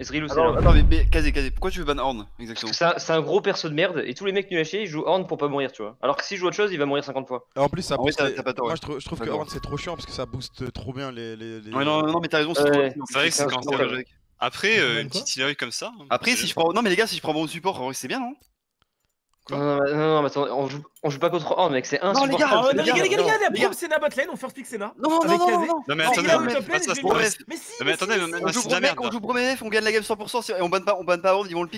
Ezreal ou Salah. Mais, mais Kazé, Kazé, pourquoi tu veux ban Horn exactement c'est un, gros perso de merde et tous les mecs nul ils jouent Horn pour pas mourir, tu vois. Alors que s'il joue autre chose, il va mourir 50 fois. En plus, ça ah booste. Vrai, tort, Moi, je trouve, que Horn c'est trop chiant parce que ça booste trop bien les. les. Non, non, non, mais t'as raison, c'est ouais. vrai que c'est quand euh, même Après, une petite healer comme ça. Après, si je prends. Non, mais les gars, si je prends bon support, c'est bien, non? Non, bah, non, non, mais attends, on joue, pas contre Horn, mec, c'est un Non, les gars, les gars, les gars, on first pick Senna. Non, non, non, non, non, mais attendez, mais si, on joue Bromef, on joue on gagne la game 100%, et on banne pas, ils vont le.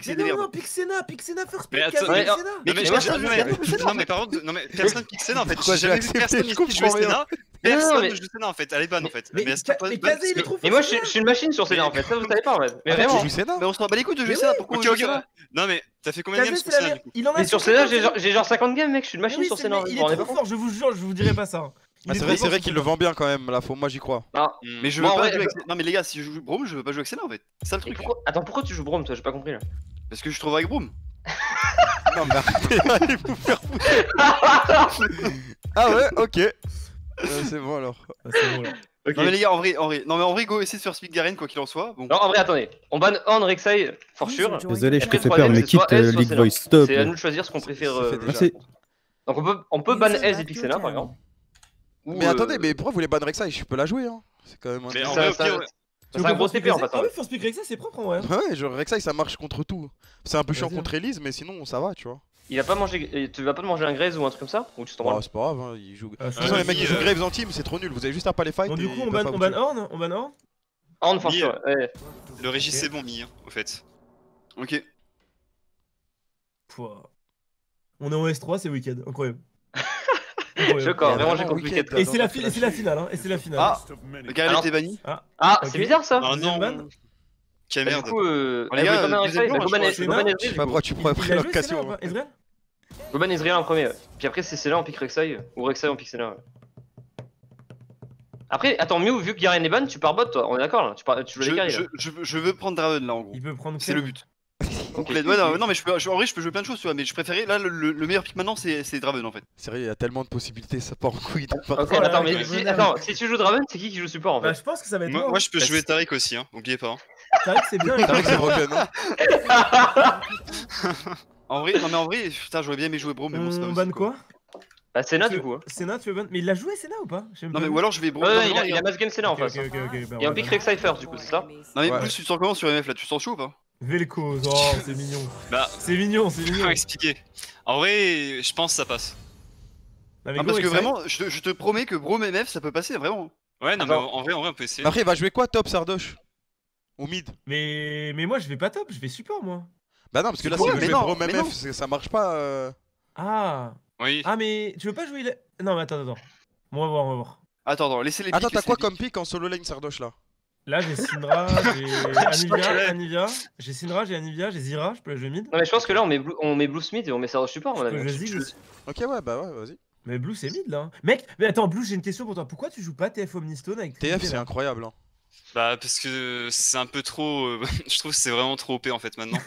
Non, first mais par contre, mais personne pick en fait, personne ici jouer Senna. Personne ne joue Senna en fait, elle est bonne en fait. Mais Mais moi, je suis une machine sur Senna en fait, ça vous savez pas en fait. Mais vraiment, mais on se les de jouer pourquoi Non, mais T'as fait combien de games sur Mais sur Sénat, j'ai genre 50 games, mec, je suis une machine sur Sénat. Il est trop fort, je vous jure, je vous dirai pas ça. Hein. Bah, c'est vrai, vrai qu'il le vend bien quand même. Là, faut... moi j'y crois. Ah, mm. Mais je veux non, pas jouer avec... Non mais les gars, si je joue Brome, je veux pas jouer avec Senna en fait. C'est ça le truc. Attends, pourquoi tu joues Brome toi? J'ai pas compris là. Parce que je trouve avec Brome. non mais arrêtez, vous faire foutre. ah ouais, ok. Euh, c'est bon alors. Ah, Okay. Non mais les gars, en vrai, en vrai, non mais en vrai, go essayer sur Speak Garen quoi qu'il en soit. Non, en vrai, attendez, on banne on Rek'Sai for sure. Désolé, je te fais peur, mais quitte euh, League Voice, stop. C'est à nous de choisir ce qu'on préfère. Euh, ah, Donc on peut, on peut ban S et Pixena hein, par exemple. Mais euh, attendez, mais pourquoi vous voulez ban Rek'Sai Je peux la jouer, hein. C'est quand même. Mais en vrai, c'est un gros TP en fait. Ah oui, First Pick Rek'Sai c'est propre en vrai. Ouais, genre Rek'Sai ça marche contre tout. C'est un peu chiant contre Elise, mais sinon ça va, tu vois. Il a pas mangé. Euh, tu vas pas manger un Graves ou un truc comme ça? Ou tu t'en oh, C'est pas grave, hein, il joue. Ah, non, les mecs ils jouent euh. Graves en team, c'est trop nul. Vous avez juste un palais fight. Bon, du coup, on ban, on ban Horn On ban Horn? Horn, for sure. Ouais. Le Régis, okay. c'est bon, Mi, hein, au fait. Ok. Pouah. On est en S3, c'est week-end, incroyable. Je crois, vraiment j'ai compliqué. Et c'est la, hein, finale, hein. Et c'est la finale. Ah, le gars était banni. Ah, ah c'est bizarre ça. Ah non. Quelle bah, merde. Du coup, euh, les eh gars, Goban et Je sais pas pourquoi tu prends après l'occasion. Hein. Hein, Ezreal? Je ban Ezreal en premier. Puis après, c'est là on pique Rek'Sai, euh, ou Rek'Sai on pique Senna, ouais. Après, attends, mieux vu que Garen est ban, tu pars bot, toi, on est d'accord là Tu, pars, tu veux je, je, je, veux prendre Draven là en gros. Il veut prendre C'est le but. ouais, non, non, mais je peux, en vrai, je peux jouer plein de choses, tu vois, mais je préférais. Là, le, meilleur pick maintenant, c'est Draven en fait. Sérieux, il y a tellement de possibilités, ça part en couille. Attends, si, attends, si tu joues Draven, c'est qui qui joue support en bah, fait Je pense que ça va être. Moi, moi je peux hein. jouer Tariq aussi, hein, oubliez pas. Hein. C'est bien. Tariq, hein. c'est broken. Hein. En vrai, non, mais en vrai, putain, j'aurais bien aimé jouer Bro, mais bon, c'est pas euh, On ban quoi. Bah, Senna du coup. hein. Senna, tu veux ban Mais il l'a joué Senna ou pas Non, mais ou alors je vais Bro. Non, il a, a Mass Game Senna en face. ok, ok, ok, bah, Et on Cypher du coup, c'est ça Non, mais plus tu te sens comment sur MF là? Tu te sens chaud ou pas? Velkoz, oh, c'est mignon. Bah, C'est mignon, c'est mignon. expliquer En vrai, je pense que ça passe. Non, mais ah, parce que vraiment, je te, promets que Bro MF ça peut passer, vraiment. Ouais, non, mais en vrai, en vrai, on peut essayer. Après, il va jouer quoi, top Sardoche? Ou mid Mais, mais moi, je vais pas top, je vais support, moi. Bah non, parce que là, si je mets Bro même F, ça marche pas. euh. Ah. Oui. Ah, mais tu veux pas jouer. la- Non, mais attends, attends. On va voir, on va voir. Attends, attends, laissez les Attends, t'as quoi comme pick en solo lane Sardoche là? Là, j'ai Syndra, j'ai. Anivia, J'ai Syndra, j'ai Anivia, j'ai Zira, je peux la jouer mid. Non, mais je pense que là, on met Blue, on met Blue Smith et on met Sarah Support, à mon avis. Ok, ouais, bah ouais, vas-y. Mais Blue, c'est mid là. Mec, mais attends, Blue, j'ai une question pour toi. Pourquoi tu joues pas TF Omnistone avec TF, c'est incroyable. Hein. Bah parce que c'est un peu trop. Euh, je trouve que c'est vraiment trop OP en fait maintenant.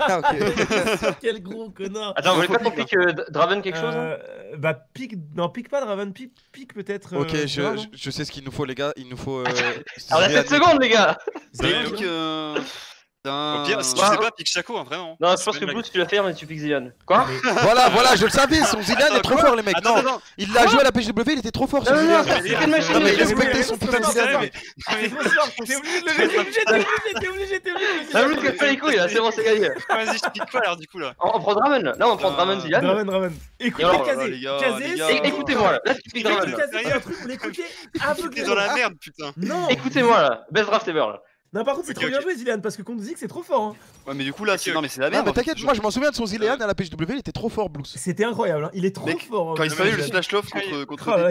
Ah, ok. Quel gros connard Attends, vous voulez pas qu'on pique euh, Draven quelque chose hein euh, Bah, pique. Non, pique pas Draven, pique, pique peut-être. Ok, je, sais ce qu'il nous faut, les gars. Il nous faut. euh, Alors, 7 secondes, les gars Zéro. Pique, si tu bah, sais pas, pique Chaco. Hein, non, je pense que Blues, tu l'as fait, mais tu piques Zidane. Quoi Voilà, voilà, je le savais, son Zidane est trop fort, les mecs. non, non, Il l'a joué à la PGW, il était trop fort. Non, non, non, mais son putain de Zidane. Le lever, t'es obligé, t'es obligé. Pas les couilles, là, c'est bon, c'est gagné. Vas-y, je pique quoi alors, du coup, là On prend Draven, là. Non, on prend ah, Draven, Zidane. Draven, Draven. Écoutez, Kazé. Écoutez-moi, là. Tu piques Draven. Kazé, un truc, vous dans la merde, putain. Non. Écoutez-moi, là. Best draft ever, là. Non, par contre, c'est trop bien joué, Zilean, parce que contre Zig, c'est trop fort. Hein. Ouais, mais du coup, là, c'est. Non, mais c'est la merde. Non, mais hein. t'inquiète, moi, je m'en souviens de son Zilean à la PGW, il était trop fort, Blues. C'était incroyable, hein. il est trop fort. Hein, quand il fallait le slash love contre, ah, contre ah,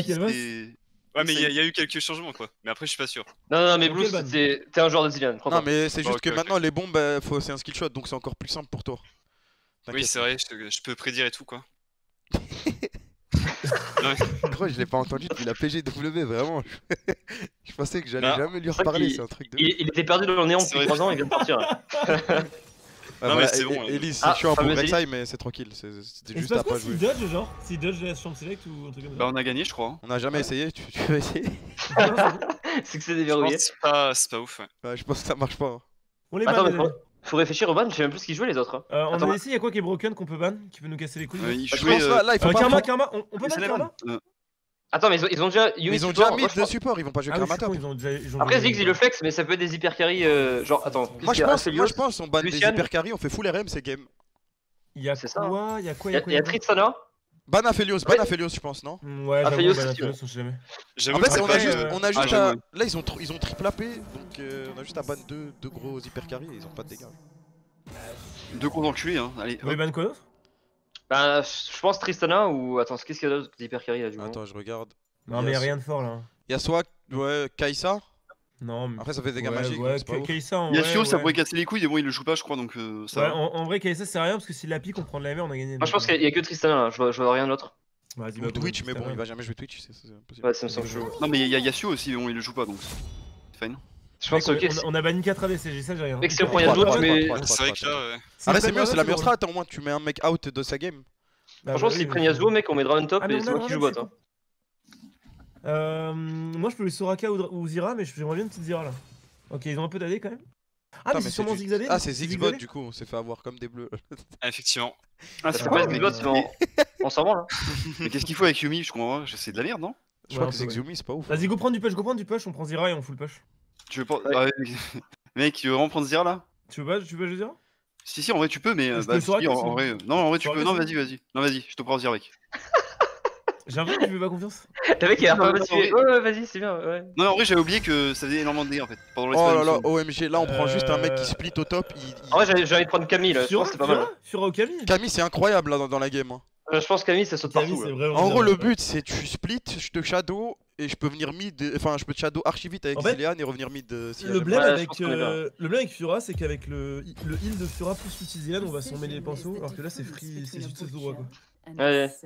Ouais, mais il y, a eu quelques changements, quoi. Mais après, je suis pas sûr. Non, non, mais Blues, t'es un joueur de Zilean. Non, mais c'est juste que maintenant, les bombes, bah, c'est un skill shot, donc c'est encore plus simple pour toi. Oui, c'est vrai, je peux prédire et tout, quoi. Gros, je l'ai pas entendu depuis la PGW, vraiment. je pensais que j'allais ah. jamais lui reparler, c'est un truc de. Il, était perdu dans le néant depuis 3 ans, il vient de partir. Ah, non, voilà, mais c'est bon. Hein. Elise, c'est ah, chiant pour mais c'est tranquille. C'était juste après jouer. Si dodge, genre Si dodge la chambre select ou un truc comme ça Bah, on a gagné, je crois. On a jamais essayé, tu, tu veux essayer C'est que c'est déverrouillé. C'est pas, ouf. Bah, je pense que ça marche pas. Hein. On les bat, Attends, faut, réfléchir au ban, je sais même plus ce qu'ils jouaient les autres. hein. Euh, on Attends, a essayé, il y a quoi qui est broken qu'on peut ban Qui peut nous casser les couilles Euh, il Je jouait. pense euh, là, là, il faut Euh, pas Karma, prendre- Karma, on, on peut ban Karma ban. Euh, Attends, mais ils ont, ils ont déjà Yumi ils ont support, déjà moi, mis je pense- support, ils vont pas jouer Ah oui, Karma con, top. ils ont déjà. ils ont Après Ziggs il le flex, mais ça peut être des hyper carry. euh, genre, attends. Moi je pense, moi je pense, on ban des Lucian. hyper carry, on fait full RM, c'est game. Il y a C'est ça, quoi Il y a quoi Il y a, quoi Ban Aphelios, ban Ouais. Aphelios, je pense, non Mm, Ouais, Aphelios ban Aphelios, on sait jamais. En fait, on a juste, on a juste j'avoue, à... ouais. Là, ils ont, tr- ils ont triple AP, donc euh, on a juste à ban deux, deux gros hyper carry et ils ont pas de dégâts. Deux gros enculés, hein. Allez. Vous ban quoi d'autre? Bah, je pense Tristana ou. Attends, qu'est-ce qu'il y a d'autre d'hyper carry là du moment? Attends, je regarde. Non, mais y a Yes. rien de fort là. Il y a soit ouais, Kaisa, Non, mais. après ça fait des dégâts ouais, magiques, Ouais, donc c'est pas. Kaisa, en vrai, ça ouais. pourrait casser les couilles, mais bon, il le joue pas, je crois, donc euh, ça en, en vrai, Kaisa c'est rien parce que s'il la pique, on prend de la MR, on a gagné. Moi je pense qu'il y a que Tristana là, je vois, je vois rien d'autre. Vas-y, bah, Twitch, mais bon, c'est il va jamais jouer Twitch, c'est c'est impossible. Ouais, ça me semble chaud. Non, mais il y a Yasuo aussi, mais bon, il le joue pas, donc c'est fine. Je pense ok. on, a- on a banni 4 ADC, j'ai ça, j'ai rien. Mec, si on prend Trois, Yasuo, trois, tu mets. trois, trois, C'est vrai que là, ouais. Ah là c'est mieux, c'est la meilleure strat, au moins tu mets un mec out de sa game. Bah, Franchement, s'ils prennent Yasuo, mec, on met Draven top Ah, mais et c'est moi qui joue bot. C'est. Euh, moi je peux les Soraka ou, Zira, mais j'aimerais bien une petite Zira là. Ok, ils ont un peu d'AD quand même. Ah, Putain, mais c'est sûrement du- Ah c'est Ziggbot AD du coup, on s'est fait avoir comme des bleus. Ah, effectivement. Ah, c'est pas pas mal, de mais, bot, sinon on s'en branle. hein. mais qu'est-ce qu'il faut avec Yumi Je comprends pas, c'est de la merde, non? Je crois Ouais, que ouais. Zigzumi c'est pas ouf. Vas-y, go prendre du push, go prendre du push, on prend Zira et on full push. Tu veux pas. Ouais. Ah. Mec, tu veux vraiment prendre Zira là? Tu veux pas, tu veux pas Zira? Si, si, en vrai, tu peux, mais. En, en. Non, en vrai, tu peux. Non, vas-y, vas-y. Non, vas-y, je te prends Zira avec. J'ai l'impression que tu fais pas confiance. Le mec il a pas motivé. Ouais, ouais, vas-y, c'est bien. Ouais. Non, en vrai, j'avais oublié que ça faisait énormément de dégâts en fait. Pendant Oh là là, me. OMG, là on prend juste un mec qui Euh, split au top. il- il- En vrai, j'avais j'ai envie de prendre Camille là, je pense que c'est pas mal. ou Camille Camille c'est incroyable là dans, dans la game. hein. Euh, Je pense que Camille ça saute Camille, partout. En gros le but c'est tu split, je te shadow et je peux venir mid, enfin je peux te shadow archi vite avec En fait, Zilean et revenir mid euh, si Le blème avec, euh, le blème avec Fura, c'est qu'avec le, le heal de Fura plus l'utiliser on va s'en mêler les pinceaux, alors que là c'est free, c'est juste droit quoi. Ouais. Juste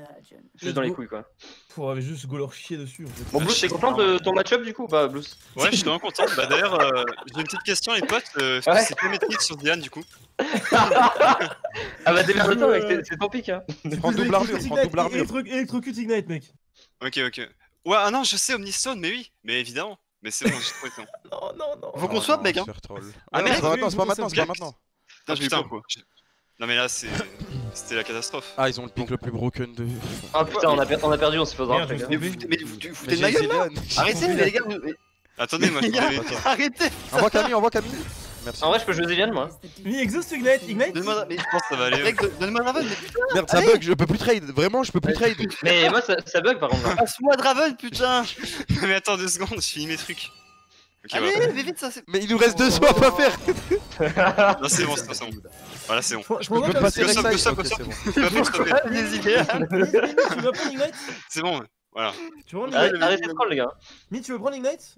Juste dans les couilles quoi. Pour juste go leur chier dessus en fait. Bon, Blues, t'es content de ton match-up du coup ou pas, Blues Ouais, je suis vraiment content. Bah d'ailleurs, euh, j'ai une petite question, les potes. Euh, Ouais. C'est tricks sur Diane du coup? Ah bah démerde-toi, mec, Euh, c'est- c'est ton pic hein. Prends double armure, prends double armure. Electro- Electrocute Ignite mec. Ok, ok. Ouais, ah non, je sais Omnistone, mais oui, mais évidemment. Mais c'est bon, j'ai trouvé ça. Non, non, non. Faut qu'on Oh swap, mec, hein. Ah, merde, c'est pas maintenant, c'est pas maintenant. Putain, putain. Non mais là, c'est... C'était la catastrophe. Ah, ils ont le pick le plus broken de. Ah putain, on a, per- on a perdu, on s'est fait les Mais gars. vous foutez, mais vous foutez- vous foutez Mais de ma gueule là. Arrêtez, mais les gars, vous- mais- Attendez, moi, je vais arrêtez Envoie Camille, envoie Camille. Merci. En vrai, je peux jouer Zillian moi. Mi exhaust Ignite, Ignite. Donne-moi mais- Je pense que ça va aller. mec, donne-moi Draven, mais putain Merde, ça allez. bug, je peux plus trade. Vraiment, je peux plus trade. Mais moi ça, ça bug par contre. Passe-moi Draven, putain mais attends deux secondes, je finis mes trucs. Ok, Allez, voilà. mais vite, ça c'est. Mais il nous reste deux swaps à faire. Non, c'est bon, c'est bon, c'est bon. Voilà, c'est bon. Je peux quoi, passer go Ok, stop. c'est bon. Tu pas veux prendre Ignite C'est bon, voilà. Tu veux prendre Arrête- Ignite Arrêtez de troll les gars. Mi, tu veux prendre Ignite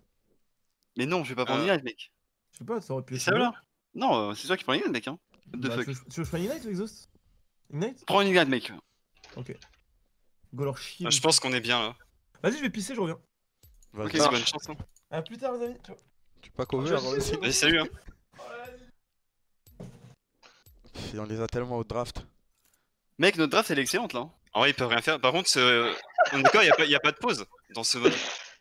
Mais non, je vais pas prendre Euh. Ignite, mec. Je sais pas, ça aurait pu C'est être. bien. là Non, euh, c'est toi qui prends Ignite, mec, hein. What the Bah, fuck tu veux que je prenne Ignite ou Exhaust? Ignite Prends une Ignite, mec. Ok. Go leur chier. Ah, Je pense qu'on est bien là. Vas-y, je vais pisser, je reviens. Ok, Ah. c'est bonne chance. A plus tard, les amis. Ciao. Tu peux pas cover. hein, Vas-y, salut. Hein. Et On les a tellement au draft. Mec, notre draft elle est excellente là. En vrai, ils peuvent rien faire. Par contre, on est d'accord, il n'y a, pas- y a pas de pause dans ce mode.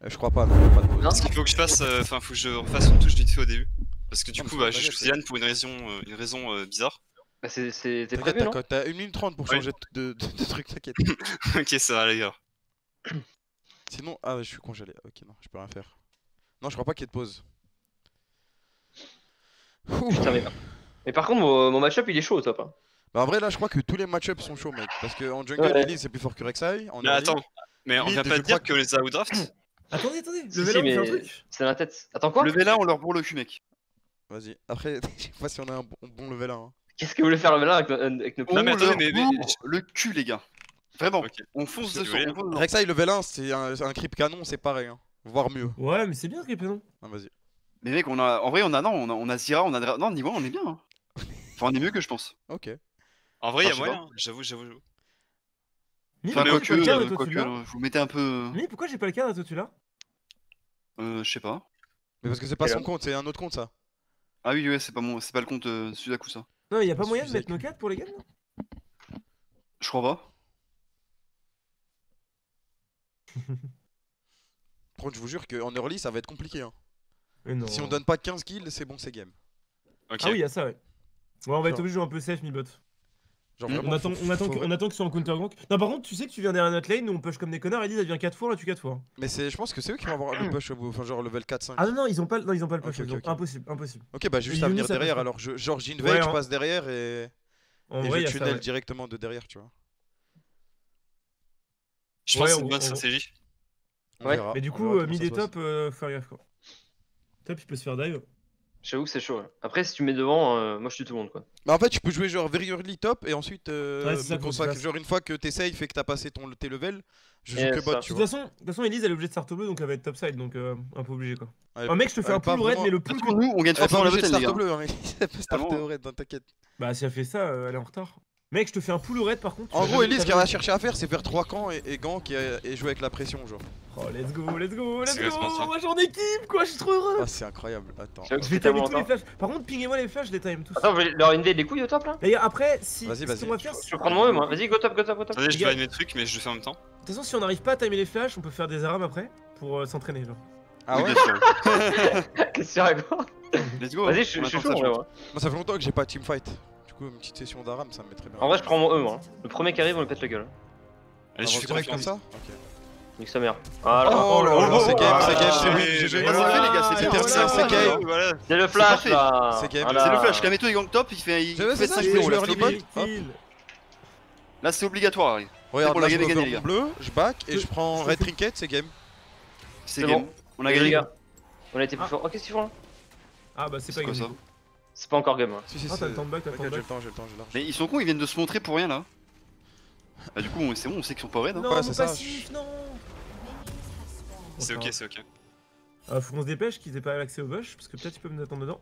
Euh, Je crois pas, non, y a pas de pause. Non. Parce qu'il faut que je fasse, euh, enfin, faut que je refasse une touche vite fait au début. Parce que du Non, coup, bah, je joue Zilan pour une raison, euh, une raison euh, bizarre. Bah, c'est- prévu non t'as- t'as 1 minute 30 pour Ouais. changer de, de, de truc, t'inquiète. ok, ça va, les gars. Sinon, ah, je suis congelé. Ok, non, je peux rien faire. Non, je crois pas qu'il y ait de pause. Ouh. Putain, mais... mais par contre, mon, mon match-up il est chaud au top. hein. Bah, en vrai, là, je crois que tous les match-ups sont chauds, mec. Parce qu'en jungle, Ouais. Elise c'est plus fort que Rek'Sai. En Mais early- attends, mais on Mid, vient je pas de crois dire que les outdraft Attendez, attendez. Si, Le si, vélo, on fait un mais- truc. C'est dans la tête. Attends quoi? Le V1, on leur bourre le cul, mec. Vas-y. Après, je sais pas si on a un bon, bon level 1. Hein. Qu'est-ce que vous voulez faire le malin avec, nos- avec nos On Non, mais attendez, leur mais- mais- bourre le cul, les gars. Vraiment. Ok. On fonce dessus. on fonce. Rek'Sai level 1, c'est un, un creep canon, c'est pareil. Hein. Voire mieux. Ouais, mais c'est bien, Rip, non Ah, vas-y. Mais mec, on a. En vrai, on a. Non, on a, on a Zira, on a. Dra- Non, niveau 1, on est bien. hein. Enfin, on est mieux que je pense. Ok. En vrai, il y a moyen, j'avoue, j'avoue. j'avoue. Mi, Enfin, pourquoi quoique, j'ai pas le cadre euh, et toi, tu quoique, l'as euh, vous mettez un peu. Mi, pourquoi j'ai pas le cadre tu l'as Euh, je sais pas. Mais parce que c'est pas Et son là. compte, c'est un autre compte ça. Ah oui, ouais, c'est pas mon, c'est pas le compte euh, Suzaku ça. Non, mais y a pas moyen de mettre nos 4 pour les games non? Je crois pas. Par contre, je vous jure qu'en early, ça va être compliqué. Hein. Non. Si on donne pas 15 kills, c'est bon, c'est game. Ah oui, il y a ça, ouais. Ouais, on va être obligé de jouer un peu safe, mi-bot. Genre vraiment, On attend, faut- on, attend faut- que- on attend qu'ils soient en counter gank. Non, par contre, tu sais que tu viens derrière notre lane, nous on push comme des connards, Elise elle vient 4 fois, là tu 4 fois. Mais c'est, je pense que c'est eux qui vont avoir le push au bout, enfin genre level 4-5. Ah non, non, ils ont pas, non, ils ont pas le push, Ok, ok, ils ont- ok. impossible, impossible. Ok, bah j'ai juste à venir derrière alors. Je, genre j'invade, Ouais, je hein. passe derrière et, En et vrai, je ça. tunnel ouais. directement de derrière, tu vois. Je pense Ouais, que c'est une on- bonne on- stratégie. On Ouais, verra, Mais du coup, euh, mid et top, euh, faire gaffe quoi. Top, il peut se faire dive. J'avoue que c'est chaud. Après, si tu mets devant, euh, moi je tue tout le monde quoi. Bah en fait tu peux jouer genre very early top et ensuite euh, Ouais, ça genre une fois que t'es safe et que t'as passé ton, tes levels, je joue que bot De tu toute vois. façon, de toute façon, Elise elle est obligée de start au bleu donc elle va être topside donc euh, un peu obligé quoi. Oh mec, je te fais un pas pull red, mais le pull que. nous, on gagne pas start bleu, hein. elle peut start bon au red, hein, t'inquiète. Bah, si elle fait ça, euh, elle est en retard. Mec, je te fais un pull red par contre. En gros, Elise, ce qu'elle va chercher à faire, c'est faire 3 camps et, et gank et, et jouer avec la pression, genre. Oh, let's go, let's go, let's go. Moi, j'en équipe quoi, je suis trop heureux. Ah, c'est incroyable. Attends. Je vais timer tous les flashs. Par contre, pingez-moi les flashs, je les time tous. Attends, je vais leur invade les couilles au top là gars, après, si. Vas-y, vas-y. Je vais prendre mon E moi. Vas-y, go top, go top, go top. Attendez, je vais mes trucs, mais je le fais en même temps. De toute façon, si on n'arrive pas à timer les flashs, on peut faire des arams après pour euh, s'entraîner. Genre. Ah Oui, ouais. Qu'est-ce que tu racontes Let's go. Vas-y, je suis chaud. Moi, ça fait longtemps que j'ai pas teamfight. Du coup, une petite session d'aram, ça me mettrait bien. En vrai, je prends mon E moi. Le premier qui arrive, on le pète la gueule. Allez, On je fais direct comme ça Ok. Nique sa mère. Voilà. Oh là là, c'est game, c'est game, Ah, c'est oui, game, GG. Ah, les gars, c'est. C'est game. C'est le flash là C'est game. C'est le flash, Kameto il gank top, il fait, il Je sais, fait c'est ça, 5 je0 voulais là, jouer c'est early obligé. bot. Hop. Kill. Là c'est obligatoire, Regarde, là, je game mon bleu, je back et je prends red trinket, c'est game. c'est C'est game. On a Les gagné. gars, on a été plus Ah. fort. Oh, qu'est-ce qu'ils font là Ah, bah, c'est pas ça? C'est pas encore game. hein. Si, si, Ah, t'as c'est- le temps de back, t'as le temps j'ai le temps, j'ai le temps, j'ai l'argent. Mais ils sont cons, ils viennent de se montrer pour rien là. Ah, du coup, c'est bon, on sait qu'ils sont pas raides. Hein. Non, Ouais, c'est ça. passif, non C'est ok, ça c'est ok. Euh, faut qu'on se dépêche qu'ils aient pas l'accès au bush, parce que peut-être ils peuvent nous attendre dedans.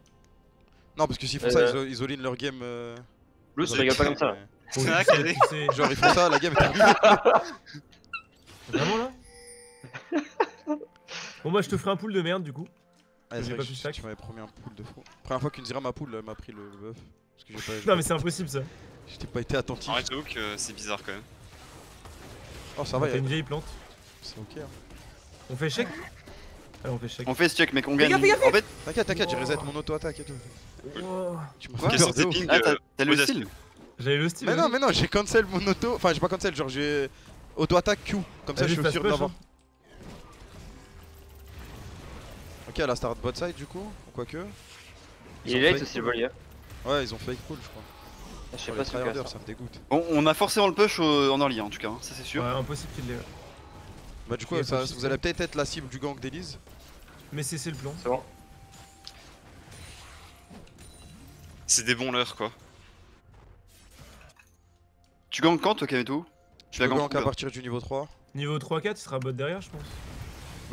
Non, parce que s'ils font Euh, ça, ils, ils all-in leur game. euh, Bleu, la rigoles pas game, comme ça. tu sais. Genre, ils font ça, la game est terminée. Vraiment là? Bon, moi je te ferai un pool de merde du coup. Ah, J'ai c'est pas pu que stack. tu m'avais promis un pool de fou. Première fois qu'une Zira ma pool euh, m'a pris le, buff. Parce que j'ai pas, Non, mais c'est impossible ça. j'étais pas été attentif. J'avoue que c'est bizarre quand même. Oh, ça va, T'as une vieille plante. c'est ok. hein. On fait check Allez, on fait check. On fait ce check, mec, on Fais gagne. fais En fait, T'inquiète, t'inquiète, j'ai Oh. reset mon auto-attaque et tout. Oh. Tu ouf. setting ah, t'as euh, le style. J'avais le style. Mais non, mais non, j'ai cancel mon auto. Enfin, j'ai pas cancel, genre j'ai auto-attaque Q. Comme ça, je suis sûr d'avoir. Ok, à la start bot side du coup, quoique. Il est late aussi le pull. voilier. Ouais, ils ont fake pull, je crois. Je sais pas si ça. ça me dégoûte. Bon, on a forcément le push en early, hein, en tout cas, hein, ça c'est sûr. Ouais, impossible qu'il l'ait. Bah, du coup, ça- vous allez peut-être être la cible du gang d'Elise. Mais c'est c'est le plan. C'est bon. C'est des bons leurs quoi. Tu gank quand toi, Kameto? Je Tu gank gank à partir du niveau 3. Niveau 3-4, il sera bot derrière, je pense.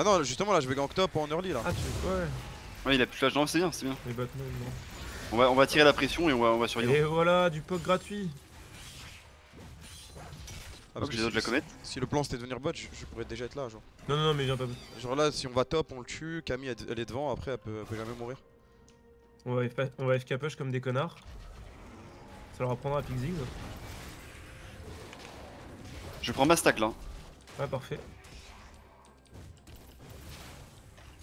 Bah, non, justement, là, je vais gank top en early là. Ah, tu Ouais, Ouais, il a plus flash, non, c'est bien, c'est bien. les Batman, non. On va, on va tirer la pression et on va, on va survivre. Et voilà, du POC gratuit. Ah, parce que la si, comète. si le plan c'était de venir bot, je, je pourrais déjà être là. Genre. Non, non, non, mais viens pas. genre là, si on va top, on le tue. Camille, elle, elle est devant, après, elle peut, elle peut jamais mourir. On va, FK on va FK push comme des connards. Ça leur apprendra à pick zig. Je prends ma stack là. Ouais, parfait.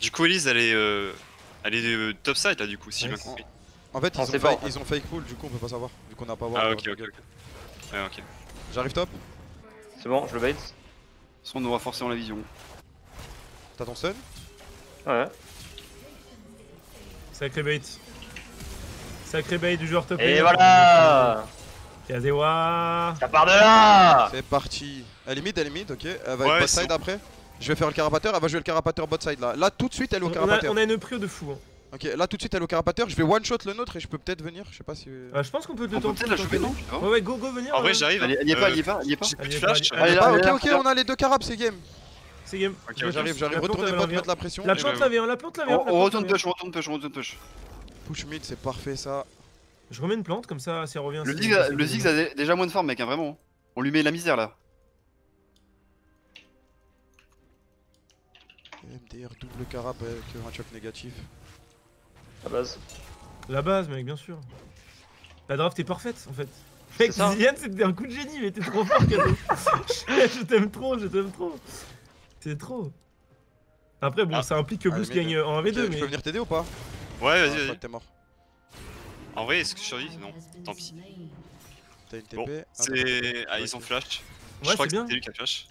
Du coup, Elise, elle est, euh, elle est euh, top side là, du coup, si j'ai Ouais, bien compris. En fait, ils On ont, ils ont fake pull, du coup, on peut pas savoir. Vu qu'on n'a pas voir. Ah, ok, ok, ok. Ouais, ok. J'arrive top. C'est bon, je le bait. Sinon, on aura forcément la vision. T'as ton stun Ouais. Sacré bait. Sacré bait du joueur top Et voilà Kazewa Ça part de là C'est parti. Elle est mid, elle est mid, ok. Elle va Ouais, être side bon. après. Je vais faire le carapateur, elle va jouer le carapateur bot side là. Là tout de suite elle est au on, a, carapateur. on a une prio de fou. Hein. Ok, là tout de suite elle est au carapateur. Je vais one shot le nôtre et je peux peut-être venir. Je sais pas si. Euh, je pense qu'on peut peut tenter. peut-être la choper, non Ouais, ouais, go, go, venir. En vrai, euh, j'arrive. Elle y- elle y est pas, elle y est pas, elle y est pas. J'ai plus de flash. allez, Allez, là, Ah ok ok, on a les deux carabs, c'est game. C'est game. Ok, J'arrive, j'arrive. la plante, Retournez elle bot, va mettre la pression. La plante je- la V1, la plante la V1. On, retourne la V1. push, on retourne push, on retourne push. Push mid, c'est parfait ça. Je remets une plante comme ça, ça revient. Le Ziggs, a- le déjà moins de forme, mec, hein, vraiment. On lui met la misère là. MDR double carab avec un choc négatif. À base. La base, mec, bien sûr. La draft est parfaite en fait. Mec. Zian, c'était un coup de génie, mais t'es trop fort, je t'aime trop, je t'aime trop. C'est trop. Après, bon, Ah. ça implique que Ah, Boost gagne en Ok, 1v2, Je mais. peux venir t'aider ou pas? Ouais, Ah, vas-y, crois vas-y. t'es mort. En vrai, est-ce que je survis Non, tant pis. T'as une TP. Bon, c'est. Ah, ils ont flash. je crois que bien. c'était lui qui a flash.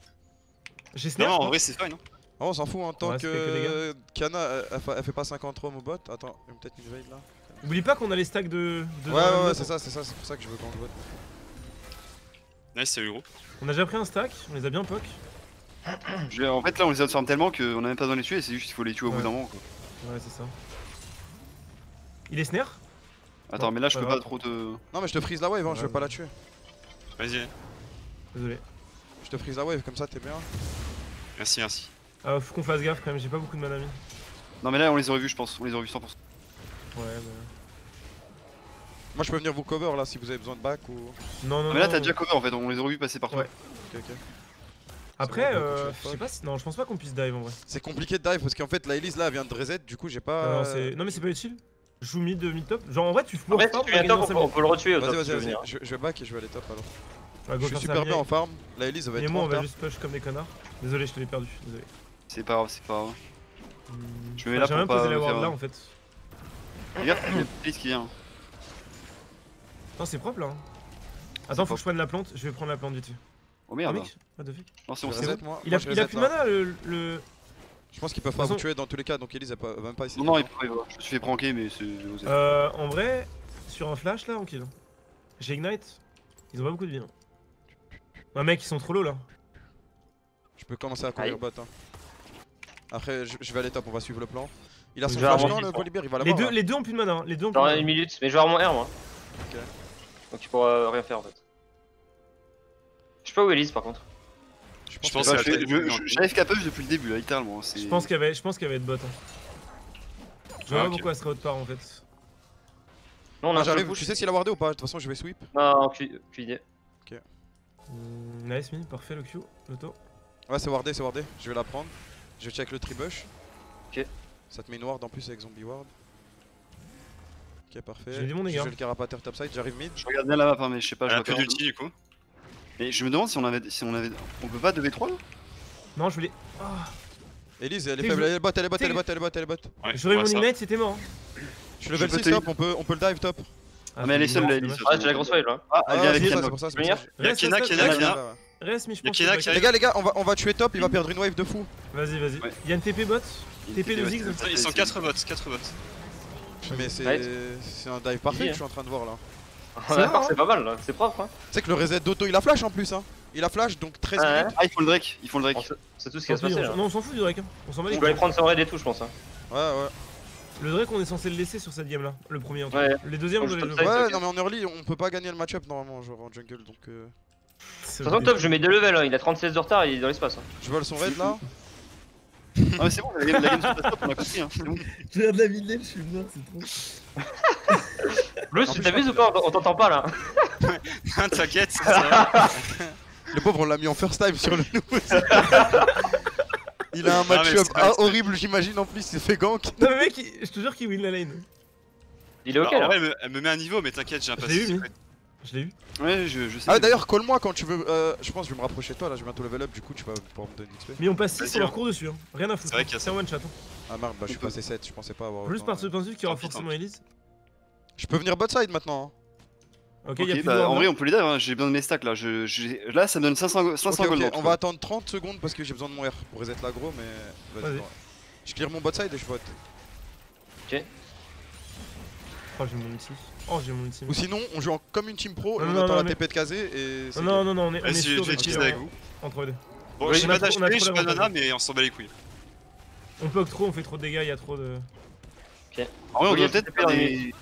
J'ai Non, snare. non, en vrai, c'est fine. Hein. Ah, on s'en fout, en tant Ouais, que Kana, elle, elle fait- pas 50 roms au bot. Attends, il y a peut-être une veille là. Oublie pas qu'on a les stacks de. de Ouais, ouais, ouais, c'est ça, c'est ça, c'est pour ça que je veux qu'on le vote. Nice, salut gros. On a déjà pris un stack, on les a bien poc. En fait, là, on les outfarm tellement qu'on a même pas besoin de les tuer, c'est juste qu'il faut les tuer au Ouais. bout d'un moment. Quoi. Ouais, c'est ça. Il est snare? Attends, Non, mais là, je peux pas trop te. Non, mais je te freeze la wave, hein, je veux pas la tuer. Vas-y, Désolé. Je te freeze la wave, comme ça t'es bien. merci, merci. Ah, faut qu'on fasse gaffe quand même, j'ai pas beaucoup de mana mis. Non, mais là, on les aurait vus, je pense. On les aurait vus 100%. Ouais, bah. Moi je peux venir vous cover là si vous avez besoin de back ou. Non, non, mais là, non. t'as déjà cover en fait, on les aurait vus passer partout. Ouais. Ok, ok. Après, euh, je sais pas si. Non, je pense pas qu'on puisse dive en vrai. C'est compliqué de dive parce qu'en fait la Elise là elle vient de reset, du coup j'ai pas. Non, non, non, mais c'est pas utile. Je joue mid, mid top. Genre en vrai, tu peux En fait, si tu on viens top, on peut- on minutes. peut le retuer au top. Vas-y, vas-y, vas-y, je, je vais back et je vais aller top alors. Go je suis super bien en farm, la Elise va Et être moi, trop on va juste push comme des connards. Désolé, je te l'ai perdu. Désolé. C'est pas grave, c'est pas grave. Hmm. Je me mets là J'ai pour même pas posé la ward là en fait. Regarde, il y a Elise qui vient. Non, c'est propre là. hein. Attends, faut que je prenne la plante. Je vais prendre la plante vite. Oh Ah, mec mec What the fuck? Non, c'est bon, c'est. Il a, plus de là. mana le. le... Je pense qu'ils peuvent pas vous tuer dans tous les cas donc Elise va même pas essayer. Non, de- non, il peut pas. Je me suis fait pranker, mais c'est. Euh, en vrai, sur un flash là, on kill. J'ai Ignite. Ils ont pas beaucoup de vie. Hein. Ah, mec, ils sont trop low là. Je peux commencer à courir bot. Hein. Après je, je vais aller top, on va suivre le plan. Il a son flash non le Volibear, il va Les deux, là. les deux ont plus de mana. hein. Les deux ont plus de Dans mana. une minute, mais je vais avoir mon R moi. Ok. Donc tu pourras rien faire en fait. Je sais pas où Elise par contre. Je Je pense pense que- que je J'arrive qu'à push depuis le début, là, littéralement. c'est- Je pense qu'elle va, je pense qu'elle va être bot. Hein. Je vois Ah, pas ok. pourquoi elle serait autre part en fait. Non, on a Ah, j'arrive, tu sais s'il a wardé ou pas De toute façon je vais sweep. Non, aucune idée. Hmm, nice, me, parfait le Q, l'auto. Ouais c'est wardé, c'est wardé. Je vais la prendre. Je check le tribush. Ok. Ça te met une ward en plus avec zombie ward. Ok parfait. J'ai mon Je dégât. fais le carapater topside, j'arrive mid. Je regarde bien la map, hein, mais je sais pas. Elle je a vois plus d'ulti du coup. Mais je me demande si on avait. Si on avait. On peut pas 2v3 là? Non, je voulais. Ah, Elise elle est faible, elle est bot, elle est bot, elle est bot, elle est bot, elle est bot. Ouais, J'aurais mon. Ignite, c'était mort. hein. Je suis level Je peux 6 te- top, on peut, on peut le dive top. Ah, mais elle est seule, c'est Elise. Ah, j'ai la grosse wave là. Ah, elle vient avec c'est c'est pour ça, c'est Venir pour ça. Reste, mais je pense que Les gars, les gars, on va, on va tuer top, il va perdre une wave de fou. Vas-y, vas-y. Ouais. Il y a une TP bot. TP de ouais, Ziggs. Ils sont c'est- 4 bots, 4 bots. Mais c'est Ouais. c'est un dive parfait que je suis en train de voir là. C'est vrai, c'est pas mal là, c'est propre hein. Tu sais que le reset d'auto il a flash en plus hein. Il a flash donc 13 Ouais. minutes. Ah, ils font le Drake. Ils font le Drake. C'est tout ce qui va se passer. Non, on s'en fout du Drake. hein. On s'en bat les Je vais aller couilles. prendre son raid et tout, je pense. hein. Ouais ouais. Le Drake, on est censé le laisser sur cette game là. Le premier en tout Ouais. cas. Les deuxièmes, on doit les. Ouais non mais en early on peut pas gagner le match-up normalement genre en jungle donc euh, De toute façon, top, je mets deux levels, hein. il a 36 de retard, il est dans l'espace. hein. je vole son raid là. Ah, mais c'est bon, la game, la game se passe top, on a compris. Hein. bon. Je regarde la mid lane, je suis mort, c'est trop. Blus, En tu je ou pas On t'entend pas là. T'inquiète. Le pauvre on l'a mis en first time sur le nouveau. Il a un match-up ah, horrible j'imagine en plus il s'est fait gank. Non, mais mec, il- je te jure qu'il win la lane. Il est ok Alors, là. en vrai, elle me, met un niveau, mais t'inquiète, j'ai un passif. Je l'ai eu. Ouais, je, je sais. Ah d'ailleurs call moi quand tu veux. euh, je pense que je vais me rapprocher de toi là, je vais bientôt level up du coup tu vas pouvoir me donner XP. Mais on passe 6 Vas-y, sur leur hein. cours dessus. Hein. Rien à foutre. C'est vrai qu'il y a C'est ça. un one shot. hein. Ah merde bah je suis passé 7, je pensais pas avoir. Juste autant, par ce euh. point de vue qu'il y aura forcément Elise. Je peux venir bot side maintenant. hein. Ok, Ok, il y a plus de bah, en ward, vrai, on peut les dire, hein, j'ai besoin de mes stacks là. Je, j'ai- là, ça me donne 500, 500 Ok, ok, gold. en on va attendre 30 secondes parce que j'ai besoin de mon R pour reset l'aggro mais. Vas-y. Je clear mon bot side et je vote. Oh, j'ai mon ulti. Oh, j'ai mon ulti. Ou sinon on joue en- comme une team pro et on non, attend non, la mais- TP de Kazé et. c'est Non, non, non, on est, Vas-y, je vais utiliser avec en- vous. Entre eux deux. Bon, j'ai pas trop j'ai pas de mana, mais on s'en bat les couilles. On poke trop, on fait trop de dégâts, il y a trop de. En vrai, on doit peut-être faire des.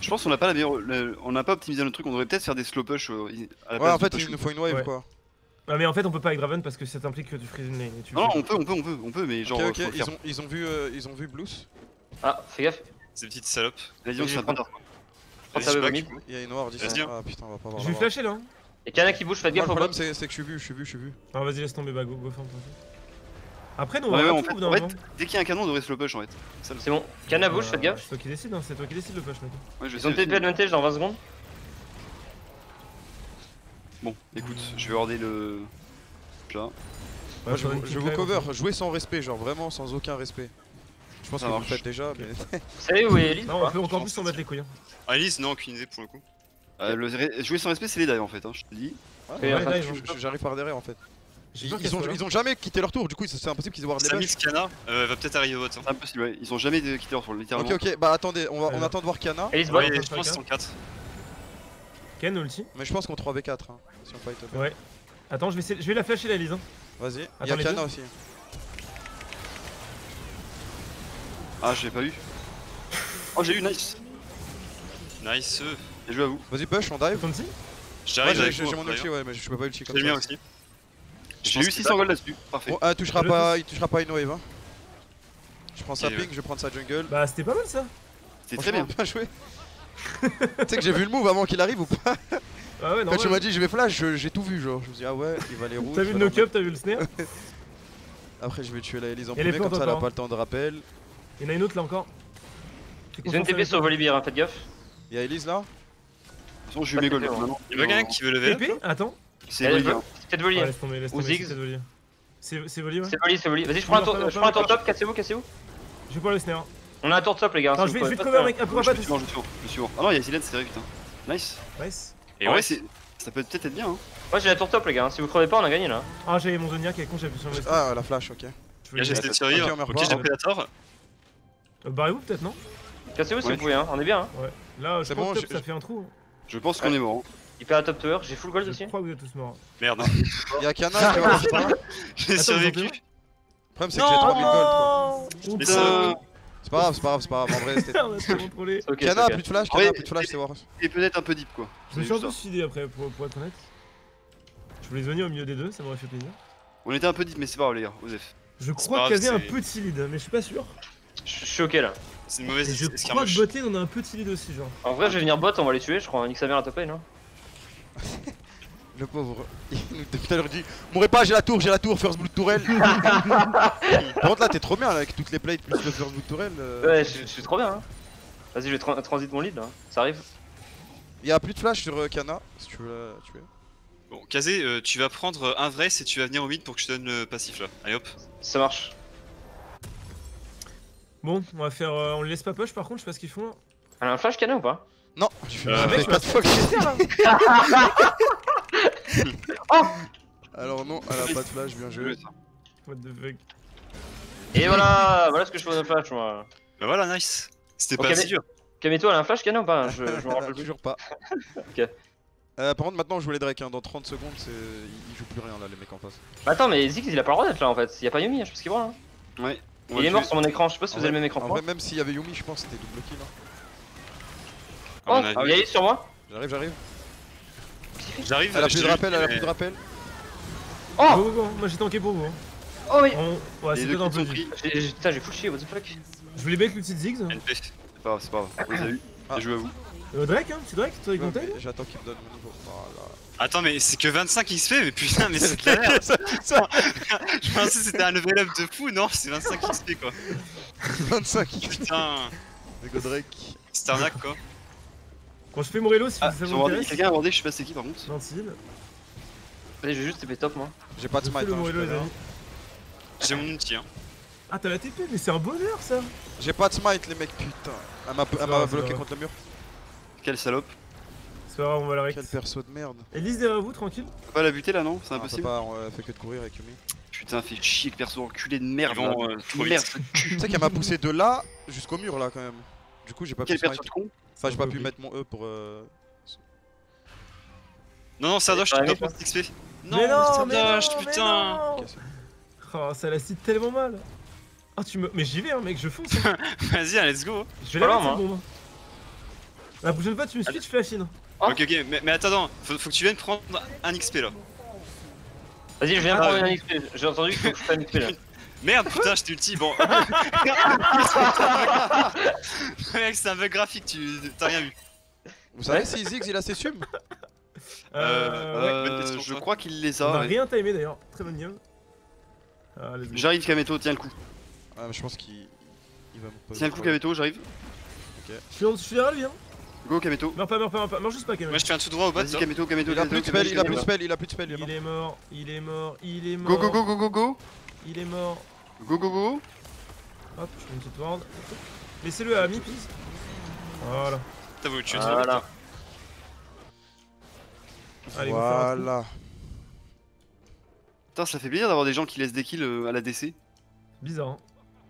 Je pense qu'on n'a pas la meilleure. le- On n'a pas optimisé notre truc, on devrait peut-être faire des slow push euh, à la Ouais, en fait il nous faut une wave quoi. Ah, mais en fait, on peut pas avec Draven parce que ça implique que tu frises une lane. et tu le Non, on peut, on peut, on peut, on peut, mais genre. ok, ok, ont, ils ont vu, euh, ils ont vu Blues. Ah, fais gaffe. Ces petites salopes. Vas-y, on se fait Il y a une. Vas-y, hein. Ah putain, on va pas voir. Je vais flasher là. hein. Et Kana qui bouge, faites gaffe le au bot. problème c'est que je suis vu, je suis vu, je suis vu. Ah, vas-y, laisse tomber, bah, go, go. Après, nous, on Ouais, va ouais, pas en tout fait, en fait, moment. dès qu'il y a un canon, on devrait slow push en fait. C'est bon. Kana bouge, Euh, faites gaffe. C'est toi qui décide, hein, c'est toi qui décide le push, mec. Ouais, je Ils sais. ont je TP advantage dans 20 secondes. Bon, écoute, je vais horder le. Là. Moi, je, vous- cover, jouez sans respect, genre vraiment sans aucun respect. Je pense le marche. faites déjà, mais. Où est Elise Non, on peut encore plus s'en battre les couilles. hein. Alice, non, aucune idée pour le coup. Euh, le Jouer sans respect, c'est les dives en fait, hein, je te dis. Ouais, Ouais, J'arrive par derrière en fait. Ils, ils ont, ils jamais quitté leur tour, du coup c'est impossible qu'ils aient voir Samix bush. Kana euh, va peut-être arriver au bot. hein. C'est impossible, ouais. Ils ont jamais quitté leur tour, littéralement. Ok, ok, bah attendez, on, va, on attend de voir Kana. Elise bot. Ouais, Ouais, je pense qu'ils sont 4. Ken ulti. Mais je pense qu'on 3v4 hein, si on fight. Ouais. Attends, je vais, essayer- je vais la flasher la Elise. Hein. Vas-y, il y a aussi. Ah, je l'ai pas eu. Oh, j'ai eu, nice. Nice. Bien joué à vous. Vas-y, push, on dive. Petit Ouais, J'arrive j'ai j'ai mon ulti, ouais, mais je peux pas ulti J'ai comme le mien ça. aussi. J'ai eu 600 gold là-dessus. Parfait. Bon, ah, touchera pas, il touchera pas une wave. Hein. Je prends sa ping, je vais prendre sa jungle. Bah, c'était pas mal ça. C'était très bien. Bien joué. tu sais que j'ai vu le move avant qu'il arrive ou pas? Ah ouais, non. Quand tu m'as dit je vais flash, j'ai tout vu genre. Je me suis dit ah ouais, il va les rouges. T'as vu le knock-up, t'as vu le snare Après je vais tuer la Elise en premier, comme ça elle a pas le temps de rappel. Il y en a une autre là encore. Ils ont une TP sur Volibear, hein, faites gaffe. Il y a Elise là De toute façon, j'ai eu mes gold maintenant. Y'a pas quelqu'un qui veut level TP Attends. C'est veut- C'est peut-être Voli. Ouais, hein. Ou. Ziggs. C'est Voli. C'est Voli, ouais. C'est Voli, c'est Voli. Vas-y, je prends un tour, je top, cassez-vous, cassez-vous. Je vais pas le snare. On a un tour top, les gars. Si je vais, je te cover, mec. Je pourquoi suis pas je suis je suis. Ah non, il y a Silence, c'est vrai, putain. Nice. Nice. Et En vrai, ouais, c'est. Ça peut peut-être être bien, hein. Moi j'ai la tour top, les gars. Si vous crevez pas, on a gagné là. Ah, j'avais mon Zodiac avec con, j'appuie sur le. Ah la flash, ok. Je j'ai essayé de survivre. Ok, j'ai tort. Euh, Barrez-vous peut-être, non Cassez-vous si Ouais. vous pouvez, hein. On est bien. Hein. Ouais. Là, je bon, que je- ça fait un trou. Je pense qu'on est mort. hein. Il perd la top tower. J'ai full gold Je aussi. crois que vous êtes tous morts. Merde. Il y a Kana qui va c'est pas grave. J'ai survécu. Le problème c'est que j'ai 3000 gold quoi. Oh, Mais putain. ça- C'est pas grave, c'est pas grave, c'est pas grave. En vrai c'était. On a trop contrôlé. Kana plus de flash, Kana a plus de flash, c'est war. Et peut-être un peu deep, quoi. Je me suis un peu suicidé après, pour, pour être honnête. Je voulais venir au milieu des deux, ça m'aurait fait plaisir. On était un peu deep, mais c'est pas grave, les gars. Osef. Je crois qu'il y avait un petit lead, mais je suis pas sûr. Je suis ok là. C'est une mauvaise je crois que escarmouche. bot lane, on a un petit lead aussi, genre. En vrai, je vais venir bot, on va les tuer. Je crois. Nique sa mère la top lane. Hein. Le pauvre. Il nous depuis tout à l'heure dit Mourrez pas, j'ai la tour, j'ai la tour, first blood tourelle. Par contre là t'es trop bien là, avec toutes les plates plus le first blood tourelle. euh, Ouais, je suis trop bien. Hein. Vas-y, je vais tra- transit mon lead là. Ça arrive. Il y a plus de flash sur euh, Kana, si tu veux la tuer. Bon, Kazé, euh, tu vas prendre un vrai et tu vas venir au mid pour que je te donne le passif là. Allez hop. Ça marche. Bon, on va faire. euh, on les laisse pas push par contre, je sais pas ce qu'ils font. Elle a un flash canon ou pas? Non, j'ai fait Euh, mec, que C'est là Alors non, elle a pas de flash, bien joué. What the fuck. Et voilà, voilà ce que je fais de flash moi. Bah voilà, nice. C'était pas si dur. Kamito, elle a un flash canon ou pas Je, je me rappelle. Toujours pas. Ok. Euh, par contre maintenant je joue les Drake, hein. dans 30 secondes c'est... ils ils jouent plus rien là les mecs en face. Bah attends, mais Ziggs il a pas le droit d'être là en fait. Il y a pas Yumi, je sais pas ce qu'il voit là. Ouais. Il est mort sur mon écran, je sais pas si vous avez le même écran En vrai même s'il y avait Yumi je pense que c'était double kill. Hein. À Oh, avis. il y a Elise sur moi J'arrive, j'arrive. J'arrive. Elle a plus de rappel, elle a plus de rappel. Oh Go, go, go, moi j'ai tanké pour vous. Hein. Oh oui On... Ouais, Les c'est deux peut-être un kills peu sont vite. pris. J'ai- j'ai- Putain, j'ai full chier, what the fuck Je voulais bait le petit Ziggs. C'est pas grave, c'est pas grave. On les a eu. Ah. Bien joué à vous. Euh, Drake, hein, petit Drake, toi J'attends qu'il me donne mon niveau. Voilà. Attends, mais c'est que 25 XP, mais putain, mais c'est de la merde. Je pensais que c'était un level up de fou, non, c'est 25 XP quoi. 25 Putain, Les Godrek. c'est arnaque quoi. Quand je fais Morello, si Ah, ça vous intéresse. quelqu'un a abordé, je sais pas c'est qui par contre. Gentil. Vas-y, je vais juste TP top moi. J'ai pas de Je smite. hein, je. J'ai mon outil, hein. Ah, t'as la TP, mais c'est un bonheur ça. J'ai pas de smite les mecs, putain. Elle m'a bloqué contre le mur. Quelle salope. C'est pas grave, on va la. Quel perso de merde. Elise derrière vous, tranquille. On peut pas la buter là, non? C'est Ah, on peut impossible. pas, on fait que de courir avec Yumi. Putain, fait chier le perso enculé de merde. Euh, Merde. Tu sais qu'elle m'a poussé de là jusqu'au mur là quand même. Du coup j'ai pas pu Quel perso de con Enfin j'ai pas pu mettre mon E pour euh... Non, non, Sardoche, tu peux pas XP. Non, mais non, Sardoche, putain. Oh, ça la cite tellement mal. Ah, tu me. Mais j'y vais, hein, mec, je fonce. hein. Vas-y, allez, let's go. Je vais la mettre, bombe. La prochaine fois, tu me switch, fais la chine. Oh. Ok, ok, mais, mais attends, faut, faut que tu viennes prendre un XP là. Vas-y, je viens Ah, prendre ouais. un XP. J'ai entendu qu'il faut que je fasse un XP là. Merde, putain, je t'ai ulti, bon. Mec, c'est un bug graphique, tu t'as rien vu. Vous savez Ouais. si Ziggs il a ses subs Euh. Euh, question, Je crois qu'il les On a. a ouais. rien timé d'ailleurs. Très bonne game. Ah. J'arrive Kameto, tiens le coup. Ah mais je pense qu'il il va me poser. Tiens le coup Kameto, j'arrive. Je suis, en- derrière lui, hein. Go Kameto. Meurs pas, meurs pas, meurs pas. Meurs juste pas, même. Moi, je fais un tout droit au bot. Vas-y Kameto, Kameto, Il a plus de spell, il a plus de Kameto. spell, il a plus de spell, il est mort. Il est mort, il est mort, il est mort. Go go go go go go Il est mort. Go go go Hop, je fais une petite ward. Laissez-le à mi, please. Voilà. T'as voulu tuer Voilà. Allez. Voilà. Putain, ça fait plaisir d'avoir des gens qui laissent des kills euh, à la DC. Bizarre. Hein.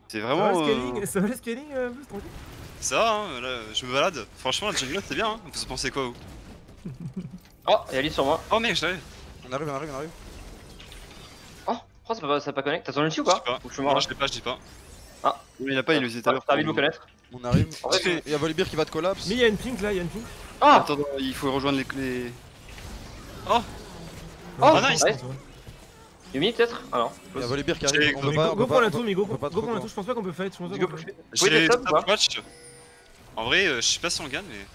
C'est Ça va vraiment. le euh, scaling Ça va le scaling, euh, Boost, tranquille Ça va, hein, là, je me balade. Franchement, la jungle c'est bien, hein. Vous en pensez quoi, vous? Oh, il y a Alice sur moi. Oh mec, j'arrive. On arrive, on arrive, on arrive. Oh, pourquoi ça pas, ça pas connect T'as ton ulti ou Je sais pas pas. Ou je suis mort Non, je l'ai pas, je dis pas. mais il a pas, il le faisait tout à l'heure. T'as envie de me connaître On arrive. En fait, Il y a Volibear qui va te collapse. Mais il y a une pink là, il y a une pink. Ah Attends, il faut rejoindre les. les... Oh, nice. bon, c'est bon. Yumi peut-être Ah non. Il y a Volibear qui arrive. On peut Mais pas. go, pour la tour, mais go, pour la tour, je pense pas qu'on peut fight. Je pense pas qu'on peut fight. J'ai watch. En vrai, euh, je sais pas si on gagne, mais.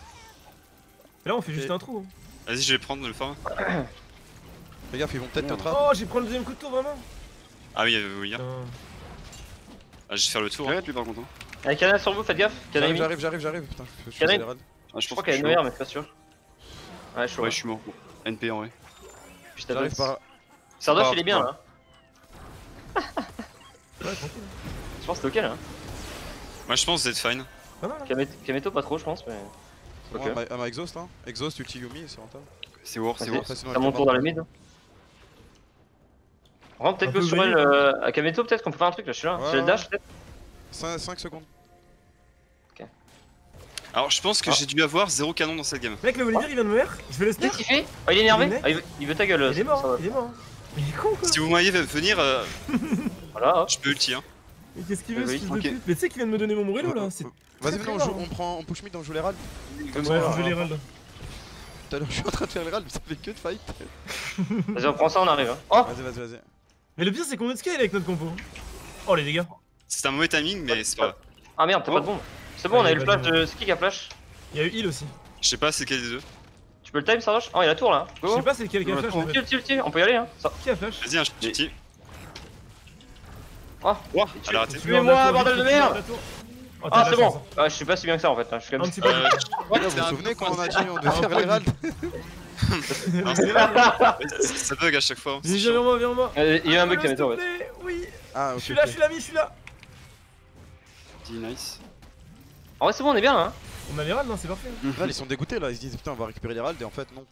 Là, on fait juste Et- un trou. hein. Vas-y, je vais prendre le farm. Fais gaffe, ils vont peut-être te trap. Oh, j'ai pris le deuxième coup de tour vraiment. Ah oui, euh, oui. hein. Ah, je vais faire le tour. hein. J'arrête lui par contre. hein. Avec Cana sur vous, faites gaffe. Cana J'arrive, j'arrive, j'arrive. Putain, je suis accéléré. Ah, Je pense crois que qu'elle est je suis mais pas sûr. Ouais, je suis Ouais, je suis mort. NP en vrai. Je J'arrive par. Sardoche, il est bien là. Ouais, tranquille. Je pense que c'est ok là. Moi, je pense que vous êtes fine. Pas mal. hein. Kamet- Kameto, pas trop, je pense, mais. Ok. ma- à ma exhaust, hein. Exhaust, ulti Yumi, c'est rentable. C'est war, c'est war. C'est mon tour dans la mid. On rentre peut-être que sur elle, euh, à Kameto, peut-être qu'on peut faire un truc là, je suis là. Ouais, J'ai le ouais. dash peut-être 5 secondes. Alors, je pense que Ah. j'ai dû avoir zéro canon dans cette game. Mec, le Volibear il vient de mourir. Je vais le snare. Qu'est-ce qu'il fait Oh, il est énervé Il est Ah, il, veut, il veut ta gueule. Il est mort, il est mort. Mais il est con quoi. Si vous voyez venir, euh, Voilà, hop. je peux ulti. Hein. Mais qu'est-ce qu'il veut, ce fils de pute Mais tu sais qu'il vient de me donner mon Morello là. Vas-y, venez, on, joue- on prend, on push mid, on joue les ralls. Comme Ouais, ça, je vais euh, l'Herald. Tout à l'heure, je suis en train de faire les ralls, mais ça fait que de fight. Vas-y, on prend ça, on arrive. hein. Oh Vas-y, vas-y, vas-y. Mais le pire, c'est qu'on est scale avec notre compo. Oh les dégâts. C'est un mauvais timing, mais c'est pas grave. Ah merde, t'as Oh. pas de bombe. C'est bon, on a eu le flash de. C'est qui qui a flash Il y a eu heal aussi. Je sais pas c'est quel des deux. Tu peux le time, Sardoche? Oh, il a la tour là. Je sais pas c'est lequel qui a flash. on peut y aller hein. Qui a flash? Vas-y, un ulti. Oh, Ouah, tu- elle a raté. Tu meurs Tuez-moi, bordel de merde. Oh, Ah, de c'est bon Ah, je suis pas si bien que ça en fait. hein. Je suis hein. quand même. Euh, vous vous souvenez quand on a dit on devait faire les ralls C'est là, Ça bug à chaque fois. hein, Viens vers moi, viens moi. Il y a un bug Ah, Kameto en s'il te fait. plaît, Oui. Ah, Je ok. suis là, je suis là, mi, je suis là. Dis nice. En vrai, c'est bon, on est bien là. hein. On a les non, c'est parfait. Là, ils sont dégoûtés là, ils se disent putain, on va récupérer les ralls, et en fait, non.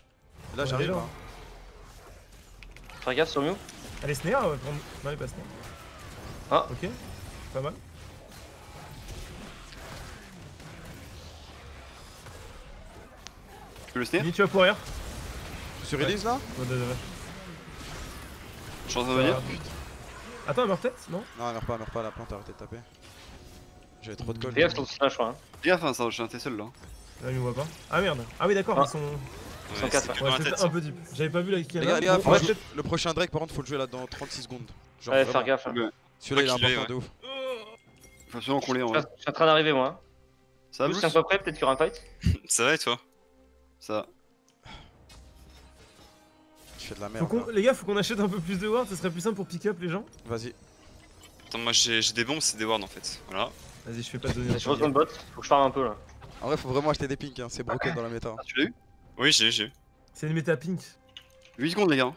Et là, j'arrive là. Fais gaffe sur Mew. Allez, snare, ouais, prendre. Non, il pas snare. Ah. Ok. Pas mal. Tu peux le snare Mi, tu vas courir. Tu suis release là Ouais, ouais, ouais. Je suis en train de venir. Attends, elle meurt peut-être Non Non, elle meurt pas, elle meurt pas, la plante a arrêté de taper. J'avais trop de colle. Fais gaffe sur ton slash, je crois. hein. Fais gaffe, hein, ça, je suis un t'es seul là. Là, il me voit pas. Ah merde. Ah oui, d'accord, Ah. ils sont. Ouais, 104, c'est que Ouais, c'était un peu deep. J'avais pas vu la kill. Les gars, les gars, le prochain Drake, par contre, faut le jouer là dans 36 secondes. Genre, Ouais, faire gaffe. hein. Ouais. Celui-là, il est important ait, de ouf. Faut absolument qu'on l'ait en Je vrai. suis je suis en train d'arriver moi. hein. Ça va, Vous, Bruce c'est un peu près, peut-être qu'il y aura un fight. Ça va et toi Ça va. Tu fais de la Faut merde. qu'on- là. Les gars, faut qu'on achète un peu plus de wards, ça serait plus simple pour pick up les gens. Vas-y. Attends, moi j'ai j'ai des bombes, c'est des wards en fait. Voilà. Vas-y, je fais pas de donner. Je retourne bot. Faut que je farme un peu là. En vrai, faut vraiment acheter des pinks, hein. c'est broken dans la méta. Ah, tu l'as eu? Oui, j'ai eu, j'ai eu. C'est une méta pink. 8 secondes, les gars.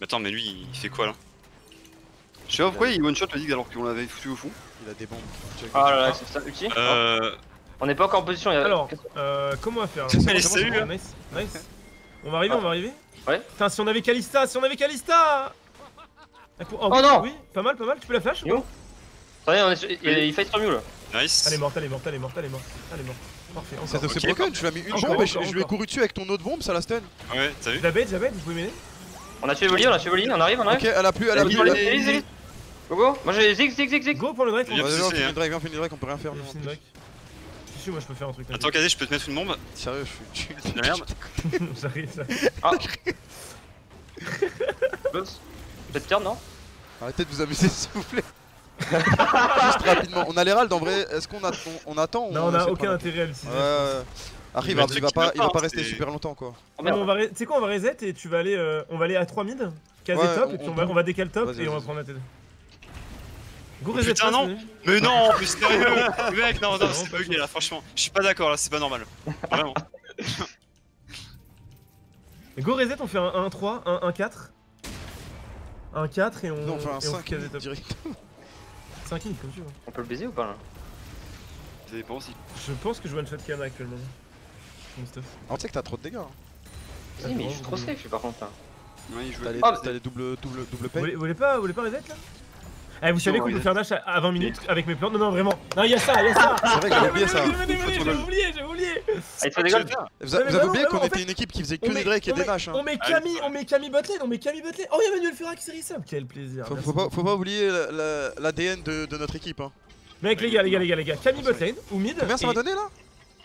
Mais attends, mais lui il fait quoi là Je sais pas pourquoi il one shot le dig alors qu'on l'avait foutu au fond. Il a des bombes. Ah là là, c'est ça, ulti. Euh. On n'est pas encore en position. il y a- Alors, euh, comment on va faire Allez, salut, bon. Nice, nice. On va arriver, on va arriver Ouais. Putain, si on avait Kalista, si on avait Kalista Ah, pour- Oh non Oui, pas mal, pas mal, tu peux la flash ou Yo. Attendez, on est sur- il, il fight sur Mew là. Nice. Elle est morte, elle est morte, elle est morte, elle est morte. Elle est morte. Parfait, C'est encore. c'est Ok. broken, tu l'as mis une Encore, bombe et je, encore, je lui ai couru dessus avec ton autre bombe, ça la stun. Ouais, t'as vu la bait, je la bait, vous pouvez m'aider On a tué Voli, on a tué Voli, on arrive, on arrive. Ok, elle a plus, elle a Allez, plus. allez, allez, allez. Go go. Moi j'ai zig zig zig zig. Go pour le on Vas-y, hein. le Drake, viens, finis le Drake, on peut rien faire. Si, si, moi je peux faire un truc. Attends, Cadet, je peux te mettre une bombe Sérieux, je suis la merde. j'arrive, j'arrive. Close. Peut-être turn, non Arrêtez de vous amuser, s'il vous plaît. Juste rapidement. On a les ralds en vrai, est-ce qu'on a- on, on attend Non, on a aucun intérêt à l'utiliser. Arrive, il, va pas, il va pas rester super longtemps quoi. Ah, tu sais quoi, on va reset et tu vas aller, euh, on va aller à 3 mid, caser top, et puis on va décaler top et on va prendre la tête. Go oh, reset Putain hein, non Mais non, plus sérieux Mec, non, non, c'est bugué là, franchement. Je suis pas d'accord là, c'est pas normal. Vraiment. Go reset, on fait un 1-3, un 1-4. Un 4 et on. Non, un 5 top. direct. 5 kills comme tu vois On peut le baiser ou pas là? Ça dépend aussi. Je pense que je one shot Kana actuellement. Ah, on sait que t'as trop de dégâts. Hein. Oui, mais je suis trop safe par contre. Hein. Oui, je T'as les, double, double, double. Vous voulez, pas, vous voulez pas là? Eh, vous savez qu'on peut faire dash à 20 minutes avec mes plans Non, non, vraiment. Non, y'a ça, y'a ça. C'est vrai que j'avais ah, oublié ça. J'avais oublié, j'avais oublié. Ah, ah, vous avez oublié qu'on était une équipe qui faisait que des Drake et des Nash. On met Camille, on met Camille on met Camille Butler. Oh, y'a Manuel Fura qui s'est resub. Quel plaisir. Faut pas oublier l'ADN de notre équipe. Hein. Mec, les gars, les gars, les gars, les gars. Camille Butler ou mid. Combien ça m'a donné là?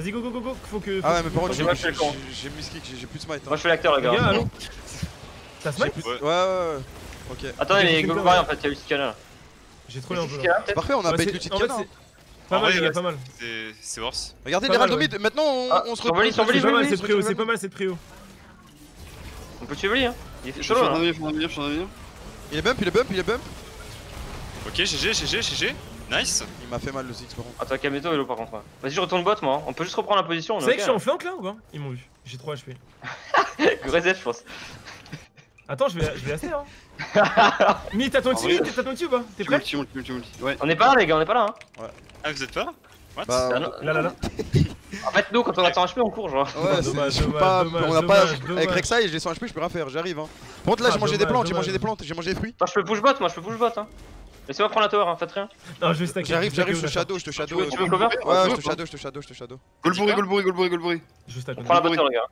Vas-y, go, go, go, go, faut que. Ah ouais, mais par contre, j'ai mis skick, j'ai plus de smite. Hein. Moi, je suis l'acteur, les gars. allô T'as smite plus... ouais. ouais, ouais, ouais. Ok. Attendez, les go en fait, il y a eu ce canard. J'ai trop l'air C'est parfait, on a bait l'outil de. Pas mal, les gars, pas mal. C'est worse. Regardez les randomides, maintenant on ah, se retrouve. C'est pas mal préo, c'est pas mal cette préo. On peut tuer lui, hein. Il est chaud hein. là. Il est bump, il est bump, il est bump. Ok, GG, GG, GG. Nice Il m'a fait mal le Ziggs par contre. Attends, Kameto est là par contre. Vas-y, je retourne bot moi. On peut juste reprendre la position. C'est vrai que je suis en hein. flanc là ou quoi? Ils m'ont vu. J'ai 3 HP. Gros je pense. Attends, je vais, je vais assez, hein. Mi, t'as ton ah ulti, t'as ton ulti ou pas? T'es prêt? Ouais. On est pas là, les gars, on est pas là. Hein. Ouais. Ah, vous êtes pas What? Bah, ah, là, là, là. en fait, nous, quand on a 100 HP, on court, genre. Ouais, dommage, je dommage, pas, dommage, on a pas, Avec j'ai 100 HP, je peux rien faire, j'arrive. Hein. Par là, j'ai ah, mangé des plantes, j'ai mangé des plantes, j'ai mangé des fruits. Je peux push bot, moi, je peux push bot. Hein. Laissez-moi prendre la tower, hein, faites rien. Non, juste t'inquiète. J'arrive, j'arrive, je te shadow, je te shadow. Tu veux, euh, cover Ouais, je te shadow, je te shadow, je te shadow. Golbourri, Golbourri, Golbourri, Golbourri. Juste à On prend la bataille, les gars.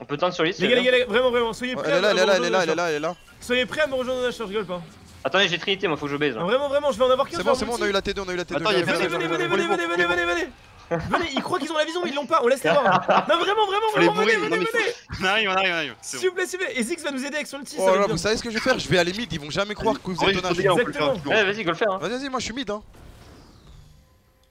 On peut tendre sur l'île. Les gars, les gars, vraiment, vraiment, soyez prêts. Elle est là, elle est là, elle est là. Soyez prêts à me rejoindre dans la charge, je gueule pas. Attendez, j'ai trinité, moi faut que je baise. Hein. Vraiment, vraiment, je vais en avoir 15. C'est bon, c'est bon, on a eu la T2, on a eu la T2. Venez, venez, venez, venez, venez, venez, venez. Venez, ils croient qu'ils ont la vision, ils l'ont pas, on laisse les voir. Non, vraiment, vraiment, vraiment, venez, venez, venez. On arrive, on arrive, on arrive. S'il vous plaît, s'il vous plaît. Et Zix va nous aider avec son ulti. Oh là, vous savez ce que je vais faire? Je vais aller mid, ils vont jamais croire que vous êtes ton Exactement. Eh, vas-y, go le faire. Hein. Vas-y, moi je suis mid. Hein.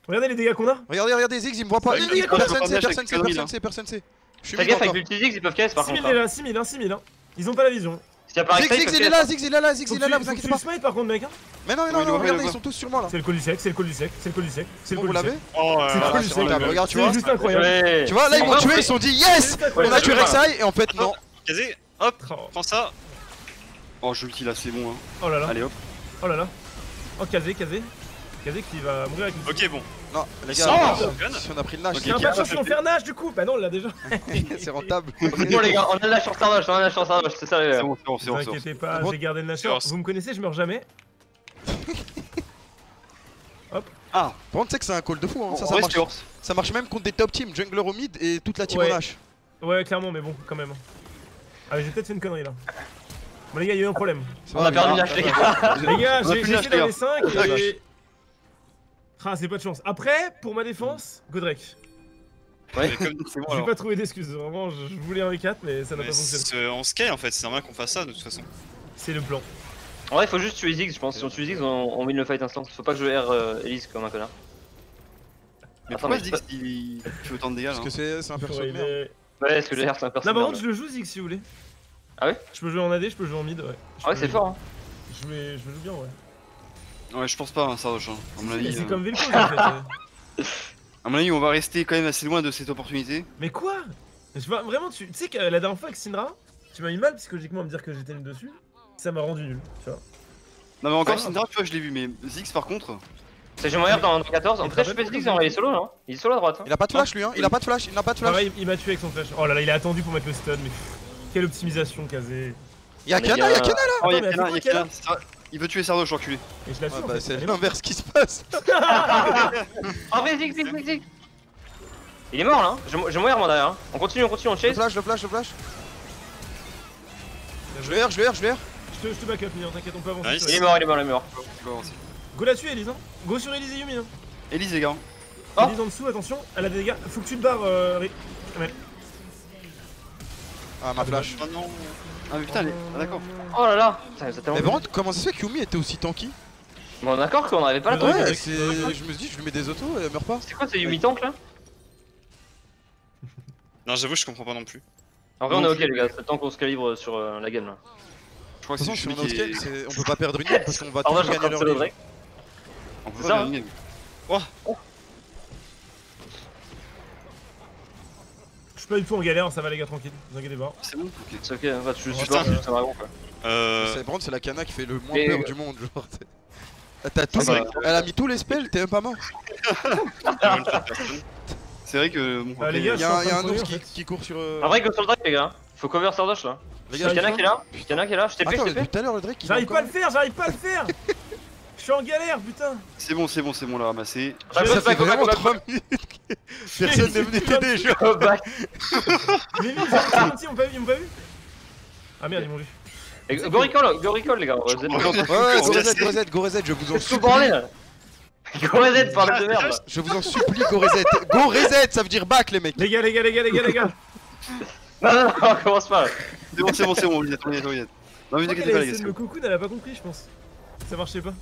Regardez les dégâts qu'on a. Regardez, regardez, Zix, ils me voient pas. Personne C, personne C, personne C, personne C. Fais gaffe avec hein. l'ulti Zix, ils peuvent casse par contre. 6000 là, 6000, 6000. Ils ont pas la vision. Zix, Zix, il est là, Zix, il est là, Zix, il est là, vous inquiétez pas. Smite par contre, mec. Hein. Mais non, mais non, non, regardez, ils sont tous sur moi là. C'est le colisec, c'est le colisec, c'est le colisec, c'est le colisec. Oh, c'est le euh, colisec. Regarde, tu vois. Juste incroyable. Tu vois, là ils m'ont tué, ils se sont dit yes, on a tué Rek'Sai et en fait non. Vas-y, hop, oh. prends ça. Oh, j'ulti là, c'est bon. Hein. Oh là là. Allez hop. Oh là là. Oh, casé, casé. Ok, bon. Non, les gars, si on a pris le Nash, Ok, un pas de chance nage du coup Bah non, on l'a déjà c'est rentable. Bon les gars, on a de la chance Sardoche, on a la chance Sardoche, c'est ça C'est gars. c'est bon, c'est Ne vous bon, c'est bon. inquiétez pas, j'ai gardé le nageur. Vous me connaissez, je meurs jamais. Ah, Par contre, tu sais que c'est un call de fou, hein. ça, marche, ça marche même contre des top teams, jungler au mid et toute la team Ouais. en Nash. Ouais, clairement, mais bon, quand même. Ah, mais j'ai peut-être fait une connerie là. Bon, les gars, il y a eu un problème. On a perdu la les gars. les gars, j'ai plus les 5 et ah, c'est pas de chance. Après, pour ma défense, Godrek. Ouais, Je bon. J'ai pas trouvé d'excuses, vraiment, je voulais un 4 mais ça n'a pas fonctionné. Euh, on scale en fait, c'est normal qu'on fasse ça de toute façon. C'est le plan. En vrai, faut juste tuer Ziggs, je pense. Si on tue Ziggs, on, on win le fight instant. Faut pas que je air euh, Elise comme un connard. Mais pourquoi Ziggs il fait autant de dégâts Parce hein que c'est un perso de merde. Ouais, parce que le c'est un perso. Là, par contre, je le joue Ziggs si vous voulez. Ah ouais Je peux jouer en AD, je peux jouer en mid, ouais. Je ah ouais, c'est fort. Hein. Je, me... je joue bien, ouais. Ouais, je pense pas, hein, Sardoche. Hein. À mon. C'est euh, comme hein. mon avis, on va rester quand même assez loin de cette opportunité. Mais quoi? Vraiment, tu sais que la dernière fois avec Sindra, tu m'as mis mal psychologiquement à me dire que j'étais nul dessus. Ça m'a rendu nul, tu vois. Non, mais encore ah. Sindra, tu vois, je l'ai vu, mais Zix par contre. C'est Gémoire dans 14. En fait, je fais Zix, il est solo, non Il est solo à droite. Il a pas de flash ah. lui, hein. Il a pas de flash, il n'a pas de ah flash. Il m'a tué avec son flash. Oh là là, il a attendu pour mettre le stun, mais quelle optimisation, Kazé. Y'a Kana, y'a Kana là oh, il veut tuer Sardoche, enculé. Et je l'assume. Ouais, bah, c'est l'inverse qui se passe. en vrai, zig, zig, zig, zig. Il est mort là, je, je mourir moi derrière. Hein. On continue, on continue, on chase. Le flash, le flash, le flash. Je le R, je le R, je le R. Je te, back up, t'inquiète, on peut avancer. Il est mort, il est mort, il est mort. Go là-dessus, Elise. Hein. Go sur Elise et Yumi. Hein. Elise, les gars. Oh. Elise en dessous, attention, elle a des dégâts. Faut que tu te barres, euh... Ah, ma ah, flash. Oh ah mais putain, les... ah, d'accord. Oh là là Mais par contre, comment ça que Yumi était aussi tanky Bon d'accord qu'on n'avait pas la Ouais, ouais, je me suis dit, je lui mets des autos, elle meurt pas. C'est quoi c'est Yumi Tank là Non, j'avoue, je comprends pas non plus. En vrai on est ok les gars, c'est le temps qu'on se calibre euh, sur euh, la game là. Je crois que toute c'est façon, si on est qui on peut pas perdre une game parce qu'on va toujours gagner leur On peut C'est ça, pas hein gagner. Oh. Oh. Suis pas du tout en galère, ça va les gars, tranquille. Vous inquiétez pas. C'est bon Ok. C'est ok, bah, tu suis pas, c'est un dragon quoi. Euh. C'est Brand, c'est la cana qui fait le moins Et- peur du monde, genre. Ah, T'as tout, Ah bah. elle a mis tous les spells, t'es même pas mort. C'est vrai que. Bon, Ah, les gars, Il y a, un- y a un ours qui, court sur. euh, En vrai, go sur le Drake, les gars. Faut cover Sardoche là. Les Y'en a gars, qui est là, y'en a qui est là, je t'ai fait, je Attends, t'ai depuis fait. tout à l'heure, le Drake J'arrive pas à le faire, j'arrive pas à le faire Je suis en galère, putain C'est bon, c'est bon, c'est bon, on l'a ramassé. Bah, Ça fait vraiment 3 minutes que personne n'est venu t'aider, genre. bah, bah. Mais ils m'ont pas vu, ils m'ont pas vu Ah merde, ils m'ont vu. Et Go recall, go recall, les gars. Go se reset, go reset, go reset, je vous en tout supplie. Go reset, bordel de merde. Je vous en supplie, go reset. Go reset, ça veut dire back, les mecs. Les gars, les gars, les gars, les gars, les gars Non, non, non, on commence pas. C'est bon, c'est bon, c'est bon, on y est, on y est, on y est. Non, mais Je qu'elle pas, les gars. bon. cocoon, elle a pas compris, je pense. Ça marchait pas.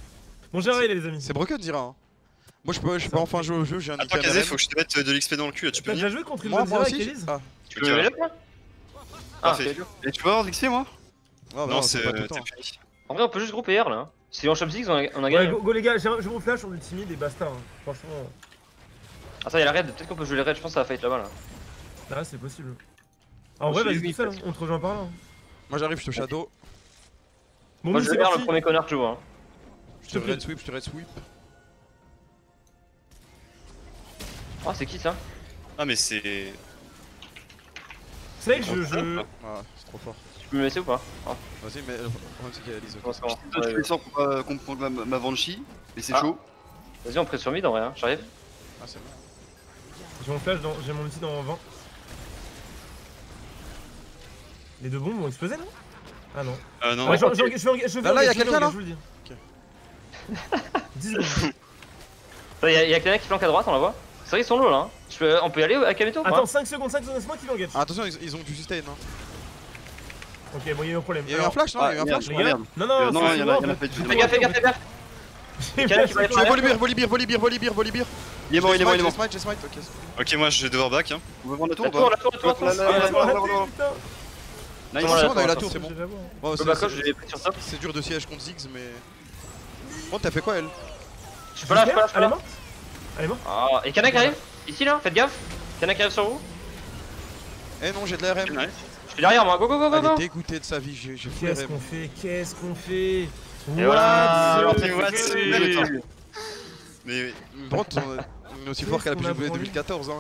Bon, j'ai les amis. C'est broken, dira. Hein. Moi, je peux, je peux enfin jouer au jeu, j'ai un Attends, Kazé, faut que je te mette de l'XP dans le cul, là, tu peux venir joué contre une Moi, moi avec aussi. Elise Ah, Tu veux level up là Ah, Parfait. Et tu peux avoir l'XP, moi non, bah Non, non, c'est c'est pas tout le t'es temps. fini. En vrai, on peut juste grouper R là. Si on chope 6, on a, on a Ouais, gagné. go, go, les gars, j'ai mon flash, on est timide et basta. hein. Franchement, Ah, ça, y'a la raid. Peut-être qu'on peut jouer les raids. Je pense que ça va fight là-bas là. là, c'est possible. Ah, en vrai, Je suis vas-y tout seul, hein. on te rejoint par là. hein. Moi, j'arrive, je te shadow. Bon, Moi, je vais le premier connard que je vois. Je te red sweep, je te red sweep. Ah, c'est qui ça? Ah, mais c'est. C'est que je. je... Ah, c'est trop fort. Tu peux me laisser ou pas? Ah, Vas-y, mais le problème, c'est qu'il y a Elise. fais ça pour comprendre ma, ma Banshee, mais c'est Ah. chaud. Vas-y, on presse sur mid en vrai. hein. J'arrive. Ah, c'est bon. J'ai mon flash, dans... j'ai mon ulti dans 20. Les deux bombes vont exploser, non? Ah non. Euh, non, Ouais, je, je, je, je, je, je, Là, là, y a je vais quelqu'un, là Je vous le dis. Ok. 10 secondes. Y'a y a Kana qui flanque à droite, on la voit. C'est vrai qu'ils sont low là. hein. Je peux... On peut y aller à Kameto ou pas Attends, 5 secondes, 5 secondes, c'est moi qui en Ah, attention, ils, ils ont du sustain. Hein. Ok, bon, il y a eu un problème. Il y a eu un flash, non Il y a eu un Ah, flash les Ah, non, non, Euh, non, il y en a, a fait. du tout. Fais gaffe, fais gaffe, fais gaffe. Va Volibir, Volibir, Volibir, Volibir, Volibir. Il est mort, il est mort, il est mort. J'ai smite, j'ai smite, ok. Ok, moi je vais devoir back. Hein. On veut voir la tour La ou tour, la tour, la tour, la tour. Là. putain. Nice. La- on a eu la tour, c'est bon. C'est dur de siège contre Ziggs, mais. Bon, t'as fait quoi, elle Je suis pas là, je suis pas là, je suis Elle pas est là. morte Elle est morte Ah, et Kana qui arrive Ici là, faites gaffe. Kana qui arrive sur vous. Eh non, j'ai de la RM. Je suis derrière moi, go go go go Elle est dégoûtée de sa vie, j'ai full Qu'est-ce RM. qu'on fait Qu'est-ce qu'on fait Et voilà, Mais Brant, on on est aussi fort qu'elle a pu Qu'est-ce qu'on a jouer branlé 2014, hein.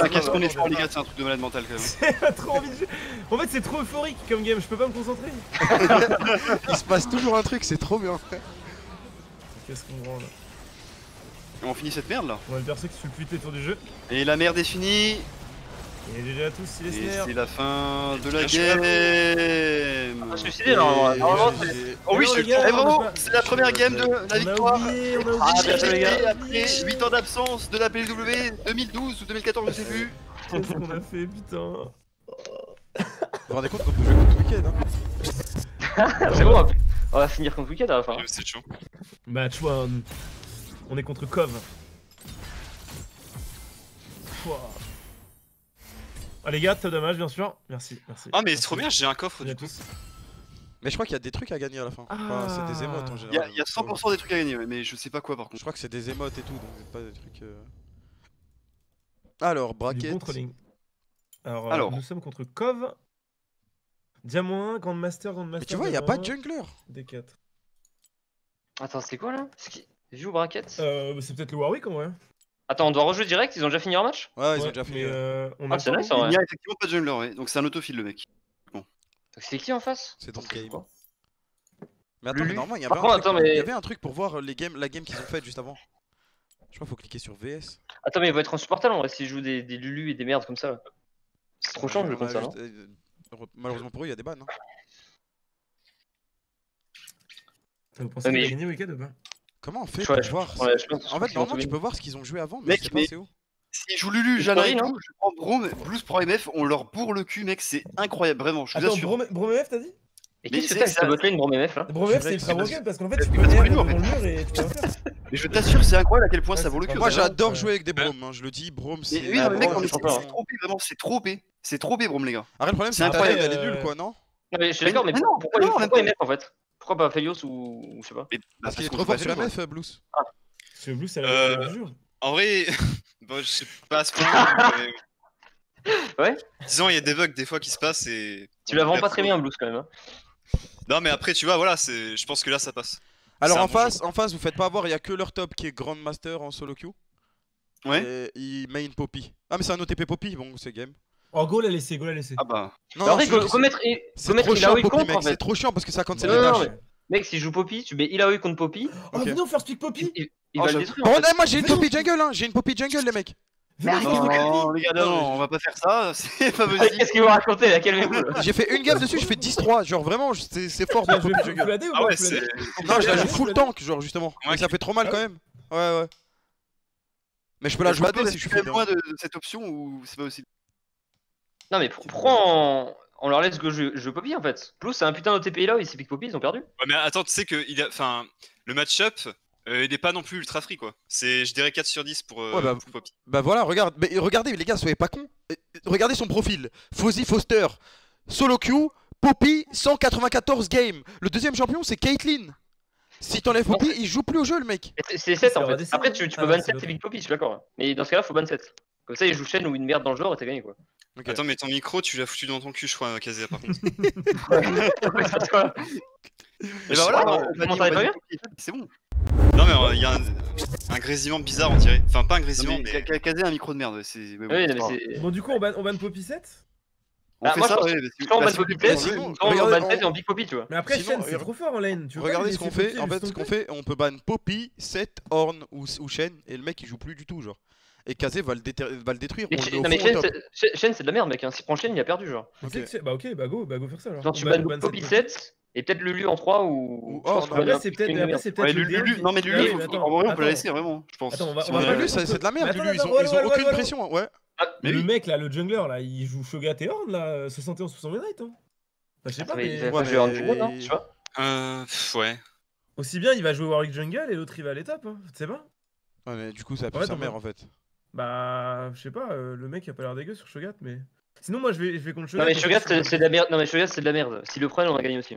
Ah, Qu'est-ce qu'on est fort, les gars, c'est un truc de malade mental quand même. C'est trop envie de jouer. En fait, c'est trop euphorique comme game, je peux pas me concentrer. Il se passe toujours un truc, c'est trop bien. Qu'est-ce qu'on branle on finit cette merde là. On a le perso qui suit le plus vite tour du jeu. Et la merde est finie. Et déjà tous, il est Et c'est la fin de la game. Ah, suicidé normalement. Normalement, c'est- Et- Oh oui, je les on pas- c'est la première game de la On victoire. on Ah, bien joué, les gars. Après 8 ans d'absence de la PW 2012 ou 2014, je sais plus. Qu'est-ce qu'on a fait, putain Vous vous rendez compte qu'on peut jouer contre Weekend hein C'est bon, on va finir contre Wicked à la fin. c'est chaud. Match 1. On est contre Cov. Pouah. Ah les gars, top dommage bien sûr. Merci, merci. Ah, mais c'est trop bien, j'ai un coffre du coup. tous. Mais je crois qu'il y a des trucs à gagner à la fin. Enfin, c'est des émotes en Il y, général. a, il y a 100% des trucs à gagner, ouais, mais je sais pas quoi par Je contre. crois que c'est des émotes et tout, donc pas des trucs. euh. Alors, Du bracket. controlling. Alors, euh, Alors. nous sommes contre Cov. Diamant 1, Grandmaster, Grandmaster. Mais tu vois, il y a pas de jungler. 1, D4. Attends, c'est quoi là? Qui? View bracket Euh, bah, c'est peut-être le Warwick en vrai. Attends, on doit rejouer direct Ils ont déjà fini leur match? Ouais, ils ont déjà fini. euh, on Ah, a c'est nice, en Il vrai. n'y a effectivement pas de jungler, ouais. donc c'est un autofil le mec. Donc c'est qui en face? C'est dans le Attends, game. quoi? Mais attends, mais normalement, il y avait un contre, truc- attends, mais- il y avait un truc pour voir les games, la game qu'ils ont faite juste avant. Je crois qu'il faut cliquer sur VS. Attends, mais il va être insupportable en vrai s'ils jouent des, des Lulu et des merdes comme ça. là. C'est trop chiant de jouer On comme a ça, non? juste- euh, Malheureusement pour eux, il y a des bans. hein. Vous pensez Ouais, mais- gagné Wicked ou pas? Comment on fait pour je- voir ouais, je pense- je En fait, normalement, tu gagner. peux voir ce qu'ils ont joué avant, mais Mec, c'est pas mais- c'est où S'ils jouent Lulu, Jana et tout, je prends Brom, Blues Pro MF, on leur bourre le cul, mec, c'est incroyable, vraiment, je vous Attends, assure. Brom- Bromef t'as dit? Et Mais qu'est-ce que c'est- ça- ta botlane Brom MF là? Bromef, C'est c'est ultra que broken parce qu'en fait, c'est tu peux aller dans le mur et tu peux rien faire. Mais je t'assure, c'est incroyable à quel point Ouais, ça vaut le cul. Moi j'adore jouer avec des Brom, hein, je le dis, Brom Mais c'est. oui, non, mais mec, Brom, on est- trop B, vraiment, c'est trop B. C'est trop B, Brom, les gars. Après le problème c'est que incroyable. elle est nulle quoi, non? Non, mais je suis d'accord, mais Mais non, pourquoi, MF en fait? Pourquoi pas Felios ou. ou je sais pas Mais- Parce qu'il est trop fort sur Felios, MF, euh, Blues. Parce que Blue, c'est la Euh, jure. En vrai, bon, je sais pas à ce point. mais- Ouais. Disons, il y a des bugs des fois qui se passent et. Tu la vends pas très bien, Blues quand même. hein. Non, mais après, tu vois, voilà, c'est. Je pense que là, ça passe. Alors en bon face, en face, vous faites pas avoir, il y a que leur top qui est Grandmaster en solo queue. Ouais. Et il main Poppy. Ah mais c'est un OTP Poppy, bon c'est game. Oh, go la laisser, go la laisser. Ah bah. Non, en non, vrai, je- faut, faut mettre, faut c'est trop chiant Ilaoi Poppy contre mec, en c'est fait. trop chiant parce que ça cancel Non, les non, Mec, s'il joue Poppy, tu mets Ilaoi contre Poppy, Oh, Ok. venez, on first pick Poppy il, il Oh, va le détruire. Bon, en fait. ouais, moi j'ai une non. Poppy jungle hein, j'ai une Poppy jungle les mecs. Mais. Non, les gars, non, non, on va pas faire ça. C'est pas possible. Qu'est-ce qu'il vous raconter là. J'ai fait une game dessus, je fais 10-3, genre vraiment c'est c'est fort jouer Poppy jungle. Ah ouais, Non, je la joue full tank, genre justement. Ouais, Mais ça fait trop mal quand même. Ouais, ouais. Mais je peux la jouer AD si je fidèle. moins de de cette option ou c'est pas possible Non, mais pour- pourquoi on, on leur laisse que je joue Poppy en fait? Plus, c'est un putain d'OTP là, ils s'est pick Poppy, ils ont perdu. Ouais, mais attends, tu sais que il a... enfin, le match-up, euh, il est pas non plus ultra free quoi. C'est, je dirais 4 sur 10 pour, euh, Ouais, bah, pour Poppy. Bah voilà, regarde, mais regardez les gars, soyez pas cons. Euh, Regardez son profil. Fozzy Foster, solo queue, Poppy, 194 games. Le deuxième champion c'est Caitlyn. Si t'enlèves Poppy, il joue plus au jeu le mec. Et C'est c'est 7 C'est en fait. Après, tu, tu peux ban c'est 7 l'autre. c'est pick Poppy, je suis d'accord. Mais dans ce cas là, faut ban 7. Comme ça, il joue chaîne ou une merde dans le genre et t'as gagné quoi. Ok. Attends, mais ton micro, tu l'as foutu dans ton cul, je crois, Kazé, par contre. Et bah voilà, on c'est bon. non, mais euh, il y a un, un grésillement bizarre, on dirait. Enfin, pas un Non, grésillement, mais mais. Kazé a un micro de merde. c'est- bon, Oui, c'est non, pas grave. mais c'est. Bon, du coup, on ban, on ban Poppy 7 On Ah, fait moi, ça, ouais, on bah, ban s'il Poppy vous plaît, 7, sinon, soit on ban 7 et on- pick Poppy, tu vois. Mais après, Shen, c'est trop fort en lane. Tu Regardez ce qu'on fait. En fait, ce qu'on fait, on peut ban Poppy, 7, Horn ou, ou Shen, et le mec il joue plus du tout, genre. Et Kazé va le, déter- va le détruire. Mais non, mais Shen, c'est- de la merde, mec. hein. S'il prend Shen, il a perdu, genre. Mais c'est Ok. que c'est- Bah, ok, bah go, bah go faire ça alors. Genre, tu ban Poppy Poppy. 7 et peut-être Lulu en 3 ou. Après, c'est peut-être Lulu, non mais Ah Lulu, en vrai on peut la laisser vraiment, je pense. Lulu, c'est de la merde, Lulu. Ils ont, aucune pression, ouais. Mais Le mec là, le jungler là, il joue Shogat et Horn là, 71 sur son Knight. Hein. Je sais Ah, pas, mais Ouais, Tu vois Euh. ouais. Aussi bien il va jouer Warwick Jungle et l'autre il va à l'étape, hein. tu sais pas Ouais, mais du coup, ça plus sa mère en fait. Bah, je sais pas, euh, le mec il a pas l'air dégueu sur Shogat, mais. Sinon, moi je vais, je vais contre Shogat. Non, mais Shogat, c'est de la merde. Non, mais Shogat, c'est de la merde. S'ils le prennent, on a gagné aussi.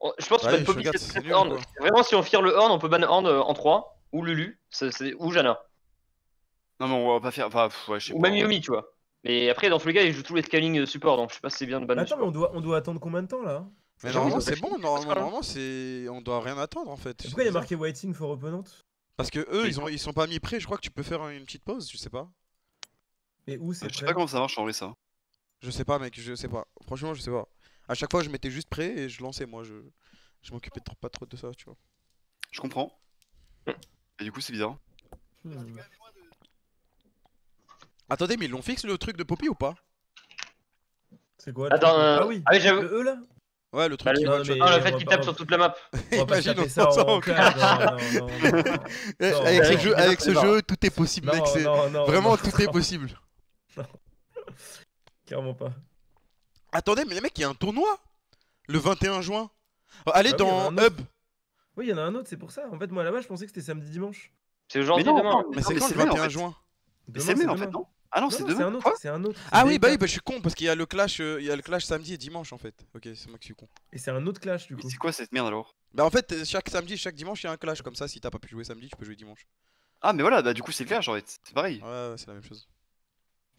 On- Je pense que Ouais, Poppy Shogat, 7, c'est nul, Horn. quoi. Vraiment, si on fire le Horn, on peut ban Horn euh, en 3 ou Lulu c'est- c'est- ou Jana. Non mais on va pas faire, enfin pff, ouais, je sais Ou pas. même Yomi, tu vois. Mais après, dans tous les cas, ils jouent tous les scaling euh, support, donc je sais pas si c'est bien de ban Attends, mais on doit, on doit attendre combien de temps là? Mais J'avoue, normalement, ont c'est bon. Normalement, c'est pas normalement, c'est. On doit rien attendre en fait. Pourquoi il y a marqué Waiting for Opponent? Parce que eux, ils, ont, ils sont pas mis prêts. Je crois que tu peux faire une petite pause. Je sais pas. Et où c'est Je sais pas comment ça marche en vrai ça. Je sais pas, mec. Je sais pas. Franchement, je sais pas. À chaque fois, je m'étais juste prêt et je lançais. Moi, je. Je m'occupais trop- pas trop de ça, tu vois. Je comprends. Et du coup c'est bizarre. Hmm. Attendez, mais ils l'ont fixe le truc de Poppy ou pas? C'est quoi le Attends, truc euh, Ah oui, ah oui, j'avoue. le E là? Ouais, le Bah, truc qui le- non, mais- le fait qu'il pas- tape sur toute la map. On va pas Imagine, taper on ça s'en en occupe. clair, non, non, non, non. Non, Avec ce jeu, tout est possible, mec. Vraiment non, tout est possible. Clairement pas. Attendez, mais les mecs, il y a un tournoi le 21 juin. Oh, Allez Ah a dans. Hub. Oui, il y en a un autre, c'est pour ça. En fait, moi là-bas, je pensais que c'était samedi dimanche. C'est aujourd'hui demain. Mais c'est quand le vrai, en 21 fait. juin c'est mai en fait non Ah non Non, c'est demain. c'est un autre, un autre. Ah oui, bah oui, bah je suis con parce qu'il y a le clash, euh, il y a le clash samedi et dimanche en fait. Ok, c'est moi qui suis con. Et c'est un autre clash du coup. c'est quoi cette merde alors? Bah en fait, euh, chaque samedi, chaque dimanche, il y a un clash comme ça. Si t'as pas pu jouer samedi, tu peux jouer dimanche. Ah mais voilà, bah du coup c'est clair en fait. C'est pareil. Ouais, ouais, c'est la même chose.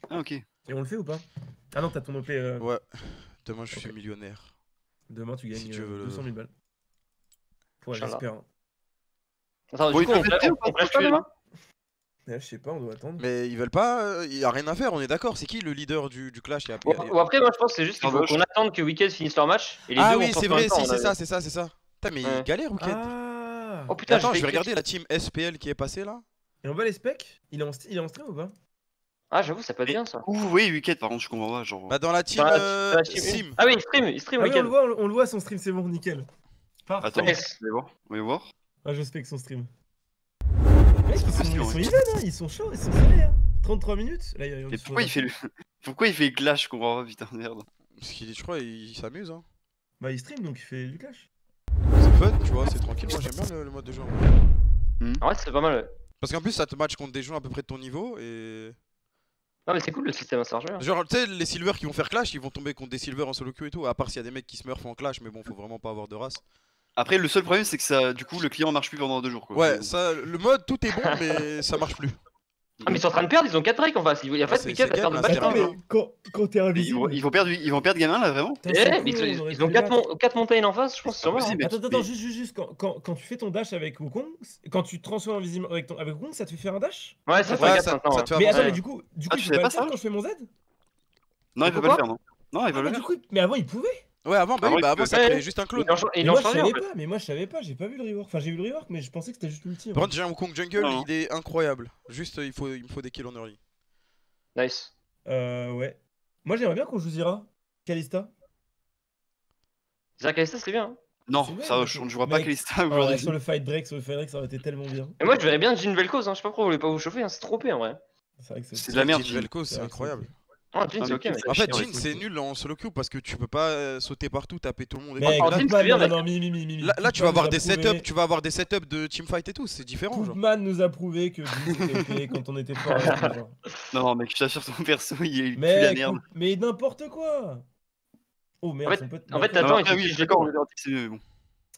Ah ok. Et on le fait ou pas? Ah non, t'as ton OP. euh, Ouais. Demain, je suis millionnaire. Demain, tu gagnes Si tu euh, veux le- 200 000 balles. Ouais, j'espère. Attends, du coup, on ou pas? on Ouais, je sais pas, on doit attendre. Mais ils veulent pas, euh, il y a rien à faire, on est d'accord. C'est qui le leader du, du clash Il y a- après, moi je pense que c'est juste qu'il faut Cardoche. qu'on attende que Wicked finisse leur match. Et les Ah deux, oui, c'est vrai, si, c'est ça, c'est ça, c'est ça. Putain, mais Ouais. il galère, Wicked. Ah Oh putain, Attends, je vais regarder la team SPL qui est passée là. Et on va les specs? Il, est en il est en stream ou pas? Ah, j'avoue, ça peut être bien ça. Ouh oui, Wicked par contre je comprends pas genre. Bah dans la team Dans la- euh, dans la team- Sim. Ah oui, il stream, il stream Ah oui, on Wicked. le voit, on, le- on le voit son stream, c'est bon, nickel. Parfait. Attends, Yes. on va voir. On va voir. Ah, je spec son stream. Ils sont, ils sont even, hein, ils sont chauds, ils sont serrés. Hein. 33 minutes Là, il y a Et pourquoi il fait le. Pourquoi il fait clash je comprends pas putain de merde. Parce qu'il, je crois, il, il s'amuse. Hein. Bah, il stream donc il fait du clash. C'est fun, tu vois, c'est tranquille. Moi j'aime bien le, le mode de jeu. En vrai, c'est pas mal. ouais. Parce qu'en plus, ça te match contre des gens à peu près de ton niveau et. Non, mais c'est cool le système à charger. hein. Genre, tu sais, les silvers qui vont faire clash, ils vont tomber contre des silvers en solo queue et tout. À part s'il y a des mecs qui se meurent en clash, mais bon, faut vraiment pas avoir de race. Après, le seul problème, c'est que ça, du coup, le client marche plus pendant deux jours. Quoi. Ouais, ça, le mode, tout est bon, mais ça marche plus. Ah, mais ils sont en train de perdre, ils ont 4 breaks en face. Il y a pas de c'est- pick-up c'est à faire de game, back. là, Attends, c'est mais quand, quand t'es Mais Ils invisible. vont, ils vont perdre, ils vont perdre gamin là, vraiment Eh, mais ils, ont pu 4, battre. mon... 4 montagnes en face, je pense que c'est pas normal. possible. hein. Attends, mais- attends, mais- juste, juste, juste, quand, quand, quand tu fais ton dash avec Wukong, quand tu te transformes invisible avec, ton, avec Wukong, ça te fait faire un dash? Ouais, ça fait Ouais, 4 ça, te fait Mais avancer. attends, mais du coup, du coup Ah, tu peut savais pas pas le faire ça quand je fais mon Z? Non, il peut pas le faire, non. Non, il Ah, va bah, le du faire. coup, mais avant il pouvait Ouais, avant, bah Ah oui, ouais, bah avant, ça Ouais. créait juste un clone. Moi je en fait. pas, mais moi je savais pas, j'ai pas vu le rework. Enfin j'ai vu le rework, mais je pensais que c'était juste l'ultime. Par contre, j'ai un Wukong Jungle, Non. il est incroyable. Juste, il, faut, il me faut des kills en early. Nice. Euh, ouais. Moi j'aimerais bien qu'on joue Zira. Kalista. Zach Calista, c'est bien. hein. Non, vrai, ça, je- on ne jouera pas Mec. Calista Ah ouais, aujourd'hui. sur le fight break, sur le fight break, ça aurait été tellement bien. Et moi, je verrais bien Jean Vel'Koz, hein. je sais pas pourquoi vous voulez pas vous chauffer, hein. c'est trop OP en vrai. C'est vrai que C'est de la merde. Jhin Vel'Koz, C'est incroyable. C'est ok, mec. c'est En fait, ouais, c'est nul en solo queue parce que tu peux pas euh, sauter partout, taper tout le monde. et Mais là, là, tu vas avoir des setups, tu vas avoir des setups de teamfight et tout, c'est différent. Goodman nous a prouvé que quand on était fort. Non, mec, je t'assure, ton perso, il Mais, la merde. mais n'importe quoi. Oh merde, En fait- t'attends, il suis d'accord, on est bon.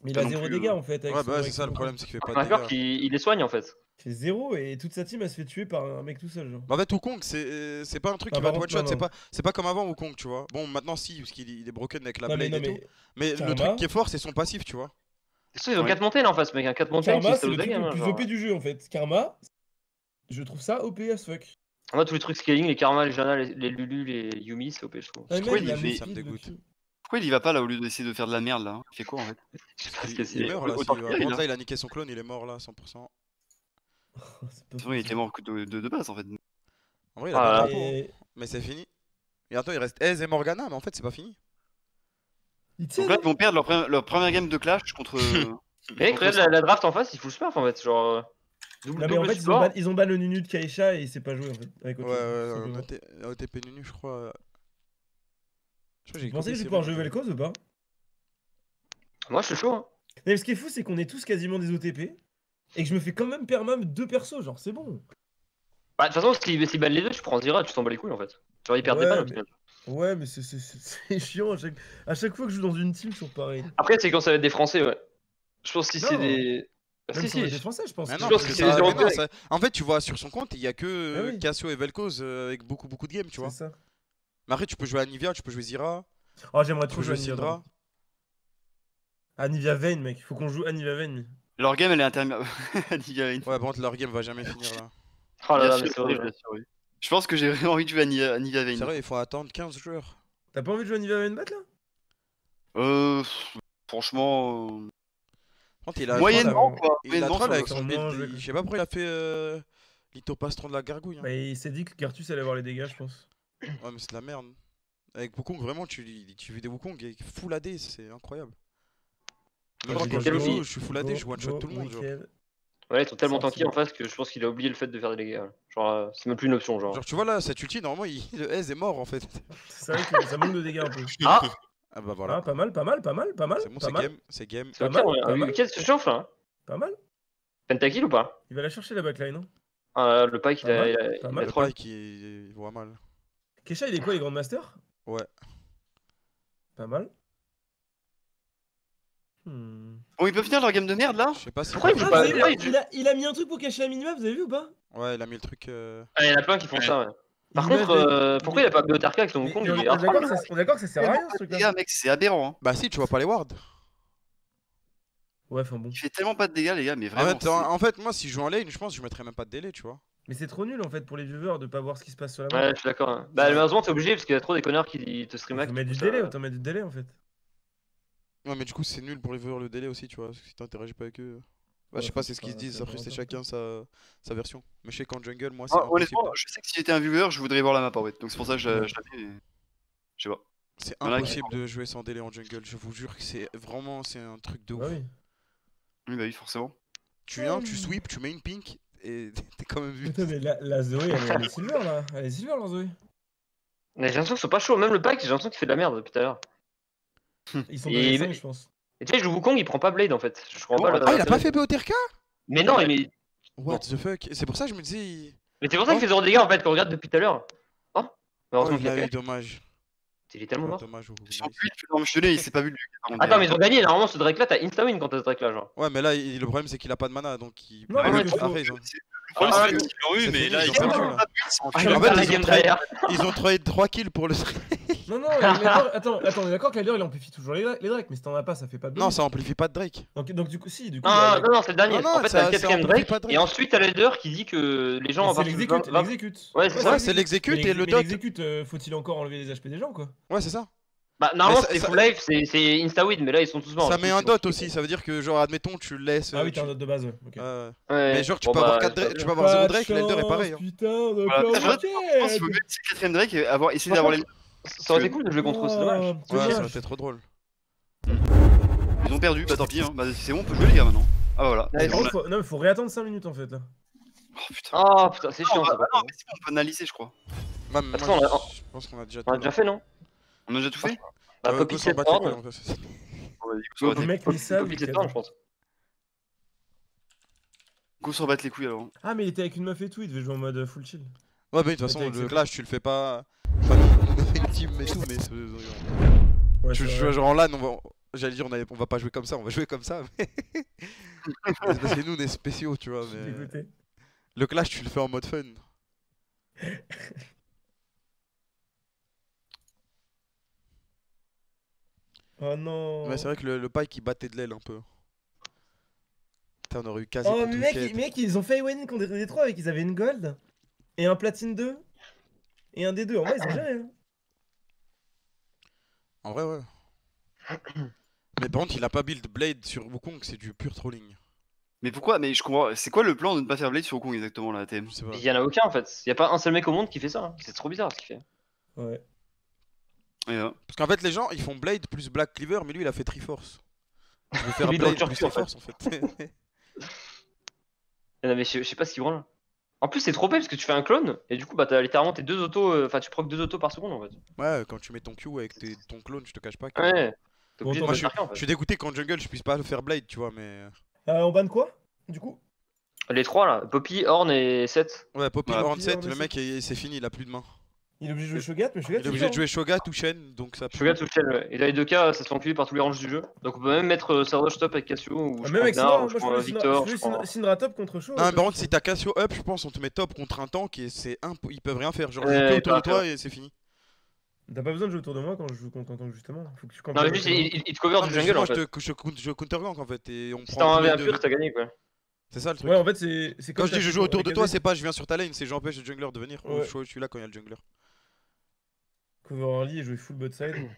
Mais il a zéro dégâts euh. en fait. avec Ouais, bah, c'est ça le problème, c'est qu'il fait pas de peur dégâts. qu'il il les soigne en fait. Il fait zéro et toute sa team elle se fait tuer par un mec tout seul. Genre. Bah, En fait, Wukong, c'est c'est pas un truc Ah, qui va te one shot, c'est pas, c'est pas comme avant Wukong, tu vois. Bon, maintenant, si, parce qu'il il est broken avec la non, mais, blade non, et tout. mais Mais le truc qui est fort, c'est son passif, tu vois. Ils ont Ouais. 4 montagnes en face, mec. Un 4 montagnes, Karma c'est c'est le truc le hein, plus genre. OP du jeu en fait. Karma, je trouve ça OP as fuck. Moi, tous les trucs scaling, les Karma, les Jana, les, les Lulu, les Yumi, c'est OP, je trouve. Ah, fait- move ça me dégoûte. Pourquoi il y va pas là au lieu d'essayer de faire de la merde là hein? Il fait quoi en fait? Il, il meurt là, autant euh, là. là, il a niqué son clone, il est mort là, 100%. Oh, c'est pas il était mort de, de, de base en fait. En vrai, il a Ah, drapeau, hein. Et- mais c'est fini. Et attends, il reste Ez et Morgana, mais en fait, c'est pas fini. Il tient, Donc là, non ils vont perdre leur, pre- leur première game de clash contre. Mais mec, contre regarde ça. la, la draft en face, il fout le smurf en fait. Genre. euh, Double, Non mais en double fait ils ont, support. ban, ils ont ban le Nunu de Kaisha et il s'est pas joué en fait. Avec Ouais, autre chose, ouais, OTP Nunu, je crois. euh. Je crois que j'ai Vous pensez que je vais pouvoir jouer. Vel'Koz ou pas? Moi, je suis chaud. Hein. Mais ce qui est fou c'est qu'on est tous quasiment des OTP et que je me fais quand même permam deux persos, genre c'est bon. Bah, de toute façon, s'il ban les deux, tu prends Zira, tu t'en bats les couilles en fait. Genre, ils perdent Ouais, des balles au mais- final. Ouais mais c'est- c'est c'est- c'est chiant à chaque... à chaque fois que je joue dans une team, c'est toujours pareil. Après, c'est quand ça va être des Français, ouais. Je pense que si c'est des. Bah, si, si. français je pense. Que ça- non, ça- En fait, tu vois sur son compte, il y a que Ah oui. Cassio et Vel'Koz euh, avec beaucoup beaucoup de games, tu vois. C'est ça. Mais après, tu peux jouer à Nivea, tu peux jouer Zira, Oh j'aimerais tu trop jouer à Nivea. Anivia Vayne mec, faut qu'on joue Anivia Vayne. Leur game, elle est interminable. Ouais, par contre, leur game va jamais finir là. Oh là là, mais c'est horrible. oui. Je pense que j'ai vraiment envie de jouer à Anivia, Anivia Vayne. C'est vrai, il faut attendre 15 joueurs. T'as pas envie de jouer Anivia Vayne bat là? Euh. Franchement. euh, il a Moyennement quoi. il a troll avec son build. Je sais pas pourquoi il a fait euh, l'Ithopastron de la gargouille. hein. Bah il s'est dit que Gartus allait avoir les dégâts je pense. Ouais, mais c'est de la merde. Avec Wukong, vraiment, tu, tu vis des Wukong et full AD, c'est incroyable. Même quand je quel joue, je suis full AD, je one shot tout le monde. Ouais, ils sont tellement tanky en face que je pense qu'il a oublié le fait de faire des dégâts. Genre, euh, c'est même plus une option, genre. Genre, tu vois là, cette ulti, normalement, il, le S est mort en fait. C'est vrai que ça manque de dégâts un peu. Ah Ah bah voilà. Ah, pas mal, pas mal, pas mal, pas mal. c'est bon, c'est game, c'est game. C'est ok, Pas mal, on pas a un mal. week-end se chauffe là. hein. Pas mal. Pentakill ou pas? Il va la chercher la backline. Hein. Ah, Le pike, il Pas a, mal, il a, il a mal. Le pike, il, il voit mal. Kesha, il est quoi, les Grandmasters Ouais. Pas mal. Hmm. Bon, ils peuvent finir leur game de merde là Je sais pas si. Pourquoi il pas- il a, il a mis un truc pour cacher la minimap, vous avez vu ou pas? Ouais, il a mis le truc. euh, Ah, il y en a plein qui font Ouais. ça, ouais. Par contre, euh, pourquoi il a pas Biotarka avec son Wukong mais on, est d'accord que ça- on est d'accord que ça sert à rien ce truc Les là gars, mec, c'est aberrant. Hein. Bah si, tu vois pas les wards. Ouais, enfin bon. Il fait tellement pas de dégâts, les gars, mais En vraiment. fait, en, fait, moi, si je joue en lane, je pense que je mettrais même pas de délai, tu vois. Mais c'est trop nul en fait pour les viewers de pas voir ce qui se passe sur la map. Ouais, je suis d'accord. hein. Bah, malheureusement, t'es obligé parce qu'il y a trop des connards qui te stream Autant mettre du délai, autant mettre du délai en fait. Ouais, mais du coup, c'est nul pour les viewers le délai aussi, tu vois. parce que Si t'interagis pas avec eux. Bah, Ouais, je sais pas, c'est ce qu'ils se disent. c'est Après, c'est chacun sa, sa version. Mais je sais qu'en jungle, moi, c'est Ah, honnêtement, je sais que si j'étais un viewer, je voudrais voir la map en fait. Donc c'est pour ça que je la je la fais. mais Je sais pas. C'est impossible de jouer sans délai en jungle. Je vous jure que c'est vraiment c'est un truc de ouf. Bah oui. Oui, bah oui, forcément. Tu viens, tu sweep, tu mets une pink et t'es quand même vu. Attends, mais la, la Zoé, elle, est- elle est silver là. Elle est silver la Zoé. Mais j'ai l'impression qu'ils sont pas chauds. Même le pack, j'ai l'impression qu'il fait de la merde depuis tout à l'heure. Ils sont Et- dans les 5, je pense. Et tu sais, je joue Wukong, il prend pas Blade en fait. Je comprends Oh, pas le- Ah, il a pas fait BOTRK Mais non, mais, What the fuck C'est pour ça que je me disais. il- mais c'est pour ça qu'il fait zéro dégâts en fait, qu'on regarde depuis tout à l'heure. Oh Oh, heureusement il qu'il a fait. dommage. Il est tellement mort. Dommage plus plus mentionné, il s'est pas vu Attends, mais ils ont gagné. Normalement, ce Drake là, t'as insta-win quand t'as ce Drake là, genre. Ouais, mais là, il- le problème c'est qu'il a pas de mana donc il. Non, mais ouais, faut- ah, raison. Le problème, Ah, c'est qu'ils l'ont eu, c'est mais fini, là, ils ont. Ah, ils ont ont trade 3 kills pour le. Non, non, mais attends, attends, on est d'accord que la leader il amplifie toujours les, les Drake, mais si t'en as pas, ça fait pas de Non, ça amplifie pas de Drake. Donc, donc du coup, si, du coup. Non, il y a- non, non, c'est le dernier. En fait, t'as le quatrième Drake. Et ensuite, t'as leader qui dit que les gens c'est l'exécute, 20 l'exécute. Ouais, c'est ça. Ouais, c'est l'exécute et le dot. l'exécute, euh, faut-il encore enlever les HP des gens, quoi? Ouais, c'est ça. Bah, normalement, ça- full life, c'est- c'est insta-win, mais là, ils sont tous morts. Ça met un dot aussi, ça veut dire que genre admettons tu le laisses. Ah euh, oui, tu- t'as un dot de base, ouais. ok. Mais genre tu Bon, peux avoir bah, 4 ça- Drake, tu peux avoir 0 Pas de Drake, l'Elder est pareil. hein. Putain, Voilà. corps Je pense qu'il faut mettre le quatrième Drake et avoir, essayer d'avoir les. Ça aurait été cool de jouer contre eux, c'est dommage. Ouais, ça aurait été trop drôle. Ils ont perdu, bah tant pis, hein. bah c'est bon, on peut jouer les gars maintenant. Ah voilà. Non, mais faut réattendre 5 minutes en fait là. Oh putain. Oh putain, c'est chiant bah, ça. bah, non, mais c'est bon, on peut analyser, je crois. Attends, on a- je pense qu'on a déjà On a déjà là. fait, non? On a déjà tout fait Bah, Euh, Go- s'en battre Le les- mec, Poppy il savent. Set Horn, je pense. Go s'en battre les couilles alors. Ah, mais il était avec une meuf et tout, il devait jouer en mode full chill. Ouais, mais de toute façon, le clash tu le fais pas. Enfin, on a fait une team et tout, mais. c'est- Ouais, Tu joues vrai. genre en LAN, on va. J'allais dire, on, va pas jouer comme ça, on va jouer comme ça, mais. C'est Parce que nous, on est spéciaux, tu vois. Mais... Le clash, tu le fais en mode fun. Oh non. Ouais, c'est vrai que le, le pike il battait de l'aile un peu. Putain, on aurait eu quasi Oh, mec, mec, ils ont fait win contre des 3 avec ils avaient une gold et un platine 2 et un D2. En vrai, ils ont géré. Hein. En vrai, ouais. Mais par contre, il a pas build Blade sur Wukong, c'est du pur trolling. Mais pourquoi? Mais je comprends. C'est quoi le plan de ne pas faire Blade sur Wukong exactement là, TM. Il y en a aucun en fait. Il y a pas un seul mec au monde qui fait ça. hein. C'est trop bizarre ce qu'il fait. Ouais. Et, euh, Parce qu'en fait, les gens ils font Blade plus Black Cleaver, mais lui il a fait Triforce. Je vais faire Lui, il est en Blade plus Turquie, en fait. Triforce en fait. Non, mais je, je sais pas ce qu'il branle. En plus, c'est trop bête parce que tu fais un clone et du coup, bah t'as littéralement tes deux autos. euh, Enfin, tu procs deux autos par seconde en fait. ouais, quand tu mets ton Q avec tes- ton clone, je te cache pas que. Ouais. T'es Bon, de je suis- marquer en Je suis dégoûté qu'en jungle je puisse pas faire Blade, tu vois, mais. Euh, on banne quoi Du coup? Les trois là, Poppy, Horn et Seth. Ouais, Poppy Ouais. Horn Poppy, 7, Horn le mec c'est fini, il a plus de main. Il est obligé de jouer Shogat, mais Shogat Il est obligé de jouer Shogat ou Shen, donc ça. Je regarde tout le ciel, ouais. Et dans les deux cas, ça se fait enculer par tous les ranges du jeu. Donc on peut même mettre euh, Sardoche top avec Cassio ou Ah, je même avec moi ou je je voulais Victor. Je je top contre Show. Non, mais par contre, si t'as Cassio up, je pense on te met top contre un tank et c'est imp... ils peuvent rien faire. Genre, ils autour de toi et c'est fini. T'as pas besoin de jouer autour de moi quand je joue contre un tank justement. Faut que tu Non, mais juste, il, te cover Non, du jungle en je, fait. te, je, counter- je counter gank en fait et on Si t'as un tous les 1v1 deux- pur, t'as gagné quoi. C'est ça le truc. Ouais, en fait, c'est c'est Quand je dis je joue autour de toi, c'est pas je viens sur ta lane, c'est j'empêche le jungler de venir. Ouais. je, je suis là quand il y a le jungler. Cover early et jouer full bot side.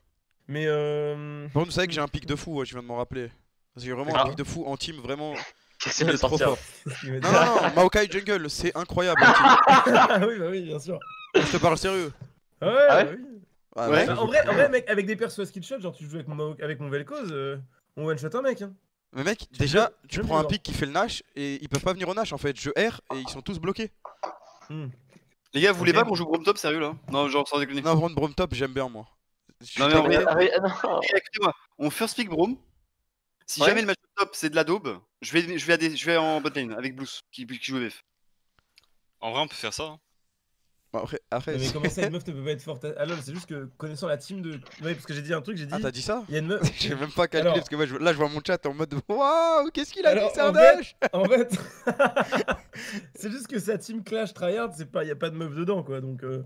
Mais euh. Contre, vous savez que j'ai un pic de fou, ouais, je viens de m'en rappeler. Parce que J'ai vraiment Ah. un pic de fou en team, vraiment. Qu'est-ce Il qu'il est va trop sortir fort. Non, non, non, Maokai Jungle, c'est incroyable. Ah oui, bah oui, bien sûr. Je te parle sérieux. Ah ouais, Ah ouais bah oui. Ah, Ouais. bah, en, vrai, en vrai, mec, avec des persos skill shot, genre tu joues avec mon, avec mon Vel'Koz, euh, on one shot un mec. Hein. Mais mec, déjà, tu prends un pic qui fait le Nash et ils peuvent pas venir au Nash en fait. Je R et ils sont tous bloqués. Hmm. Les gars, vous voulez pas qu'on joue Grom Top sérieux là? Non, genre sans déconner. Non, Brome Top, j'aime bien moi. Non, mais en vrai-. Ah, ah, gars, écoutez-moi, on first pick Brom. Si Ouais. jamais le match top c'est de la daube, je vais, je vais, à des- je vais en botlane avec Blues qui, qui joue BF. En vrai, on peut faire ça. hein. Bon, après, mais comment ça, une meuf ne peut pas être forte? À LoL C'est juste que connaissant la team de. Ouais, parce que j'ai dit un truc, j'ai dit. Ah, t'as dit ça? Il y a une meuf. J'ai même pas calculé Alors- parce que moi, je- là je vois mon chat en mode Waouh, qu'est-ce qu'il a Alors, dit, c'est un en fait- dash En fait, c'est juste que sa team Clash Tryhard, c'est pas, y a pas de meuf dedans quoi. Donc, euh,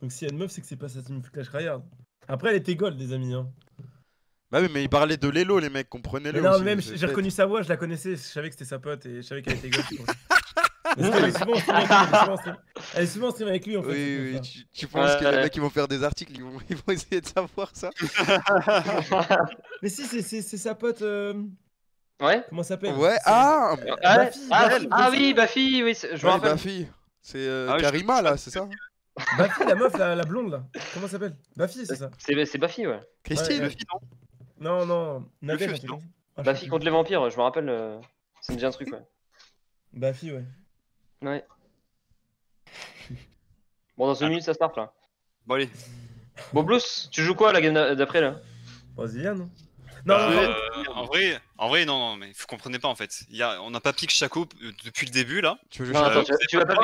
donc s'il y a une meuf, c'est que c'est pas sa team Clash Tryhard. Après, elle était gold, les amis. Hein. Bah oui, mais il parlait de Lelo, les mecs, comprenez-le. Non, aussi, même j'ai reconnu sa voix, je la connaissais, je savais que c'était sa pote et je savais qu'elle était gold. c'est pour ça. Parce qu'elle est souvent en stream avec lui, elle est souvent en stream- souvent avec lui en fait. Oui, oui, tu, tu penses que les mecs ils vont faire des articles, ils vont, ils vont essayer de savoir ça Mais si, c'est- c'est c'est sa pote. euh, Ouais Comment ça s'appelle? Ouais, C'est- ah Ah, Bafi, ah, ah oui, Bafi, oui, c'est- je me Ouais, rappelle. Bafi. C'est euh, Ah oui, je- Karima là, c'est ça? Bafi, la meuf, la, la blonde là. Comment ça s'appelle? Bafi, c'est ça C'est c'est Bafi, ouais. Christine? Ouais, non Non, un truc non contre les vampires, je me rappelle. euh, Ça me dit un truc, ouais. Bafi, ouais. Ouais. Bon, dans une minute, ça start là. Bon, allez. Bon, Blues, tu joues quoi la game d'a- d'après là? Non Non, Bah, non, ouais. non, Euh, en vrai, en vrai, non, non, mais vous comprenez pas en fait. Il y a, on n'a pas pique Chaco euh, depuis le début là. Tu veux que Non, je- attends, tu, tu vas pas.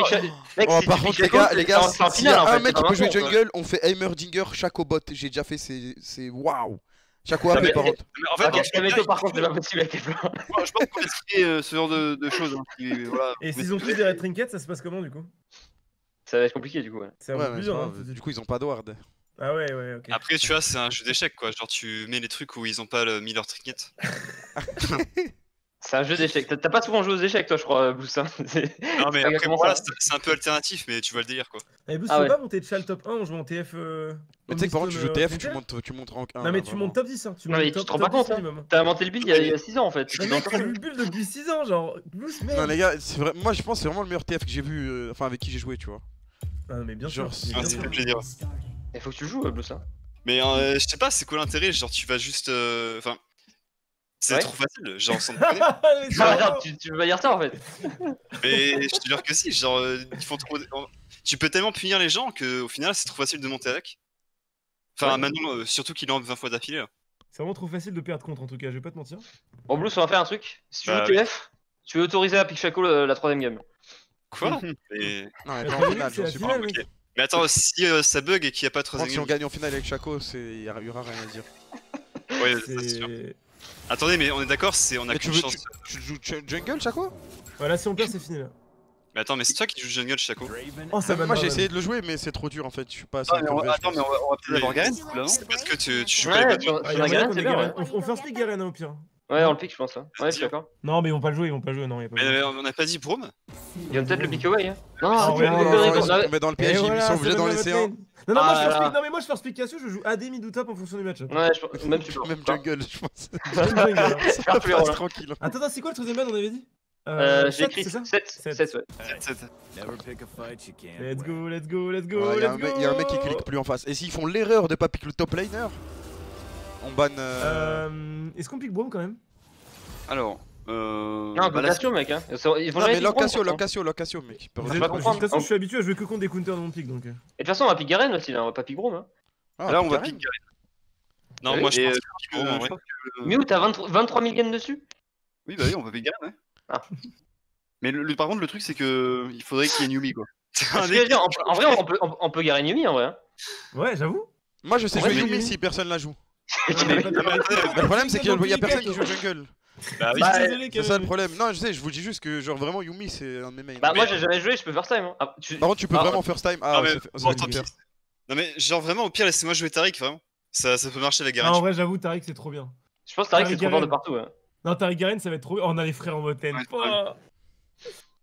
Mec, Oh, si par contre, les Chaco, gars, les gars, s'il y a un mec qui peut jouer jungle, on fait Heimerdinger, Chaco bot. J'ai déjà fait, c'est c'est waouh. Chaco AP mais- par contre. En fait, par contre, c'est pas possible avec tes plans. Moi, je pense qu'on va essayer euh, ce genre de, de choses. hein, qui- voilà. Et s'ils ont tous des red trinkets, ça se passe comment du coup? Ça va être compliqué du coup. ouais. C'est un Ouais, peu mais plus c'est dur, pas hein, grave. tout de Du coup, ils ont pas de ward. Ah ouais, ouais, ok. Après, tu vois, c'est un jeu d'échecs quoi. Genre, tu mets les trucs où ils ont pas le- mis leur trinket. C'est un jeu d'échecs. T'as- pas souvent joué aux échecs, toi, je crois, Boost. hein. Non, mais après, voilà, c'est un peu alternatif, mais tu vois le délire quoi. Et Boost, Ah tu ouais. pas monter de Chal top 1 en jouant en TF. euh, Mais tu sais que par contre, tu joues euh, TF, tu montes, tu montes rank 1. Non, mais tu montes top 10, hein. Tu Non, mais montes tu te rends pas 10 compte, hein. minimum. T'as inventé le build il y a- il y a 6 ans en fait. Dans mec le build depuis 6 ans, genre. Boost, Non, merde. les gars, c'est vrai. Moi, je pense que c'est vraiment le meilleur TF que j'ai vu. euh, Enfin, avec qui j'ai joué, tu vois. Ah, mais bien Genre, sûr. mais Ah, ça fait plaisir. Il faut que tu joues, Boost. hein. Mais je sais pas, c'est quoi l'intérêt Genre, tu vas juste. euh, Enfin. C'est Ouais. trop facile, genre, sans Ah, tu, tu veux pas dire ça en fait Mais je te jure que si, genre, euh, ils font trop. Tu peux tellement punir les gens que au final, c'est trop facile de monter avec. Enfin, Ouais. maintenant, euh, surtout qu'il est 20 fois d'affilée. C'est vraiment trop facile de perdre contre en tout cas, je vais pas te mentir. Bon, Blues, on va faire un truc. Si tu Bah joues oui. TF, tu veux autoriser à Pick Shaco le- la troisième game. Quoi? Mais... Non, mais La en finale, la suis finale, pas. Mais attends, si euh, ça bug et qu'il n'y a pas de troisième si on gagne en finale avec Chaco, il y aura rien à dire. Ouais, c'est sûr. Attendez, mais on est d'accord, c'est on a Mais qu'une chance. Tu joues jungle, Chaco? Voilà, si on perd, c'est fini là. Mais attends, mais c'est toi qui joues jungle, Chaco Oh, ça Moi, j'ai essayé de le jouer, mais c'est trop dur en fait. Je suis pas assez. Ah, mais on- level, je attends, mais on va, on va peut-être avoir Garen, C'est parce que tu, tu joues Ouais, pas les bonnes- Ah. Ouais, On, on fait un split Garen hein, au pire. Ouais, on le pick, je pense. hein. Ouais, je suis d'accord. Non, mais ils vont pas le jouer, ils vont pas le jouer, non. Y a pas Mais euh, on n'a pas dit Brome Il va peut-être le pick away. Hein. Non, Ah, c'est ouais, que- Non, que- ils sont tombés dans le Et piège, ils voilà, sont obligés donne d'en la laisser un. Non, non, moi, Ah je fais là non, mais moi je fais split Cassio, je joue AD mid ou top en fonction du match-up. Ouais, je pense- même support. Même jungle, je pense. Même jungle, hein. Faire Passe tranquille. Attends, attends, c'est quoi le troisième ban on avait dit? Euh, J'ai sept, écrit c'est ça? 7, Sept. 7, ouais. C'est- Let's go, let's go, let's go, Il y, a un let's mec- go y a un mec qui clique plus en face. Et s'ils font l'erreur de pas piquer le top laner, euh, Euh, Est-ce qu'on pique Brome quand même? Alors, euh. Non, bah, mec. Hein. Ils vont Non, mais pick Locasio, mec. Je De toute pas façon, je suis habitué à jouer que contre des counters dans mon pick donc. Et de toute façon, on va pick Garen aussi, là. On va pas pick Braum. Hein. Ah, là, on va Garen. piquer Non, moi je pense euh, que Euh, Brome, que- Mew, t'as 23 23 000 gains dessus? Oui, bah oui, on va piquer Garen, ouais. Ah. Mais le, le- par contre, le truc, c'est que il faudrait qu'il y ait Newbie, quoi. En, en vrai, on peut, on, peut Garen Yumi en vrai. Hein. Ouais, j'avoue. Moi, je sais jouer Yumi Yumi. si personne la joue. Le problème, c'est qu'il y a personne qui joue jungle. Bah oui, Bah, C'est ça le problème. Non, je sais, je vous dis juste que, genre, vraiment, Yumi, c'est un de mes mains. Bah, moi, j'ai jamais joué, je peux faire time. Hein. Ah, tu- Par contre, tu peux Ah, vraiment first time. Ah, Non, mais fait- bon. Non, mais genre vraiment, au pire, laissez-moi jouer Tariq, vraiment. Ça, ça peut marcher la Ah, Garen. en vrai, j'avoue, Tariq, c'est trop bien. Je pense que Tariq, c'est trop fort de partout. Ouais. Non, Tariq Garen, ça va être trop bien. Oh, on a les frères en. Ouais, Oh.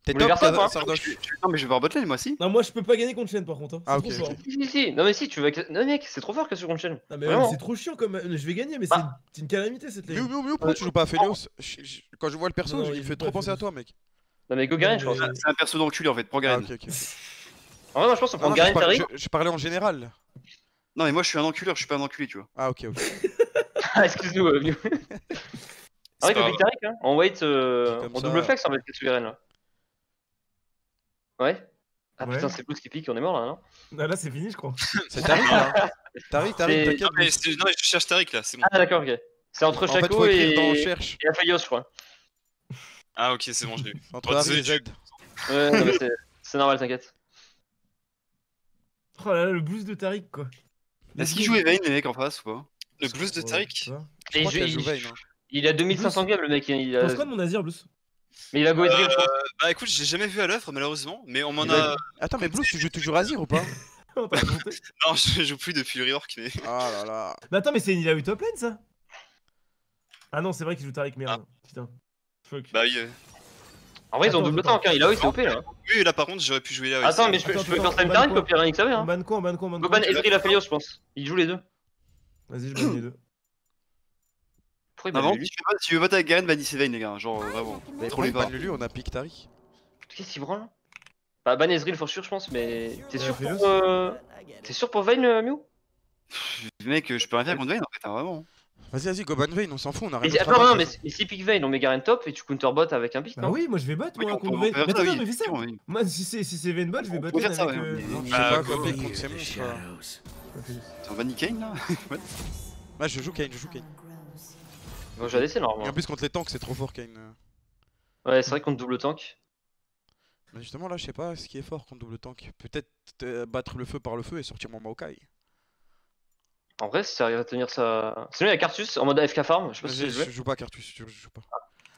T'es top, ça, hein Sardoche. Je- je- Non, mais je vais voir botlane, moi, si. Non, moi, je peux pas gagner contre Shen par contre. hein. Ah, C'est ok, trop fort. Si, si, si. Non, mais si, tu veux. que- Non, mec, c'est trop fort que sur Conchain. Non, mais Vraiment. c'est trop chiant comme. Je vais gagner, mais c'est Ah. c'est une calamité cette. Miu, Miu, pourquoi tu joues pas à Phelios Je- je- Quand je vois le perso, Non, non, il il fait trop penser à toi, mec. Non, mais go Garen, je pense. mais- C'est un perso d'enculé, en fait. Prends Ah, Garen. ok. En vrai, moi, je pense qu'on Ah, prend non, je, Garen Tariq. je- parlais en général. Non, mais moi, je suis un enculeur, je suis pas un enculé, tu vois. Ah, ok, ok. Ah, excuse-nous, euh, Mew. Ah, pick Tariq, hein. En wait, euh, en ça. double flex, va être Garen là? Ouais. Ah Ouais. putain, c'est plus qui pique, on est mort là, non? Ah, là, c'est fini, je crois. C'est Tariq, là. Tariq, Tariq, t'inquiète. Non, mais non, je cherche Tariq là, c'est bon. Ah, d'accord, ok. C'est entre En fait, écrire et. dans cherche. Et Aphelios, je crois. Ah, ok, c'est bon, je l'ai eu. Entre Harry et Z. Ouais, c'est- normal, t'inquiète. Oh là là, le boost de Tariq, quoi. Est-ce qu'ils jouent Evain, les mecs, en face, ou pas? Le blues de Tariq? Je crois qu'il il, Vayne, hein. il a 2500 games, le mec. Il a... penses quoi de mon Azir, Blues Mais il a Go Ezreal, je pense. Euh, bah écoute, je l'ai jamais vu à l'œuvre malheureusement, mais on m'en a. Attends, mais Blues, tu joues toujours Azir ou pas. Non, je joue plus depuis le rework, mais. Ah là là. Mais attends, mais c'est il a eu top lane ça? Ah non, c'est vrai qu'il joue Tariq, merde. Putain. Fuck. Bah oui. euh. En vrai, ils ont double tank, hein. Il a oui, c'est OP là. Oui, là par contre, j'aurais pu jouer là. ouais, Attends, mais je peux, Attends, je peux faire quoi au pire, Nick savait, On hein. ban quoi, on ban quoi, on ban quoi? Ban Ezreal Aphelios, je pense. Il joue les deux. Vas-y, je ban les deux. Pourquoi il ban vraiment, si tu veux- voter avec Garen, bannissez Evain, les gars. Genre, euh, vraiment. Mais Trop les bas. Lulu, on a pick Tariq. Qu'est-ce qu'il branle Bah, ban Ezreal for sure, je pense, mais. T'es sûr pour. euh, T'es sûr pour Vayne, euh, Mew? Mec, je peux rien faire contre Evain, en fait, hein, vraiment. Vas-y, vas-y, go ban Vayne, on s'en fout, on a rien Mais Attends, non, mais si pick Vayne, on met Garen top et tu counter bot avec un pick, Bah non? oui, moi je vais bot, moi, on contre Vayne. Mais attends, oui, mais fais ça. Moi, si c'est si c'est Vayne bot, je vais bot euh, façon. Je sais Bah, pas go. contre ces monstres. Van Kane, là Ouais, je joue Kane, je joue Kane. Bon, j'ai Et normalement. en plus, contre les tanks, c'est trop fort Kane. Ouais, c'est vrai qu'on double tank. Mais justement, là, je sais pas ce qui est fort contre double tank. Peut-être euh, battre le feu par le feu et sortir mon Maokai. En vrai, si ça arrive à tenir ça. Sinon, il y a Cartus en mode AFK farm. Je sais pas si Je, tu joué. je joue pas Cartus, je, je joue pas.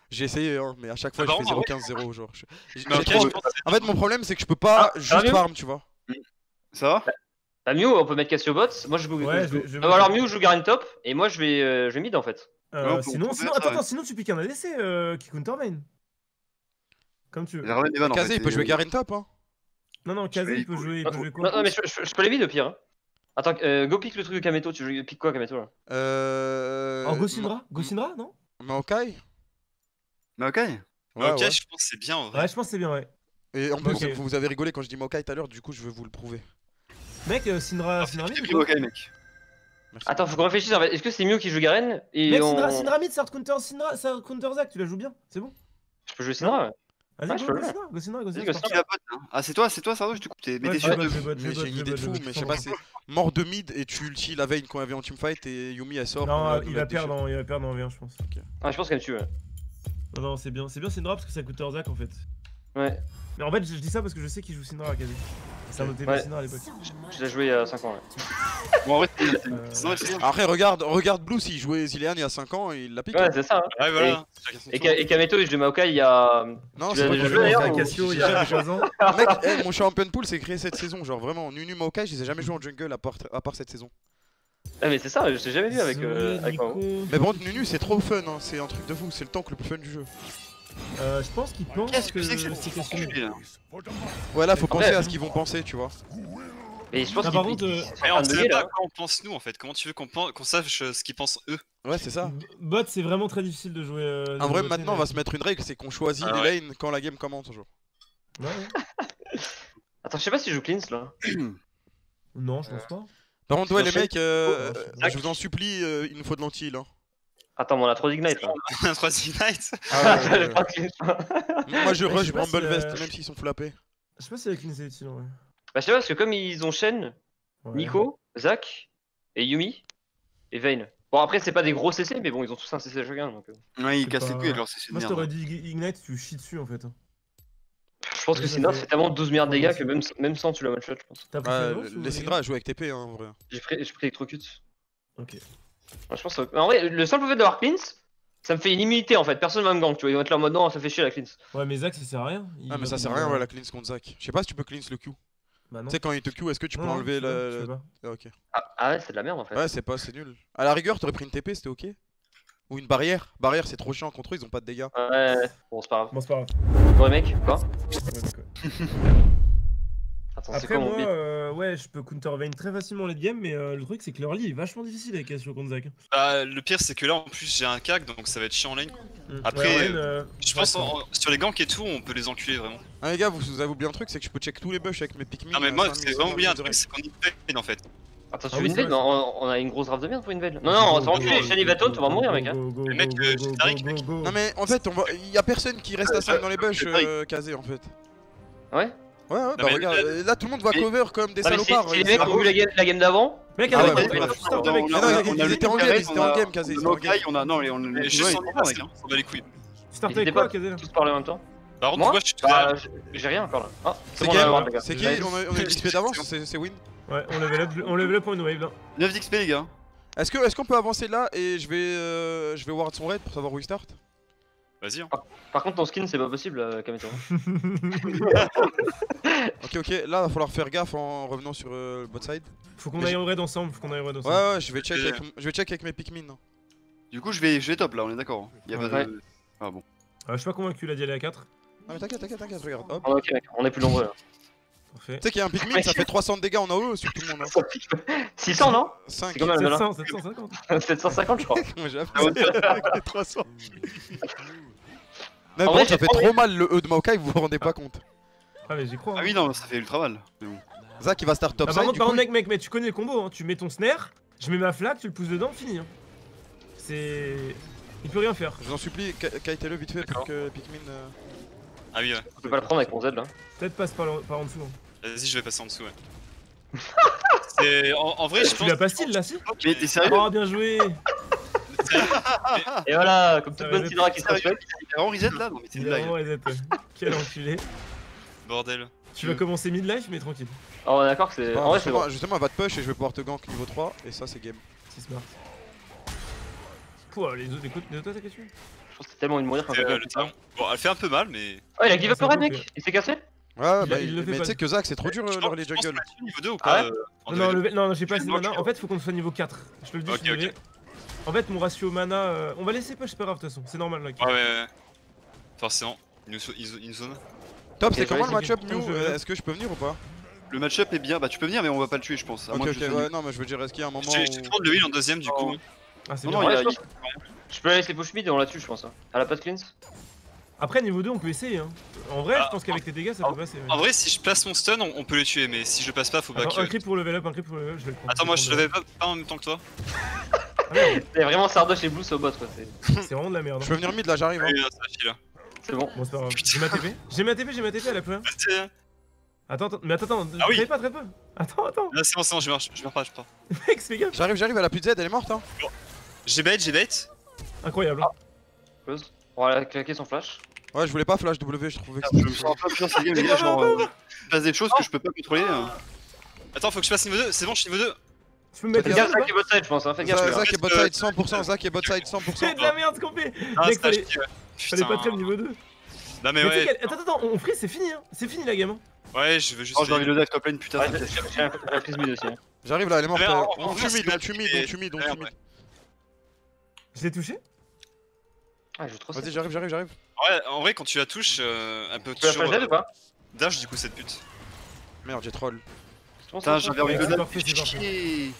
J'ai essayé, hein, mais à chaque fois, Ah je bah, fais en vrai. 0-15-0 genre. Je- trop- En fait, mon problème, c'est que je peux pas Ah, juste farm, tu vois. Ça va? Bah, Mew, on peut mettre Cassiobot. Moi, je joue. Ouais, je je Ah, alors, voter. Mew joue Garen top. Et moi, je vais, euh, je vais mid en fait. Euh, Ouais, sinon, attends, ça, attends, ouais. sinon tu piques un ADC euh, qui counter main. Comme tu veux. En Kazé, fait, il peut jouer Garen top, hein. Non, non, Kazé, il peut jouer, il Non, peut jouer non, quoi non, mais je, je- je peux les mid au pire. hein. Attends, euh, go pick le truc de Kameto. Tu joues- piques quoi Kameto là? Euh. Oh, Gossindra? Gossindra, non? Maokai? Ok. Ouais, ok, ouais. je pense que c'est bien en vrai. Ouais, je pense que c'est bien, ouais. Et en plus, vous avez rigolé quand je dis Maokai tout à l'heure, du coup, je vais vous le prouver. Mec, euh, Syndra, Ah, quoi ok, mec. Merci. Attends, faut qu'on réfléchisse. en fait. Est-ce que c'est Mew qui joue Garen et Mec, on... Syndra, Syndra mid, ça counter Syndra, counter Zac, tu la joues bien, c'est bon Je peux jouer Syndra ouais. Vas-y, je go, peux go Syndra, go Syndra, go Syndra. hein Ah, c'est toi, c'est toi, Sardo, du coup, t'es Ouais, botte, je Mais j'ai une idée de fou, mais je sais pas, c'est mort de mid et tu ulti la veille quand il y avait en teamfight et Yumi elle sort. Non, il va perdre en- il va perdre en V1, je pense. Ah, je pense qu'elle me tue. Ouais. Non, non, c'est bien, c'est bien Syndra parce que ça counter Zac en fait. ouais. Mais en fait, je dis ça parce que je sais qu'il joue Syndra à Kazé. C'est un à l'époque. Je l'ai joué il y a 5 ans. Ouais, Bon, en vrai. Euh. Après, regarde, regarde Blue, s'il jouait Zilean il y a 5 ans, il l'a piqué. ouais c'est ça. hein. Ouais, voilà. Et, Kameto, il joue Maokai il y a. Non, c'est pas joué, à ou- Cassio il y a 3 ans. Mec, eh, mon champion pool c'est créé cette saison, genre vraiment, Nunu Maokai, je les ai jamais joué en jungle à part, à part cette saison. Ah, mais c'est ça, je t'ai jamais vu avec. Euh, avec. Mais bon, Nunu c'est trop fun, hein, c'est un truc de fou, c'est le tank le plus fun du jeu. Euh, je pense qu'il pense Qu'est-ce que que c'est que c'est cette questionné. enculé là Ouais, là faut penser à ce qu'ils vont penser, tu vois. Et je pense Ah, qu'il par contre, euh, Mais on sait pas là. quoi on pense nous en fait. Comment tu veux qu'on pense- qu'on sache euh, ce qu'ils pensent eux? Ouais, c'est ça. Bot, c'est vraiment très difficile de jouer. euh, En vrai, maintenant on va se mettre une règle, c'est qu'on choisit Ah les lanes quand la game commence, genre. Ouais, ouais. Attends, je sais pas si je joue Cleanse là. Non, je pense pas. Par contre, ouais, les mecs, euh, je vous en supplie, euh, il nous faut de l'anti hein. Attends, mais on a trop d'ignite là. Un 3 Ignite Ah, ouais, ouais, pas Cleanse. ouais. Moi je Ouais, je rush Bramble si, Vest, euh, même s'ils sont AP. Je sais pas si clean c'est utile vrai. Bah, je sais pas, parce que comme ils ont Shen, Ouais. Nico, Zach et Yumi et Vayne. Bon, après, c'est pas des gros CC, mais bon, ils ont tous un CC chacun donc. euh, Ouais, il C'est casse les couilles c'est c'est de Moi, je t'aurais dit Ignite, tu chies dessus en fait. Je pense que Ouais, Syndra fait tellement 12 milliards de Ouais, dégâts que même, même sans, tu la one shot, je pense. T'as pris Ouais, les Syndra jouent avec TP, hein, en vrai. J'ai pris, pris Electrocute. Ok. Je pense que- En vrai, le simple fait d'avoir Cleanse, ça me fait une immunité en fait. Personne va me gank, tu vois. Ils vont être là en mode non, ça fait chier la Cleanse. Ouais, mais Zach, ça sert à rien. Il Ah, mais ça sert à rien, ouais, euh, la cleanse contre Zac. Je sais pas si tu peux cleanse le Q. Bah Tu non. sais, quand il te Q, est-ce que tu peux Non, enlever la. Ah, ok. Ah, ah ouais, c'est de la merde en fait. Ouais, c'est pas, c'est nul. À la rigueur, t'aurais pris une TP, c'était ok. Ou une barrière. Barrière, c'est trop chiant contre eux, ils ont pas de dégâts. Ouais, bon, c'est pas grave. Bon, c'est pas grave. Bon, les mecs, quoi. Attends, Après, moi, euh, ouais, je peux counter Vayne très facilement late game, mais euh, le truc, c'est que l'early est vachement difficile avec Cassio contre Zach. Bah, le pire c'est que là en plus j'ai un cac donc ça va être chiant en lane. Mm. Après, Ouais, euh, Je pense en- sur les ganks et tout on peut les enculer vraiment. Ah, les gars, vous, vous avez oublié un truc, c'est que je peux check tous les bush avec mes Pikmin. Non mais moi 5000, c'est vraiment oublié un 5000 truc c'est qu'on y fait en fait. Attends, tu Ah oui, on on a une grosse draft de merde pour une veille. Non, non, on s'enculer. go, Shani go, Vaton, go, on va go, mourir, mec. hein. Le mec, Tariq, mec. Non mais en fait, on va... y a personne qui reste à 5 dans les bush, c'est vrai. euh, casé en fait. Ouais Ouais, ouais, bah mais regarde, là- là tout le monde va Mais- cover comme des salopards. les mecs ont vu la game, la game d'avant, Mec, Ah ouais, ils- étaient en game, ils étaient en game, Kazé, ils étaient en game. On a non, les- on les juste hein. on va les couilles. Avec étaient quoi, pas Kazé tous parler en même temps. Par contre Moi moi je suis Bah, j'ai- j'ai rien encore là. Ah, C'est qui a. C'est qui. On a, a XP d'avance C'est win Ouais, on level up, on level up pour une wave là. 9 d'XP les gars. Est-ce que- est-ce qu'on peut avancer là et je vais, euh, je vais ward son raid pour savoir où il start? Vas-y. hein. Par contre, ton skin, c'est pas possible, euh, Kameto. Ok, ok, là va falloir faire gaffe en revenant sur euh, le bot side. Faut qu'on aille en raid ensemble, faut qu'on aille en raid Ouais, ensemble. ouais, je vais check Ok. avec, je vais check avec mes Pikmin. hein. Du coup, je vais je vais top là, on est d'accord. Il y a pas Ouais. de Ah bon. Euh, je suis pas convaincu là d'y aller à 4. Ah, mais t'inquiète, t'inquiète, t'inquiète, regarde. Hop. Ah, ok, on est plus nombreux là. Tu sais qu'il y a un Pikmin, ça fait 300 de dégâts en AOE sur tout le monde. Hein. 600, non 5. C'est quand même là. 700, 750. 750, je crois. Moi j'ai Ah ouais. appris avec les 300. Mais En bon, vrai, ça j'ai fait trop mal le E de Maokai, vous vous rendez pas compte. Ah, mais j'y crois. Ah hein. oui non, ça fait ultra mal. Mais bon. Zach il va start top Ah, par contre, par mec, mec, mec, tu connais le combo, hein. tu mets ton snare, je mets ma flaque, tu le pousses dedans, fini. Hein. C'est. Il peut rien faire. je vous en supplie, ki- kitez-le vite fait pour que Pikmin. euh, Ah oui ouais. Je peux pas le prendre avec mon Z là. Peut-être passe par, en- par en dessous. hein. Vas-y je vais passer en dessous ouais. C'est- En, en vrai, je Tu pense. l'as pas style là, si Mais t'es sérieux Oh, bien joué Et voilà, comme toute bonne Sidra qui se respecte. Il a vraiment reset là Non mais c'est une blague. reset. Quel enculé. Bordel. Tu vas commencer mid-life, mais tranquille. Ah, on est d'accord que c'est. En vrai, c'est bon. justement, va te push et je vais pouvoir te gank niveau 3 et ça c'est game. C'est smart. Pouah, les autres, écoute, les autres attaques dessus Je pense que c'est tellement une mourir quand quelqu'un euh, le. Bon, elle fait un peu mal, mais. Oh, il a give up le mec Il s'est cassé Ouais, Il bah, a- il le fait mais tu sais que Zach c'est trop dur Je euh, les je pense jungle. qu'on a tué niveau 2 ou Ah pas ouais euh, en Non, non, j'ai pas assez de mana. En fait, faut qu'on soit niveau 4. Je te le dis, En fait, mon ratio mana. euh, On va laisser push, c'est pas grave de toute façon. C'est normal là. Ouais, ouais, ouais. Forcément. Nous zone. Top, c'est comment le match-up Est-ce que je peux venir ou pas Le match-up est bien, bah tu peux venir mais on va pas le tuer je pense. à Ok, ok, ouais, non, mais je veux dire, est-ce qu'il y a un moment Je prendre le heal en deuxième du coup. Ah, c'est Non, bien. je peux la laisser push mid et on la tue, je pense. hein. Elle a pas de cleanse Après, niveau 2, on peut essayer. Hein. En vrai, Ah, je pense qu'avec tes dégâts, ça ah, peut passer. ouais. En vrai, si je place mon stun, on, on peut les tuer, mais si je le passe pas, faut back. Attends, un creep pour level up, un creep pour level up, je vais le prendre. Attends, moi je vais le le vais pas, en même temps que toi. Ah, C'est vraiment Sardoche et Blue au bot, quoi. c'est- C'est vraiment de la merde. Je hein. peux venir mid là, j'arrive. hein. Oui. C'est bon. Bon, c'est pas grave. J'ai ma TP J'ai ma TP, j'ai ma TP, elle a plus rien. Tiens. Attends, attends, mais attends, attends, Ah oui. pas, trade pas. Attends, attends, Là, c'est bon, c'est bon, je meurs, je meurs pas, je pars. mec, fais gaffe. J'arrive, j'arrive, elle a plus de Z, elle est morte. Hein. J'ai bait, j'ai bait. Incroyable. hein. Close. On va claquer son flash. Ouais, je voulais pas flash W, je trouvais que Je me c'était. sens un peu cette game les gars, genre euh, je passe des choses que je peux pas contrôler. hein. Attends, faut que je passe niveau 2, c'est bon, je suis niveau 2. Tu peux me mettre Faites gaffe, Zach est bot side, je pense. hein. Faites gaffe. Zach les gars. Zach est bot side 100%, Zach est bot side 100%. C'est de la merde ce qu'on fait. Ah, Mec, c'est fallait, acheté, ouais. fallait pas trade niveau 2. Non, mais Mais tu sais ouais. qu'elle- attends, attends, on freeze, c'est fini, hein. C'est fini la game. hein. Ouais, je veux juste. Oh j'ai envie de le dive top lane putain. Ouais, ça me j'ai casse. j'ai un la prise mid aussi. hein. J'arrive là, elle est morte. Mais euh, On vrai, tue c'est mid, on bien tue mid, on tue mid, on tue mid. Je l'ai touché Ah, je joue trop Vas-y, j'arrive, j'arrive, j'arrive. Ouais, en vrai, quand tu la touches, euh, elle peut Tu peux la ou pas Dash, du coup, cette pute. Merde, j'ai troll. Putain j'avais envie de parfait. Chier.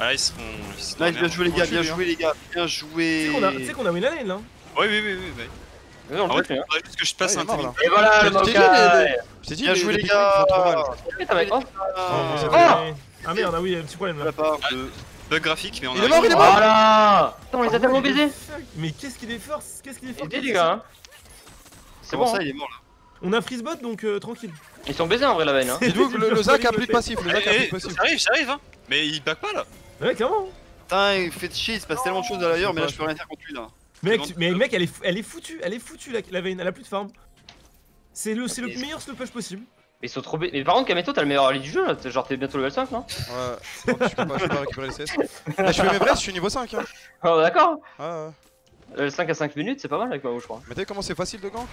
Ah, ils seront. Ils seront Nice, bien joué les gars, bien joué les gars, bien joué. a, tu sais qu'on a win la lane là. Ouais, oui, oui, oui. oui. Ouais, on En lui, hein. faudrait juste que je passe Ah, un mort, timing. là. Et voilà le Je t'ai dit, Bien les joué les les Pikmin, ils font trop mal. gars. Oh Ah, vrai. Ah merde, ah oui, il y a un petit problème de là. la part de. Bug graphique, mais on Il est mort, il est mort Voilà on les a tellement baisés Fuck, Mais qu'est-ce qu'il est fort Qu'est-ce qu'il est fort les gars hein. C'est bon, ça hein. il est mort là On a freeze bot donc euh, tranquille. ils sont baisés en vrai la veine hein. Que le, le Zach a plus de passif, le Eh, Zach a plus eh, de passif. J'arrive, j'arrive, hein. Mais il back pas là. Ouais, clairement. Putain il fait chier, il se passe tellement de choses à l'ailleurs mais là je peux rien faire contre lui là. Mec, mais mec, elle est, elle est foutue, elle est foutue la, la veine, elle a plus de farm. C'est le, c'est le meilleur push possible. Mais ils sont trop. Mais par contre, Kameto, t'as le meilleur allié du jeu là. Genre, t'es bientôt level 5, non? Ouais, je peux pas, je peux pas récupérer les CS. Là, je fais mes je suis niveau 5. Hein. Oh, d'accord Ah, ouais. Level 5 à 5 minutes, c'est pas mal avec Mao, je crois. Mais t'as vu comment c'est facile de gank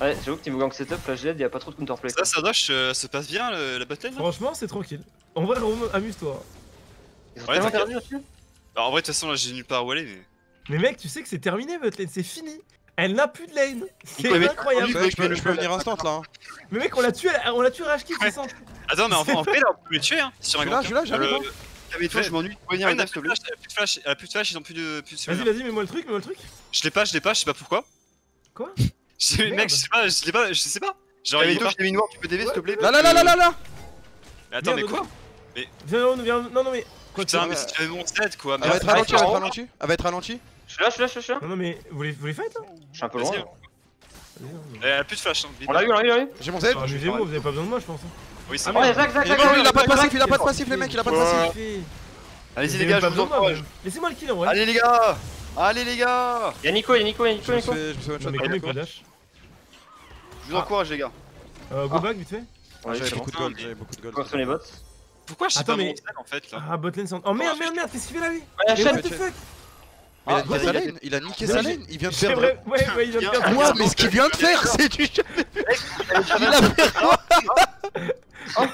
Ouais, j'avoue que niveau gank setup, flash dead, y'a pas trop de counterplay. Ça, ça dash euh, se passe bien le- la botlane là Franchement, c'est tranquille. En vrai, Rome, amuse-toi. Ils sont Ouais, tellement t'inquiète. perdus là-dessus. Bah, en vrai, de toute façon, là, j'ai nulle part où aller, mais. Mais mec, tu sais que c'est terminé votre lane, c'est fini. Elle n'a plus de lane. C'est incroyable. Ouais, je, peux, je peux venir instant là. Hein. Mais mec, on l'a tué, on l'a tué Ouais. ça. Attends, mais en, en vrai, là, on peut les tuer, hein. Sur un Je suis là, grand je suis là, j'arrive. Euh, hein. Calme-toi, je m'ennuie. Peux venir elle a s'il plus te de plaît flash, elle a plus de flash, elle a plus de flash, ils ont plus de. Plus de Vas-y, vas-y, mets-moi le truc, mets-moi le truc. Je l'ai pas, je l'ai pas, je sais pas pourquoi. Quoi? Mec, je sais pas, je l'ai pas, je sais pas. Genre, il est mis noir, tu peux TV s'il te plaît? Là, là, là, là, là, là Mais attends, mais quoi? Viens, viens, non, non, mais. Quoi Putain, mais si tu avais mon Z, quoi. Elle mais va être ralentie, elle va être ralentie. Elle va être ralentie. Je suis là, je suis là, je suis là. Non, non, mais vous voulez, vous voulez fight là Je suis un peu loin. hein. Elle a plus de flash, hein. On l'a eu, on l'a eu, on l'a eu. J'ai mon Z. Ah, Amusez-vous, vous avez pas besoin de moi, je pense. Oui, c'est Ah, Zach, Zach, Il est Zach, mort, Zach, il a pas de passif, Zach. il a pas de passif, les mecs, il a pas de passif. Allez-y les gars, je vous besoin de moi, encourage. Laissez-moi le kill en vrai. Allez les gars Allez les gars Y'a Nico, y'a Nico, y'a Nico, Je je Je vous encourage les gars. Euh, Go back vite fait. Ouais, J'avais bon. beaucoup de gold, j'avais beaucoup de gold. Quoi sur les bots? Pourquoi j'ai Attends, pas mais- mon Z en fait là? Ah, botlane sans. Oh merde, merde, merde, qu'est-ce qu'il fait là lui Ouais, Mais achète. what the fuck? Mais il a Ah, niqué sa lane, il a niqué Non, sa j'ai- lane, il vient de perdre. ouais, ouais, il vient de perdre. Quoi Mais ce qu'il vient de faire, c'est du Il a fait quoi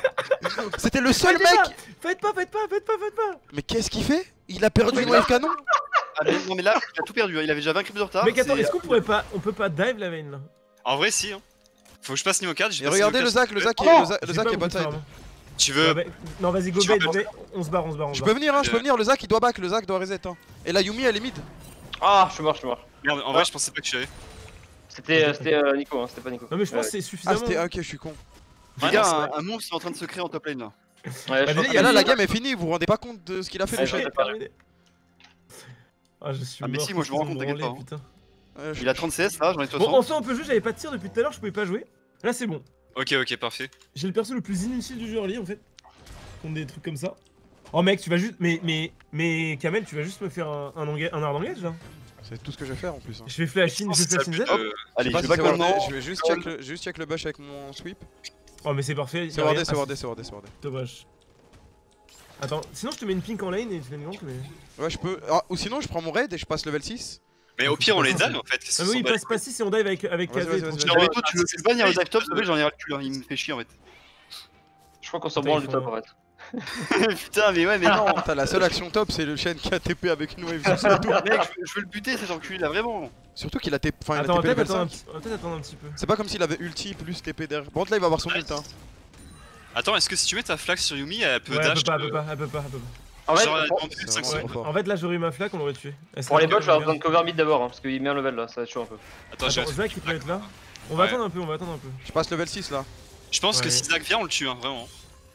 C'était le seul Faites pas, mec Faites pas, faites pas, faites pas, faites pas Mais qu'est-ce qu'il fait? Il a perdu Mais une là- wave canon Ah, mais non mais là, il a tout perdu, hein. il avait déjà 20 creeps de retard. Mec, attends, est-ce qu'on pourrait pas. On peut pas dive la veine là? En vrai, si. Hein. Faut que je passe niveau 4. j'ai regardez niveau le 4. Zach, le Zach est, Oh le Zach, le Zach est bot de side. Tu Ouais, veux. bah, Non, vas-y, go bait. On se barre, on se barre, on se Je barre. peux venir, hein, je peux venir, le Zach il doit back, le Zach doit reset. Hein. Et la Yumi elle est mid. Ah, je suis mort, je suis mort. En vrai, je pensais pas que tu. C'était euh, c'était, euh, Nico, hein, c'était pas Nico. Non, mais je pense Euh, que c'est Ah suffisamment. c'était ok, je suis con. Les gars, un, un monstre est en train de se créer en top lane là. Ouais, bah, déjà, là, la game est finie, vous vous rendez pas compte de ce qu'il a fait, le ouais, Ah, je suis ah, mais si, moi je me rends compte, t'inquiète pas. Il a 30 CS là, j'en ai 60. Bon, en soi, on peut jouer, j'avais pas de tir depuis tout à l'heure, je pouvais pas jouer. Là, c'est bon. Ok, ok, parfait. J'ai le perso le plus inutile du jeu early en fait. Contre des trucs comme ça. Oh mec, tu vas juste. Mais, mais, mais Kamel, tu vas juste me faire un, un, là C'est tout ce que je vais faire en plus. Hein. Je vais flash in, je vais flash in Z. Allez, je vais, juste check le, bush avec mon sweep. Oh, mais c'est parfait. C'est wardé, c'est ah, wardé, c'est wardé, c'est wardé. Dommage. Attends, sinon je te mets une pink en lane et tu fais une gank, mais. Ouais, je peux. Ah, ou sinon je prends mon raid et je passe level 6. Mais au pire, on les dive en fait. Ah, mais il passe pas 6 et on dive avec avec Non, mais toi, tu ah, veux bannir le dive top, j'en ai ras le cul, hein, il me fait chier en fait. Je crois qu'on s'en branle du top, en fait. Putain, mais ouais, mais non. Putain, la seule action top, c'est le chien qui a TP avec une wave. Mec, je, je veux le buter cet enculé là, vraiment. Surtout qu'il a, TP enfin, il a TP Peut-être attendre un petit peu. C'est pas comme s'il avait ulti plus TP derrière. Bon, là, il va avoir son ult. Hein. Attends, est-ce que si tu mets ta flaque sur Yumi, elle peut ouais, dash Elle peut pas, elle peut pas, elle peut pas. En fait, en fait, là j'aurais eu ma flaque, on l'aurait tué. Pour les bots, je vais avoir besoin de cover mid d'abord, hein, parce qu'il met un level là, ça va être chaud un peu. Attends, j'ai Zach il peut être là. On va attendre un peu, on va attendre un peu. Je passe level 6 là. Je pense que si Zach vient, on le tue, hein, vraiment.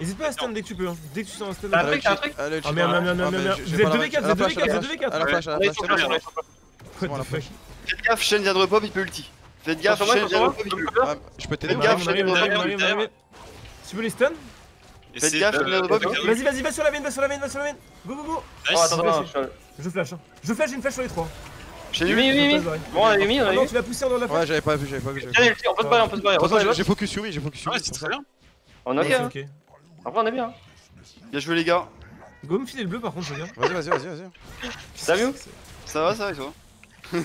N'hésite pas à stun dès que tu peux, hein. dès que tu sens un stun. Ah, ah merde, merde, merde, merde, Vous êtes 2v4, vous êtes 2v4, vous êtes 2v4 Faites gaffe, Shen vient de repop, il peut ulti. Faites gaffe, Shen vient de repop, il peut ulti. Je peux t'aider, gaffe, Shen vient de repop. Tu peux les stun Faites gaffe, Shen vient de repop. Vas-y, vas-y, va sur la main, va sur la main, va sur la main. Go, go, go oh, ah. je flash. Hein. Je flash, j'ai une flash sur les 3. J'ai Yumi, Yumi, Yumi Bon, on a Yumi, on a Non, tu l'as poussé en dehors de la. Ouais, j'avais pas vu, j'avais pas vu. On peut se barrer, on peut se barrer. J'ai focus Yumi, j'ai focus Yumi. Ouais, ah, c'est très bien. On a ok. Après, on est bien. Bien joué, les gars. Go me filer le bleu, par contre, je veux. Vas-y, vas-y, vas-y. vas-y. Ça va, ça va, et toi? Ah,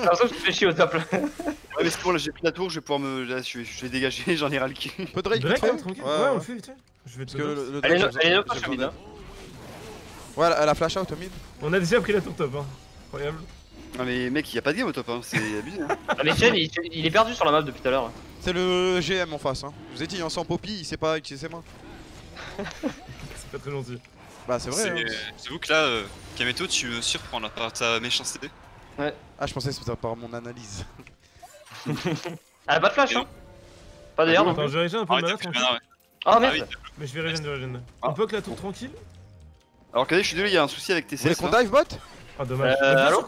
Perso, je fais chier au top là. ouais, mais c'est bon, là j'ai pris la tour, je vais pouvoir me. Je vais, dégager, j'en ai ras le cul. Peu tranquille. Ouais, ouais, on le fait vite. Hein. Je vais Parce que elle est mid. Hein. Ouais, elle a flash out au mid. On a déjà pris la tour top, hein. Incroyable. Non, mais mec, il a pas de game au top, hein. c'est abusé. Hein. Ah, mais Chen, il, est perdu sur la map depuis tout à l'heure. C'est le GM en face, hein. Vous ai dit, en sans Poppy, il sait pas utiliser ses mains c'est pas très gentil. Bah c'est vrai. Hein. J'avoue que là, Kameto, tu me surprends là par ta méchanceté. Ouais. Ah je pensais que c'était par mon analyse. ah pas de flash hein Pas d'ailleurs. Attends, je un peu ah, de merde Mais je vais régène, je régène. On peut que la tour tranquille Alors regardez, je suis désolé, il y a un souci avec tes CS. qu'on dive bot ah dommage. Bien, sûr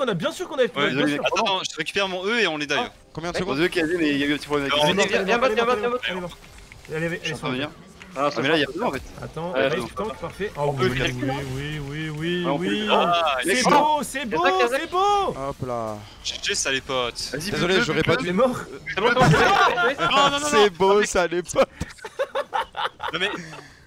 qu'on a, bien Attends, je récupère mon E et on les dive. Combien de secondes Deux casés, mais il y a eu un petit problème avec Viens, viens, viens, viens, ah, ah, mais là, il y deux en fait. Attends, euh, tank, parfait. Oh, oui, oui, oui, ah, oui, oui, C'est beau, c'est beau, c'est beau Hop là. GG, ça les potes. Désolé, j'aurais pas dû. mort C'est beau, ça les potes. Non, mais.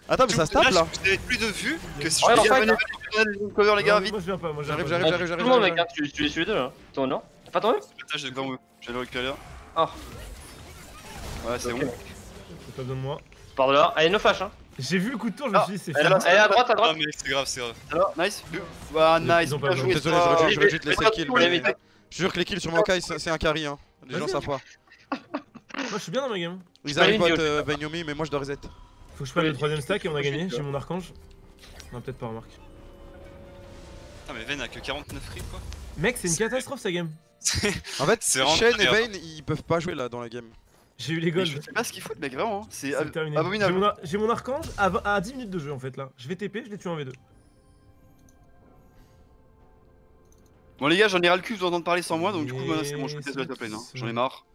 Attends, mais ça se tape là Vous avez plus de vue que si je suis cover, les gars, vite. Je j'arrive, j'arrive, j'arrive. Tout le monde, tu les deux là. Toi, non T'as pas tombé J'ai le gant, j'ai le. Ah. Ouais, c'est bon. Donne-moi. Par de là. Elle est no hein. J'ai vu le coup de tour, je me ah, suis dit, c'est Elle est à droite, à droite. Ah, mais c'est grave, c'est grave. Alors, nice. Bah, nice. Ils ont pas bah, joué. Désolé, j'aurais dû te laisser kill. Je jure que les kills sur mon cas c'est un carry, hein. Les gens savent pas. Moi, je suis bien dans ma game. Ils arrivent bot euh, Benyomi, mais moi je dois reset. Faut que je prenne le troisième stack et on a gagné. J'ai mon archange. Non, peut-être pas, remarque. Putain, mais Vayne a que 49 free quoi. Mec, c'est une catastrophe sa game. en fait, Shen et Vayne, ils peuvent pas jouer là dans la game. J'ai eu les golds. Mais je sais pas ce qu'il fout, mec, vraiment. Hein. C'est abominable. J'ai mon, ar archange à, à, 10 minutes de jeu en fait là. Je vais TP, je l'ai tué en V2. Bon, les gars, j'en ai ras le cul d'entendre parler sans moi, donc du coup, c'est bon, je peux tester la top lane. Hein. J'en ai marre.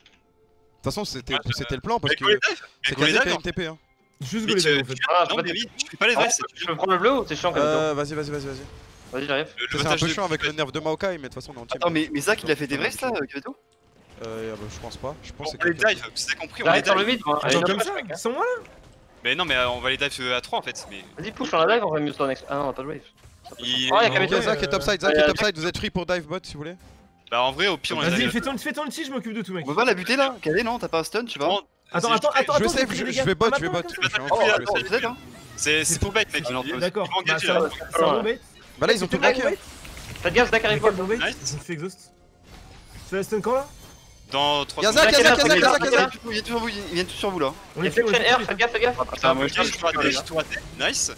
De toute façon, c'était ah, le plan parce que c'est quoi les quasi PMTP. Hein. Juste Golden en fait. Ah, non, mais fais pas les ah, vrais. Tu veux prendre le bleu ou c'est chiant comme euh, ça Vas-y, vas-y, vas-y, vas-y. Vas-y, j'arrive. C'est un peu chiant avec le nerf de Maokai, mais de toute façon, on est en team. Attends, mais Zach, il a fait des vrais là, Gaveto euh, bah, je pense pas. Je pense bon, on les dive, si t'as compris, on les dive. le vide, moi. Comme ça, ils sont là Mais non, mais on va les dive à 3 en fait. Mais... Vas-y, push, on la dive, on va mieux sur next. Ah non, on a pas de wave. Il... Oh, y'a Kameto. Zach est topside, Zach est topside, vous êtes free pour dive bot si vous voulez. Bah en vrai au pire on a Vas-y fais ton fais ton je m'occupe de tout mec. On va la buter là, Calé non, t'as pas un stun, tu vas. Attends, attends, attends, je vais save, je vais bot, je vais bot. C'est tout bête mec. D'accord. Bah là ils ont tout bloqué. Faites gaffe, Zach arrive bot. Nice. Ils ont fait exhaust. Tu vas stun quand là dans 3 Yazak, Yazak, Yazak, Yazak, Ils viennent tous sur vous, ils viennent tous sur vous là. On fais gaffe, fais gaffe. Putain, moi je suis nice.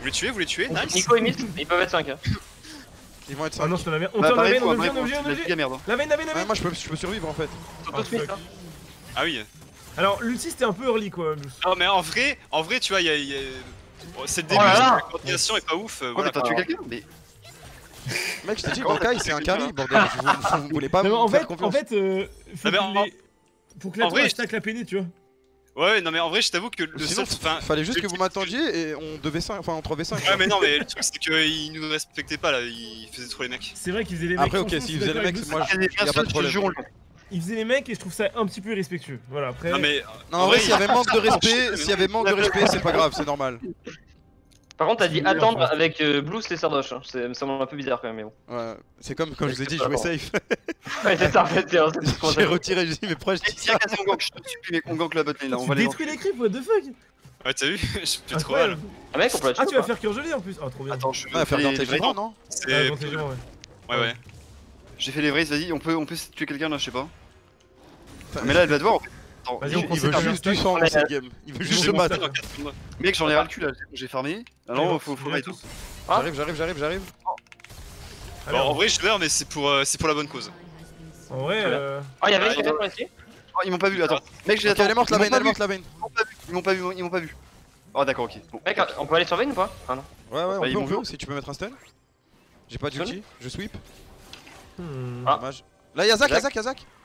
Vous les tuez, vous les tuez, nice. Nico et Milt, ils peuvent être 5. Ils vont être Ah 5. non, c'est la merde. On Bah, la veine, on la hein. Veine, la veine, la Ouais, veine. moi je peux, je peux survivre en fait. Hein. Ah oui. Alors, l'ulti c'était un peu early quoi. Non, mais en vrai, en vrai, tu vois, il y a. Oh, C'est le Oh début, là là la coordination est pas ouf. euh, Ouais, voilà. mais t'as tué quelqu'un Mais Mec, je t'ai dit, Bankai c'est un carry, bordel. Vous, vous- vous voulez pas Non, me en faire fait, en fait, euh, faut Ah, mais que en- les- faut que la en tour vrai, stack la péné, tu vois. Ouais, non, mais en vrai, je t'avoue que le Sinon, seul. Enfin. fallait juste que vous m'attendiez et on devait 5, enfin on 3v5. Ouais, mais non, mais le truc, c'est qu'ils nous respectaient pas là, ils faisaient trop les mecs. C'est vrai qu'ils faisaient les mecs. Après, ok, s'ils faisaient les mecs, moi Bruce. je. il y a Y a pas de problème. Ils faisaient les mecs et je trouve ça un petit peu irrespectueux. Voilà, après. Non, mais. Non, en vrai, vrai, s'il y avait manque de respect, s'il y avait manque de respect, c'est pas grave, c'est normal. Par contre, t'as dit attendre avec euh, Blues les Sardoches. hein. C'est- Ça semble un peu bizarre quand même, mais bon. Ouais, c'est comme quand je vous ai dit, jouer safe. Ouais, c'est ça en fait. c'est- c'est comment ça J'ai retiré, j'ai dit, mais pourquoi je dis Tiens, casse mon gank, je te supplie, mec, on gank la botlane là, on va les détruis les creeps, what the fuck Ouais, t'as vu Je suis trop Incroyable. mal. Ah, mec, on peut la tuer. Ah, tu vas faire cœur gelé en plus. Ah, trop bien. Attends, je Ouais, fais faire les dans tes vrais- vivants, non Ah, C'est. géant, ouais. Ouais. J'ai fait les vrais, vas-y, on peut, on peut tuer quelqu'un là, je sais pas. Mais là, elle va devoir. Attends, Vas-y, on Il veut juste du sang dans cette game. Il veut juste se battre. Mec, j'en ai ras le cul là, j'ai fermé. Alors, faut, raid. tous. Ah. J'arrive, j'arrive, j'arrive, j'arrive. En vrai, je meurs, mais c'est pour, euh, c'est pour la bonne cause. En vrai, euh, Ah, y'avait une quelqu'un ici Oh, ils m'ont pas vu, attends. Mec, j'ai elle est morte la veine, elle est morte la veine. Ils m'ont pas vu, ils m'ont pas vu. Oh, d'accord, ok. Mec, on peut aller sur Vayne ou pas? Ah non. Ouais, ouais, on Bah, ils peut. Si tu peux mettre un stun. J'ai pas d'ulti, je sweep. hmm. Ah. Dommage. Là, Yazak, Yazak. Yazak, Yazak. Ah, c'est-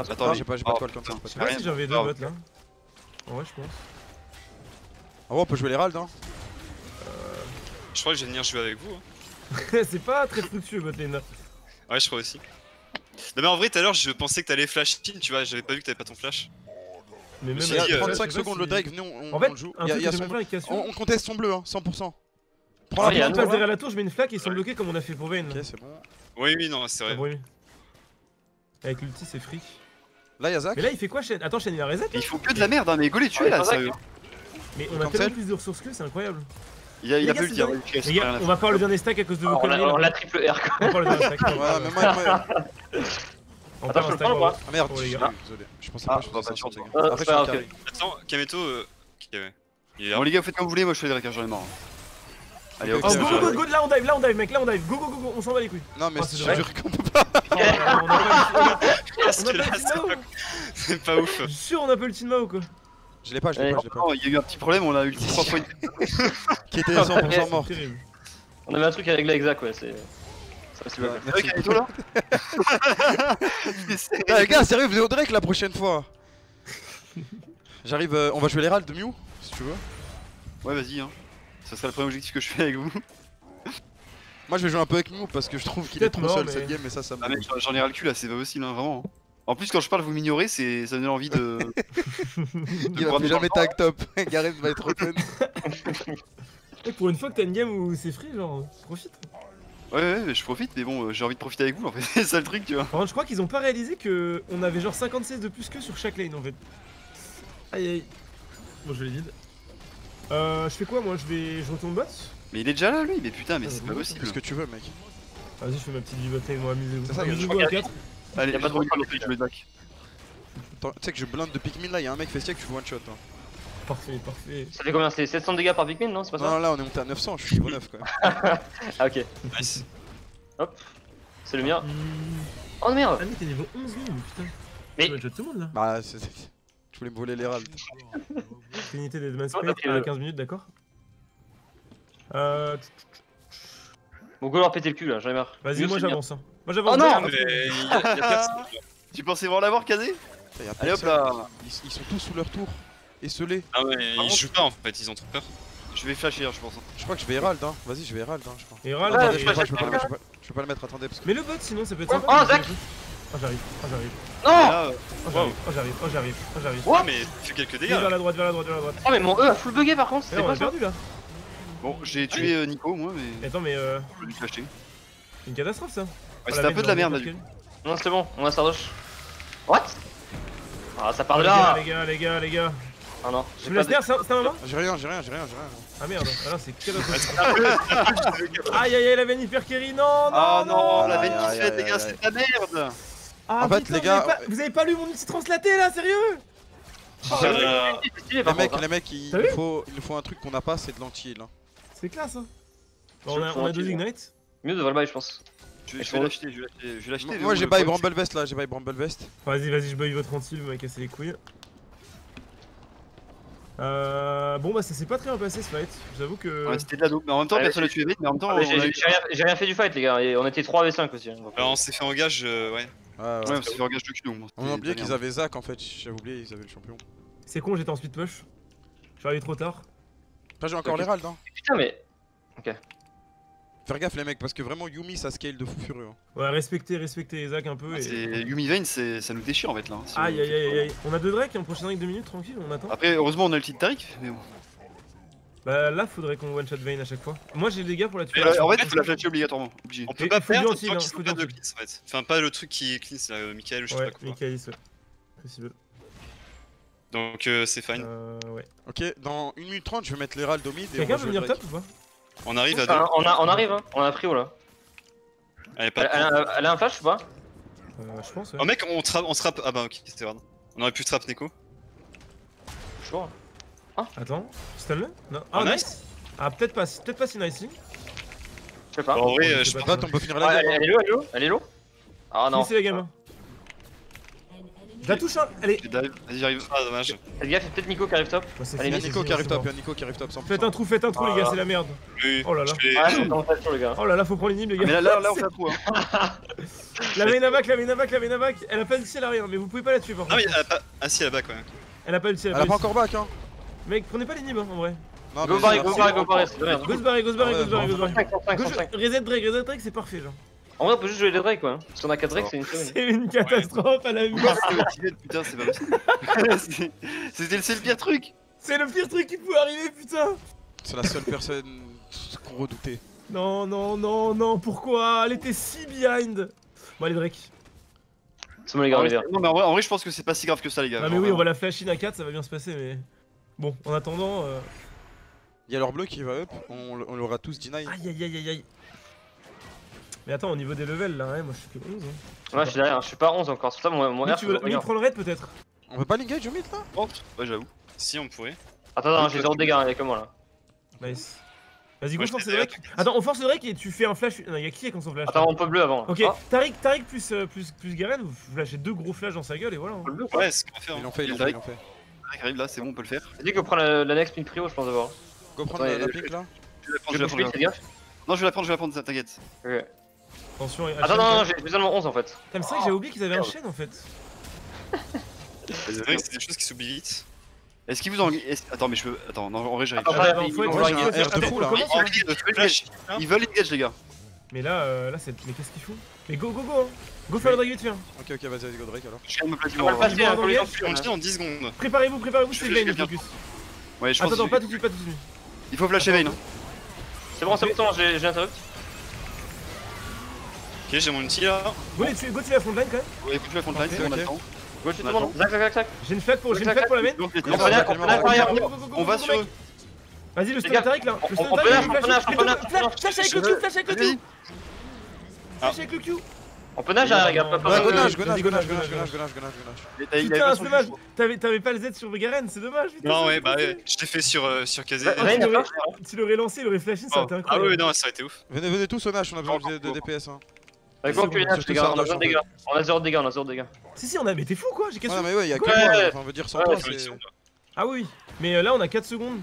Attends, Non, j'ai pas, j'ai pas de oh, call comme ça. j'ai Je sais pas si j'avais deux Ah, bots là. En vrai, je pense. Ah ouais, on peut jouer l'Herald, hein. Je crois que je vais venir jouer avec vous. hein. c'est pas très fructueux, bot lane. Ouais, je crois aussi. Non, mais en vrai, tout à l'heure, je pensais que t'allais flash in, tu vois, j'avais pas vu que t'avais pas ton flash. Mais même Il Il y a dit, euh, 35 je sais pas secondes, si- le Drake, venez, on, En fait, on le joue. un y a- y son- on, on conteste son bleu, hein, 100%. Prends Ah, la il passe derrière la tour, je mets une flaque et ils sont bloqués comme on a fait pour Vayne. Ok, c'est bon. Oui, oui, non, c'est Ah, vrai. bruit. Avec l'ulti, c'est fric. Là, Yazak. Mais là, il fait quoi, Shen Attends, Shen, il a reset ils font que de la merde, hein, mais go les tuer là, sérieux. Mais on a tellement plus de ressources que c'est incroyable. Il a, il Les a c'est dire. Les gars, on va pas le dernier stack à cause de vos On conneries. on l'a triple R quoi. On va le dernier stack. Ouais, mais moi, moi- On Attends, je peux le prendre ou en- pas Ah merde, gars. désolé. Je pensais Ah, pas je on va faisais pas. Ah, Après, je suis. Attends, Kameto, euh... Bon, les gars, faites comme vous voulez, moi je fais le Drake, hein, j'en ai marre. Allez, Ok, Oh, go, go, go, go, là on dive, là on dive, mec, là on dive. Go, go, go, go, on s'en va les couilles. Non, mais Oh, je jure qu'on peut pas. Oh, Parce que là, c'est pas, ouf. Je suis sûr, on a pas le team Mao quoi. Je l'ai pas, je l'ai Ouais. pas, je l'ai pas. Non, il y a eu un petit problème, on a ulti 3 fois. Qui était 100% mort. C'est terrible. On avait un truc à régler avec Zach, ouais, c'est. Elle est toi là Ah, les gars, sérieux, venez au Drake la prochaine fois. J'arrive, euh, on va jouer l'Herald de Mew, si tu veux. Ouais, vas-y, hein. Ça serait le premier objectif que je fais avec vous. Moi, je vais jouer un peu avec Mew parce que je trouve qu'il est trop mort, seul mais- cette game et ça, ça me. Ah, mec, j'en- j'en ai ras le cul là, c'est pas possible, hein, vraiment. En plus, quand je parle, vous m'ignorez, c'est... ça me donne envie de. Il va plus jamais tag top. Gareth va être open. Et pour une fois que t'as une game où c'est free, genre, profite. Ouais, ouais, mais je profite, mais bon, euh, j'ai envie de profiter avec vous en fait, c'est ça le truc, tu vois. Par contre, je crois qu'ils ont pas réalisé que on avait genre 56 de plus que sur chaque lane en fait. Aïe aïe. Bon, je vais vide. Euh, je fais quoi moi? Je vais. Je retourne bot Mais il est déjà là lui, mais putain, mais Ah, c'est pas possible. Fais ce que tu veux, mec. Vas-y, je fais ma petite vivote moi, amusez-vous. C'est ça, Amusez-vous je à crois 4. Allez, Y a pas de problème. je vais back. Attends, Tu sais que je blinde de Pikmin là, y'a un mec fait que tu one shot. Hein. Parfait, parfait. Ça fait combien? C'est 700 dégâts par Pikmin, non? C'est pas Non, ça non, là on est monté à 900, je suis niveau 9 quand même. Ah, ok. Nice. C'est le mien. Hmm. Oh merde Ah, mais t'es niveau 11 non, mais putain. Mais- Tu vas tout le monde là. Bah, c'est. Je voulais me voler l'Herald. Trinité des Oh, à le- 15 minutes, d'accord Euh. Bon, go leur péter le cul là, j'en ai marre. Vas-y, moi j'avance. hein. Moi j'avance. Oh non derrière, Mais là. il y a, il y a personne. Tu pensais vraiment l'avoir casé Allez hop personne. là Ils, ils sont tous sous leur tour. Esselés. Ah ouais, ils jouent pas en fait, ils ont trop peur. Je vais flasher, hein, je pense. Je crois que je vais Herald, hein. Vas-y, je vais Herald, hein, je crois. Attendez, je pas, je peux pas, le mettre, je peux pas- je peux pas le mettre, attendez, parce que. Mais le bot sinon ça peut être Oh, sympa. oh, Zach Oh j'arrive, oh j'arrive, Non oh j'arrive, oh j'arrive, oh j'arrive, oh j'arrive. Ah, mais fais quelques dégâts. Vers la droite, vers la droite, vers la droite. Oh, mais mon E a full bugué par contre, Eh, c'était ça perdu là. bon, j'ai tué euh, Nico, moi, mais Attends mais euh. je vais lui flasher. C'est une catastrophe ça. Ouais, Oh, c'était un peu de la merde là, du coup. Non, c'est bon, on a Sardoche. What? Ah, ça part de Les là gars, les gars, les gars, les gars. Ah non, Je j'ai me pas laisse de... faire, c'est un c'est un moment J'ai rien, j'ai rien, j'ai rien, j'ai rien. Ah merde, ah là c'est catastrophique. Aïe aïe aïe, la veine hyper carry, non, non, Ah non, la aïe, veine qui se fait, les gars, aïe, c'est de la merde Ah, En fait, putain, les vous gars, avez pas- Vous avez pas lu mon outil translaté là, sérieux? Euh, stylé, Les mecs, les mecs, il nous faut, il nous faut un truc qu'on n'a pas, c'est de l'anti-heal. Hein. C'est classe hein. Bon, on a, on a deux ignites. Mieux devrait le buy, je pense. Je, je vais l'acheter, je vais l'acheter. Moi j'ai buy Bramble Vest là, j'ai buy Bramble Vest. Vas-y, vas-y, je buy votre anti, vous m'avez cassé les couilles. Euh, bon bah ça s'est pas très bien passé ce fight, j'avoue que... Ouais, c'était de la dope. Mais en même temps, Ouais, personne n'a tué vite, mais en même temps. Ah, J'ai rien, fait du fight, les gars. On était 3v5 aussi. hein, Alors on s'est fait engage, euh, ouais. Ouais, on s'est fait engage de cul, On a oublié qu'ils avaient Zach en fait, j'avais oublié, ils avaient le champion. C'est con, j'étais en speed push. Je suis arrivé trop tard. Après j'ai encore l'Herald hein. Putain, mais. Faire gaffe les mecs parce que vraiment Yumi ça scale de fou furieux. hein. Ouais, respectez, respectez Isaac un peu Ah, et... Yumi Vayne, c'est- ça nous déchire en fait là. hein, si Aïe aïe aïe aïe aïe. On a deux Drake, en prochain Drake 2 minutes, tranquille, on attend. Après, heureusement, on a le titre Tariq, mais bon. Bah là, faudrait qu'on one shot Vayne à chaque fois. Moi j'ai les dégâts pour la tuer. En fait, il faut la flasher obligatoirement. Obligé. On peut Et pas hein, qu'ils faut sont du pas de cleanse en fait. Enfin, pas le truc qui est cleanse, là, euh, Michael ou je sais Ouais, pas quoi. Michaelis, ouais. Possible. Donc euh, c'est fine. Euh, ouais. Ok, dans 1 minute 30 je vais mettre l'Herald au mid et on Quelqu'un jouer venir top ou pas? On arrive à deux. Ah, on, a, on arrive, hein. On a pris oh là. Elle est Elle, pas elle a, elle a un flash ou pas? Euh, Je pense, ouais. Oh mec, on trappe, on se trappe. Ah bah ok, c'était hard. On aurait pu trap Neko. Chaud. Attends, stun le Non. Oh, Ah, nice. nice Ah, peut-être pas, peut-être pas si nice. Je sais pas. En vrai, je euh, sais je pas. pense. Dot on peut finir Ah, la elle, game. elle est low, elle est low Elle est low Ah non. Finissez la game. Je la touche, hein Allez. Vas-y, j'arrive. Ah dommage. Faites gaffe, c'est peut-être Nico qui arrive top. C'est Allez, fini, Nico qui arrive top, il c'est y a Nico qui arrive top 100%. bon. Faites un trou, faites un trou, les gars, Ah. c'est la merde. Oui. Oh là là. Je les gars. Oh là là, faut prendre l'inhibe, les Mais gars. là, là, là, on fait un trou. Hein. La main avac, la main avac, la main avac. Elle a pas ulti, elle a rien, mais vous pouvez pas la tuer par Ah mais contre. elle a pas. Ah si, elle a back ouais. Elle a pas ulti, elle Elle a pas encore back hein. Mec, prenez pas l'inhibe, hein, en vrai. Non, Go mais go barrer, go merde. Go se barrer, go se barrer, Ouais, go se barrer, go se barrer. 105, 105, Go, 105. je- Reset Drake, reset Drake, c'est parfait, genre. En vrai, on peut juste jouer les Drake, quoi. Parce qu'on a 4 Drake, c'est une semaine. C'est une catastrophe à la vie. Ah, c'était motivé, Putain, c'est pas possible. C'était le- c'est le pire truc. C'est le pire truc qui pouvait arriver, putain. C'est la seule personne qu'on redoutait. Non, non, non, non, pourquoi? Elle était si behind. Bon, allez, Drake. C'est bon, les gars, on est bien. Non, mais en vrai, en vrai, je pense que c'est pas si grave que ça, les gars. Ah, mais oui, on va la flash in à 4, ça va bien se passer, mais. Bon, en attendant. euh, Il y a leur bleu qui va up, on, on l'aura tous deny. Aïe, aïe, aïe, aïe, aïe. Mais attends, au niveau des levels, là, ouais, moi je suis que 11. Hein. Ouais, je suis derrière, je suis pas 11 encore. C'est pour ça, Mais R, tu veux je prendre le raid peut-être On peut pas l'engage au mid là Ouais, j'avoue. Si on pourrait. Attends, attends, j'ai 0 de dégâts, il y a que moi là. Nice. Vas-y, go Moi, je force Drake. Attends, on force le Drake et tu fais un flash. Non, y'a qui avec son flash Attends, on peut bleu avant. Ok, Ah, Tariq, Tariq plus, euh, plus, plus Garen, vous flashez deux gros flashs dans sa gueule et voilà. hein. Ouais, c'est ce qu'on va faire. Ils hein. l'ont fait, ils l'ont Il fait, a- ils l'ont fait. Tariq arrive là, c'est bon, on peut le faire. Dis qu'on prend la, next pin prio, je pense d'abord. Go prendre la, je- pique là. Je prendre, Je je prendre. Non, je vais la prendre, je vais la prendre, t'inquiète. Ok. Attention, Attends, non, non, même. j'ai besoin de mon 11 en fait. C'est vrai que j'ai oublié qu'ils avaient un chaîne en fait. C'est vrai que c'est des choses qui s'oublient vite. Est-ce qu'il vous en. Attends, mais je peux. Attends, non, en vrai, j'arrive. Faut ils faut veulent Flash. Ils veulent engage, les gars. Mais là, euh, là, c'est. Mais qu'est-ce qu'ils font? Mais go, go, go hein. Go faire le Drake vite hein. Ok, ok, vas-y, vas-y, go Drake alors. Je gagne me placer On va passer, le en 10 secondes. Préparez-vous, préparez-vous, c'est Vayne viens. focus. Ouais, je pense attends, pas tout de suite, pas tout de suite. Il faut flasher Vayne. hein. C'est bon, c'est bon, c'est bon, j'ai j'ai interrupt. Ok, j'ai mon ulti là. Go, les tuer, go tuer la frontline quand même. Ouais, écoute, la frontline, c'est bon, on a ok. le temps. Go, tu On a tout le monde. Zac, zac, zac, zac. J'ai une flag pour, j'ai une flag pour la main. Les On va- on peut arrière. Go, go, go, go, On go, va go, sur eux. Vas-y, le stun gars, Tariq là. Le stun Tariq, flash, avec le Q, flash avec le. Q. Flash avec le Q. On peut nage, hein, regarde, pas Ouais, Ouais, pas go go, nage, go, go nage, go, go nage, go, go go, nage, go, go nage, go nage, go nage, go nage. Il avait Putain, c'est dommage. T'avais t'avais pas le Z sur Garen, c'est dommage. Non, ouais, bah. Je l'ai fait sur, euh, sur Kazé. Ah, tu l'aurais- pas. Tu l'aurais lancé, il aurait flashé, ça aurait été Ah incroyable. ouais, non, ça aurait été ouf. Venez, venez tous au Nash, on a besoin de. DPS. Hein. Avec quoi, que les gars, on a 0 de dégâts. On a 0 de dégâts, on a 0 de dégâts. Si, si, on a. Mais t'es fou quoi, j'ai Ouais, qu'à non, mais ouais, y'a que Ouais, moi, ouais. enfin, on veut dire sans Ouais, toi, ouais, c'est. Ah oui, mais euh, là on a 4 secondes.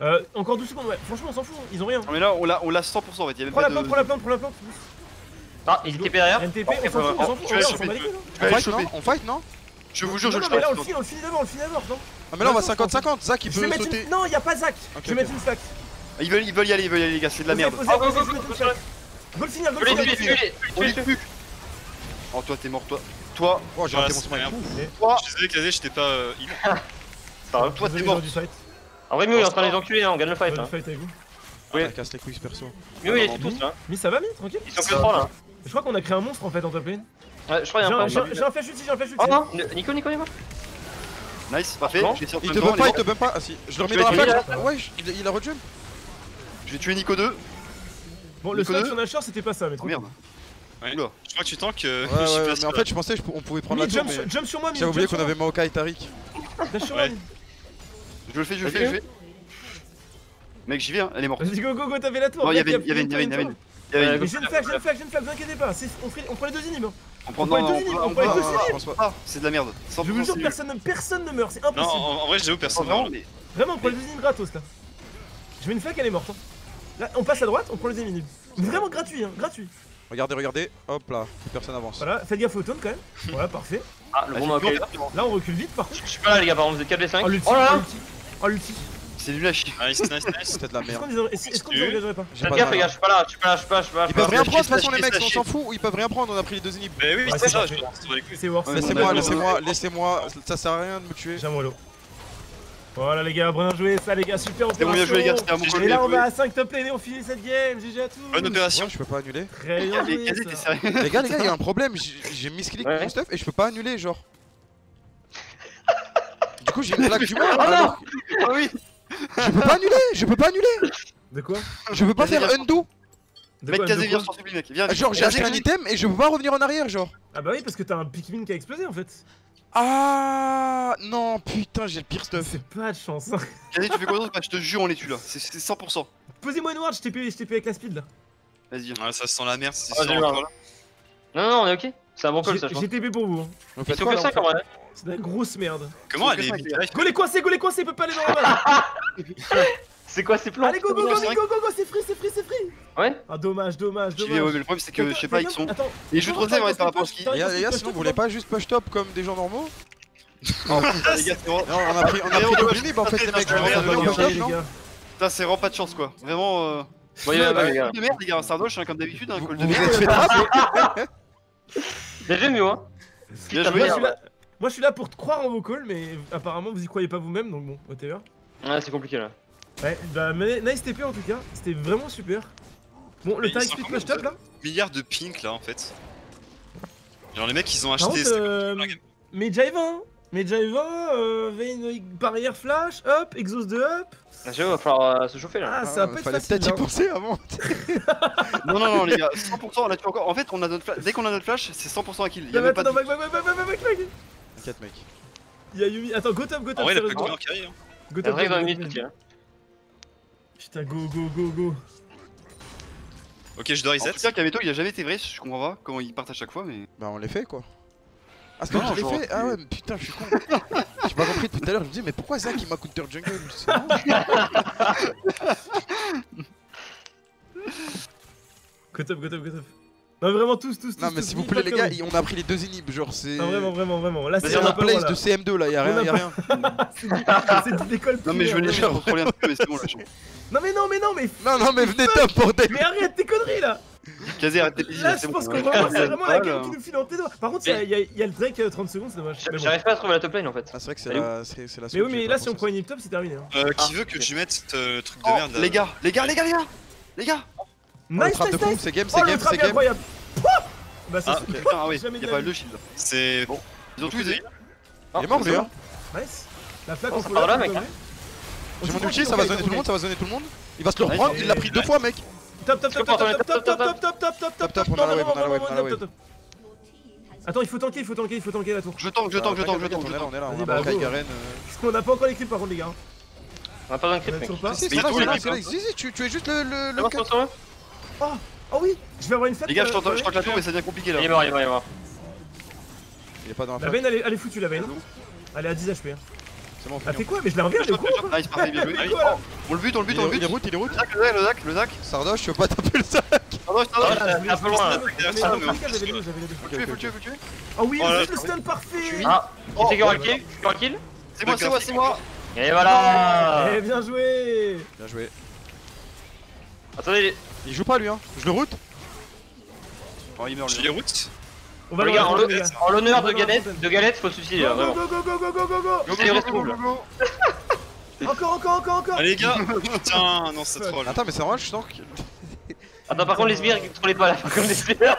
Euh, encore 12 secondes, ouais. Franchement, on s'en fout, ils ont rien. Non, mais là, on l'a on l'a 100% en fait. Il y a même Prends la plante, prends la plante, prends la plante. Ah, il était derrière. NTP, on s'en fout, on s'en fout. Ouais, choper, s'en bat les je couilles, hein. On fight, non fight, Je vous jure, je le non, mais là on chope. le finit, on le finit d'abord, on le finit d'abord, non Ah, mais là, on va Attends, 50-50, Zach il Je vais peut mettre sauter. une. Non, y'a pas Zach Je vais mettre une stack. Ils veulent, ils veulent y aller, ils veulent y aller, les gars, c'est de la merde. Ah, go le tuer, finir. On les plus. Oh, toi, t'es mort, toi. Toi, Oh, j'ai raté mon smite. toi, Je suis désolé, Kazé, j'étais pas euh, heal. grave. toi, t'es mort. En vrai, Miu, il est en train de les enculer, hein, on gagne le fight. Hein. fight avec vous. Oui. Ça casse les couilles perso. Miu, il est tous là. Mais ça va, mais tranquille. Ils sont que 3 là. Je crois qu'on a créé un monstre en fait en top lane. Ouais, je crois qu'il y J'ai a un j'ai un- j'ai flash ulti, j'ai un flash ulti. Oh non, Nico, Nico, Nico. Nice, parfait. Il te bump pas, il il est te bump pas. Ah si, je le remets dans la flash. Ouais, il a rejump. vais tuer Nico 2. Bon, le Nico stun deux. sur Nashor c'était pas ça, mais Oh trop. merde. Ouais. Oula. Je crois que tu tank. euh, Ouais, ouais, mais en fait, je pensais qu'on pouvait prendre la tour, jump, mais sur- jump sur moi, j'avais oublié qu'on avait Maokai et Tariq. moi. Dash sur Ouais. Je le fais, je le fais, je le fais. Mec, j'y vais, hein. Elle est morte. Vas-y, go, go, go, t'avais la tour. Non, il y mec, avait- il y avait une- il y avait une- une il y avait une- j'ai une flag, j'ai une flag, j'ai une flag, vous inquiétez pas. On, prend les deux inhibs. hein. On prend non, les deux inhibs, on prend les deux pas. Ah, c'est de la merde. Je vous 100% jure, personne, ne- personne ne meurt, c'est impossible. en, en vrai, j'avoue, Oh, personne. vraiment, mais Vraiment, on prend les deux inhibs gratos là. Je mets une flag, elle est morte. Là, on passe à droite, on prend les deux inhibs. Vraiment gratuit, hein, gratuit. Regardez, regardez. Hop là, plus personne avance. Voilà, faites gaffe au taunt quand même. Voilà, parfait. Ah, le bon j'ai m'a plus ok. envie de- Là, on recule vite par contre. Je suis pas là, les gars, par contre, vous êtes 4 v 5. Oh, l'ulti, Oh là oh, là l'ulti. Oh, l'ulti. C'est nul à chier. Nice, nice, nice. C'est de la Est-ce merde. qu'on les- est-ce- qu'on pas Faites gaffe, les gars, je suis pas là, je suis pas là, je suis pas là, là. Ils peuvent rien prendre, de toute façon, les mecs, on s'en fout. Ils peuvent rien prendre, on a pris les deux inhibs. Bah oui, Ouais, c'est ça, je Laissez-moi, laissez-moi, laissez-moi. Ça sert à rien de me tuer. J'ai un. Voilà les gars, bien joué ça les gars, super C'est bon, bien joué, les gars. opération. C'était un bon Et là on va à 5 top lane et on finit cette game, GG à tous Bonne opération. Ouais, je peux pas annuler. Très bien Mais joué Les gars, les gars, il y a un problème. J'ai misclick Ouais. mon stuff et je peux pas annuler, genre. Du coup, j'ai une plaque du mort. Oh non Ah oui Je peux pas annuler, je peux pas annuler. De quoi? Je peux pas faire undo. De Mec, viens, t'en supplie, mec. Viens, Genre, j'ai acheté un item et je peux pas revenir en arrière, genre. Ah bah oui parce que t'as un Pikmin qui a explosé en fait. Ah non, putain, j'ai le pire stuff. C'est pas de chance. hein. Kazé, tu fais quoi d'autre Je te jure, on les tue là. C'est c'est 100%. Posez-moi une ward, je TP, je TP avec la speed là. Vas-y. Ouais, ça sent la merde, c'est Ah, sûr. Non, non, on est ok. C'est un bon call, ça, J'ai TP pour vous. hein. Ils sont que là, 5 en vrai. C'est de la grosse merde. Comment elle est Go les coincés, go les coincés, il peut pas aller dans la balle. C'est quoi ces plans Allez go go go go go go, c'est free, c'est free, c'est free. Ouais Ah dommage, dommage, vais- ouais, dommage. mais le problème, c'est que je sais pas, ils sont. Attends, Et je trouve ça, on est par rapport à ce qui. Les gars, sinon vous voulez pas juste push top comme des gens normaux putain, les gars. Non, on a pris, on a pris le en fait, les mecs. Non gars. Putain, c'est vraiment pas de chance quoi. Vraiment. Euh... Bon, il y a de merde, les gars. Un sardoche, hein, comme d'habitude, un call de merde. êtes fait trap Bien joué, mieux, hein. Bien Putain, joué. Moi je, suis là, moi je suis là pour te croire en vos calls, mais apparemment vous y croyez pas vous-même, donc bon, whatever. Ouais, c'est compliqué là. Ouais, bah mais nice TP en tout cas, c'était vraiment super. Bon, le combien, push top là Milliards de pink là en fait. Genre les mecs ils ont acheté. contre, euh, mais Jaiva, hein Mais Jaiva, euh, Vayne barrière flash, hop, exhaust de up. Ah, j'avoue, va falloir euh, se chauffer là. Ah, ça va pas être Fallait facile. peut-être y hein. penser avant. Non, non, non, les gars. 100% on a tué encore. En fait, on a notre flash. Dès qu'on a notre flash, c'est 100% à kill. Il y avait pas de. back, back, back, back, back, back, back. T'inquiète, mec. Il y a Yumi. Attends, go top, go top. vrai, il a que en carry. Hein. Go Il top, go top, là. Putain, go, go, go, go. Ok, je dois En tout reset. cas, Kameto, il a jamais été vrai. Je comprends pas comment ils partent à chaque fois, mais. Bah, on les fait quoi. Ah, c'est toi qui l'ai fait Ah ouais, mais putain, je suis con. J'ai pas compris depuis tout à l'heure, je me dis, mais pourquoi Zach il m'a counter jungle C'est bon. Go top, go top, go top. Non, vraiment tous, tous, tous. Non, mais s'il vous plaît, les gars, on a pris les deux inhibs, genre c'est. Non, vraiment, vraiment, vraiment. Là, c'est C'est on a un place de là. CM2 là, y'a rien, a y'a rien. C'est de l'école Non, mais je venais contrôler un peu, mais c'est bon, là. Non, mais non, mais non, mais. Non, non, mais venez top, bordel Mais arrête tes conneries là Kazé, arrête tes Là, je pense ouais. vraiment, c'est vraiment la game qui nous file en tes doigts. Par contre, il y a- le Drake euh, 30 secondes, c'est dommage. J'arrive pas à trouver la top lane en fait. Ah, c'est vrai que c'est la, Mais oui, mais là, si on prend une hip top, c'est terminé. Hein. Euh, qui Ah, veut que tu mettes euh, le truc de Oh, merde là les gars, les gars, les gars, les gars Les gars Nice, de nice, nice c'est game, Oh, c'est le game, trap c'est est game. incroyable Pouah Bah, c'est Ah, Putain, ah oui, y'a pas la le shield. C'est. Bon. Ils ont tous des. Il est mort lui, hein Nice La flaque Oh, full part là, up, mec, hein. J'ai On mon ulti, ça va zoner tout le monde, ça va zoner tout le monde. Il va se le reprendre, il l'a pris deux fois, mec. Top, top, top, top, top, top, top, top, top, top, top, top, top, top, on a top, la wave, on a la wave, top, on a la top, wave. top. Attends, il faut tanker, il faut tanker, il faut tanker la tour. Je tank, je tank, je tank, je tank, On est là, on est là, on a go. Garen. Parce qu'on a pas encore les clips par contre, les gars. On a pas On mec. Si, les Si, tu es juste le le le bon Oh oui Je vais avoir une fête. Les gars, je euh, tank je ouais. tank la tour, mais ça devient compliqué là. Il est mort, il est mort, il est mort. Il est pas dans la La veine, elle est- elle est foutue, la veine. Elle est à 10 HP. hein. C'est bon, finit. fait quoi Mais je la reviens, courant quoi Nice, parfait, bien joué. Là On le bute, on le bute, on le il est bute. route, il est route. Le Zac, le Zac, le Zac, le Zac. Sardoche, tu veux pas taper le sac Sardoche, Oh Sardoche. un peu loin Ah, le. Faut le tuer, faut le tuer, faut le tuer. Oh oui, Oh le stun parfait Ah, Oh, c'est le le kill C'est moi, c'est moi, c'est moi. Et voilà Eh, bien joué Bien joué. Attendez, Il joue pas lui, hein. Je le route. Oh, il meurt Je lui. les routes. On va les le gars, en l'honneur de le Galette, de Galette, faut se suicider là, Go, vraiment. go, go, go, go, go, go, C'est. Encore, encore, encore, encore Ah les gars Putain, non, c'est troll. Attends, mais c'est normal, je sens que. Par contre, les sbires, contrôlez pas là, par contre, les sbires.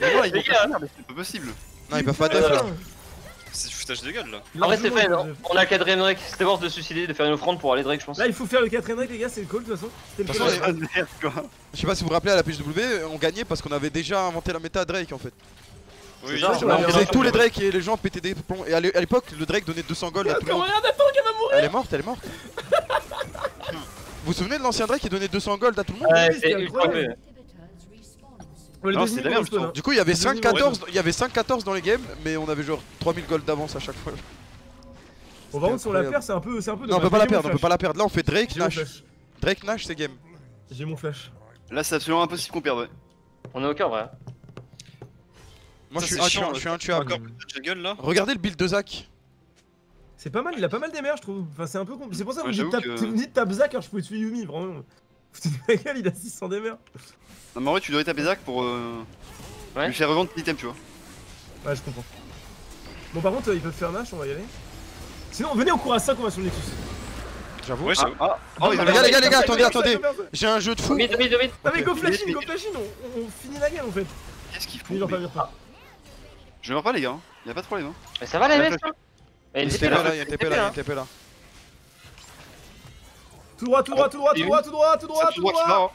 Mais voilà, ils Les vont pas mais c'est pas possible. Non, ils peuvent pas def là. C'est du foutage de gueule là. En vrai, c'est fait, non on a le quatrième Drake, c'était worth de se suicider, de faire une offrande pour aller Drake, je pense. Là, il faut faire le quatrième règle, les gars, c'est le call de toute façon. C'était le call. façon, merde, quoi. Je sais pas si vous vous rappelez à la PGW, on gagnait parce qu'on avait déjà inventé la méta Drake en fait. Oui, On faisait tous les. Drake et les gens pétaient des plombs. Et à l'é- à l'époque, le Drake donnait 200 gold à tout le monde. regarde, attends, qu'elle va mourir Elle est morte, elle est morte. Vous vous souvenez de l'ancien Drake qui donnait 200 gold à tout le monde Ouais, c'est Ouais, Non, c'est hein. Du coup, il y avait Les ennemis 5-14 il y avait 5-14 dans les games, mais on avait genre 3000 gold d'avance à chaque fois. Bon, par contre, sur la paire, c'est un peu. c'est un peu Non, on peut pas la J'ai perdre, on peut pas la perdre. Là, on fait Drake, J'ai Nash. Drake, Nash, c'est game. J'ai mon flash. Là, c'est absolument impossible qu'on perde, ouais. On est au cœur, vrai. Moi, je suis, euh, intuable. Regardez le build de Zach. C'est pas mal, il a pas mal des mers, je trouve. Enfin, c'est un peu con. C'est pour ça que Ouais, dites tape Zach alors je pouvais tuer Yumi, vraiment. Foutez de ma gueule, il a 600 des mers. Non, mais en vrai, tu devrais taper Zach pour euh, Ouais. lui faire revendre l'item, tu vois. Ouais, je comprends. Bon, par contre, euh, ils peuvent faire Nash, on va y aller. Sinon, venez, on court à 5, on va sur le Nexus. J'avoue. Ouais, Ah, ah, oh, Les gars, les gars, les gars, attendez, attendez. J'ai un jeu de fou. Mid, mid, mid. Ah, mais go Ok. flashing, go flashing, on, on finit la game en fait. Qu'est-ce qu'ils font Mais pas mais- bien pas. Je meurs pas, les gars. hein. Y'a pas de problème. Hein. Mais ça va, les mecs hein Il y a TP là. il y a TP là, il y a TP là. Tout droit, tout droit, tout droit, tout droit, tout droit, tout droit, tout droit. hein.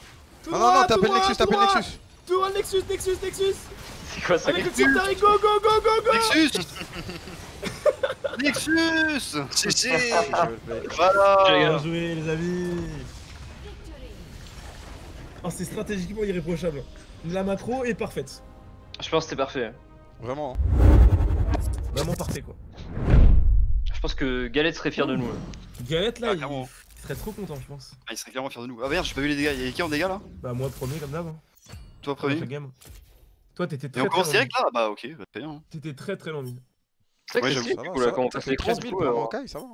Non, non, non, droit, Nexus, droit. Nexus. Tout droit, Nexus, Nexus, Nexus. C'est quoi ça Avec le tic go, go, go, go, go. Nexus Nexus GG Voilà Bien joué, les amis. Oh, c'est stratégiquement irréprochable. La macro est parfaite. Je pense que c'est parfait. Vraiment. Vraiment parfait quoi. Je pense que Galette serait fier de nous. Galette là, Ah, il... serait trop content, je pense. Ah, il serait clairement fier de nous. Ah merde, j'ai pas vu les dégâts. Y'a qui en dégâts là? Bah, moi premier comme d'hab. hein. Toi, premier? Game. Toi, t'étais Et très on très commence direct là? Bah, ok, bah, très bien. T'étais très très loin. C'est vrai Ouais, que j'avoue, ça là quand on T'as passe fait l'écran. 13 du 000 coup, pour un euh, Maokai, ça va.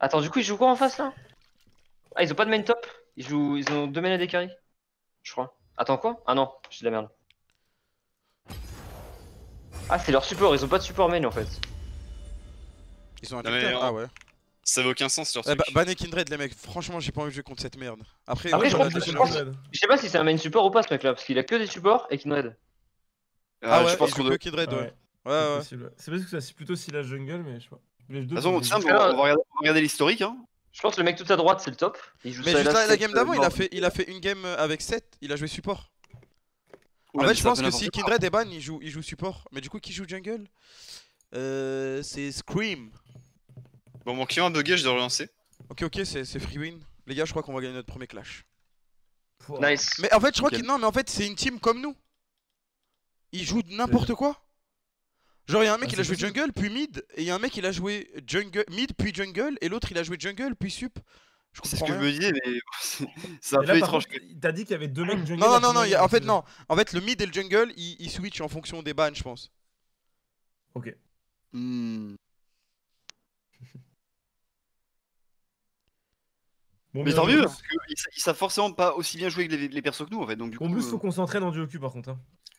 Attends, du coup, ils jouent quoi en face là? Ah, ils ont pas de main top? Ils jouent. Ils ont deux mains des carry Je crois. Attends, quoi? Ah non, j'ai de la merde. Ah, c'est leur support, ils ont pas de support main en fait. Ils ont un on- Ah ouais. Ça avait aucun sens leur Eh bah, truc. Ban et Kindred, les mecs. Franchement, j'ai pas envie de jouer contre cette merde. Après, Après, ouais, je je sur pense- Je sais pas si c'est un main support ou pas ce mec là, parce qu'il a que des supports et nous aide. Ah ouais, je pense il qu'on joue doit. que Kindred, ouais. Ouais. Ouais, ouais. C'est parce que c'est plutôt si la jungle, mais je sais pas. Les deux, on va regarder, l'historique. Hein. Je pense que le mec tout à droite c'est le top. Il joue Mais ça juste là, la, game d'avant, il a mort. fait, il a fait une game avec 7, il a joué support. En fait, je pense que si. Kindred et Ban, ils jouent support. Mais du coup, qui joue jungle? Euh. C'est Scream. Bon, mon client a bugué, je dois relancer. Ok, ok, c'est c'est free win. Les gars, je crois qu'on va gagner notre premier clash. Nice. Mais en fait, je crois qu'il. Non, mais en fait, c'est une team comme nous. Ils jouent n'importe quoi. Genre, il y a un mec, Ah, il a joué possible. jungle, puis mid, et il y a un mec, il a joué jungle, mid, puis jungle, et l'autre, il a joué jungle, puis sup. Je C'est ce que je me disais, mais c'est un Et peu là, étrange. t'as dit qu'il y avait deux mecs jungle. Non, non, non, non, a- en fait, non. En fait, le mid et le jungle, ils, ils switchent en fonction des bans, je pense. Ok. Hmm. Bon, Mais tant mieux, parce qu'ils ils savent forcément pas aussi bien jouer que les, les persos que nous en fait. Donc du coup. En plus, euh, faut qu'on s'entraîne en duo cul par contre. Hein.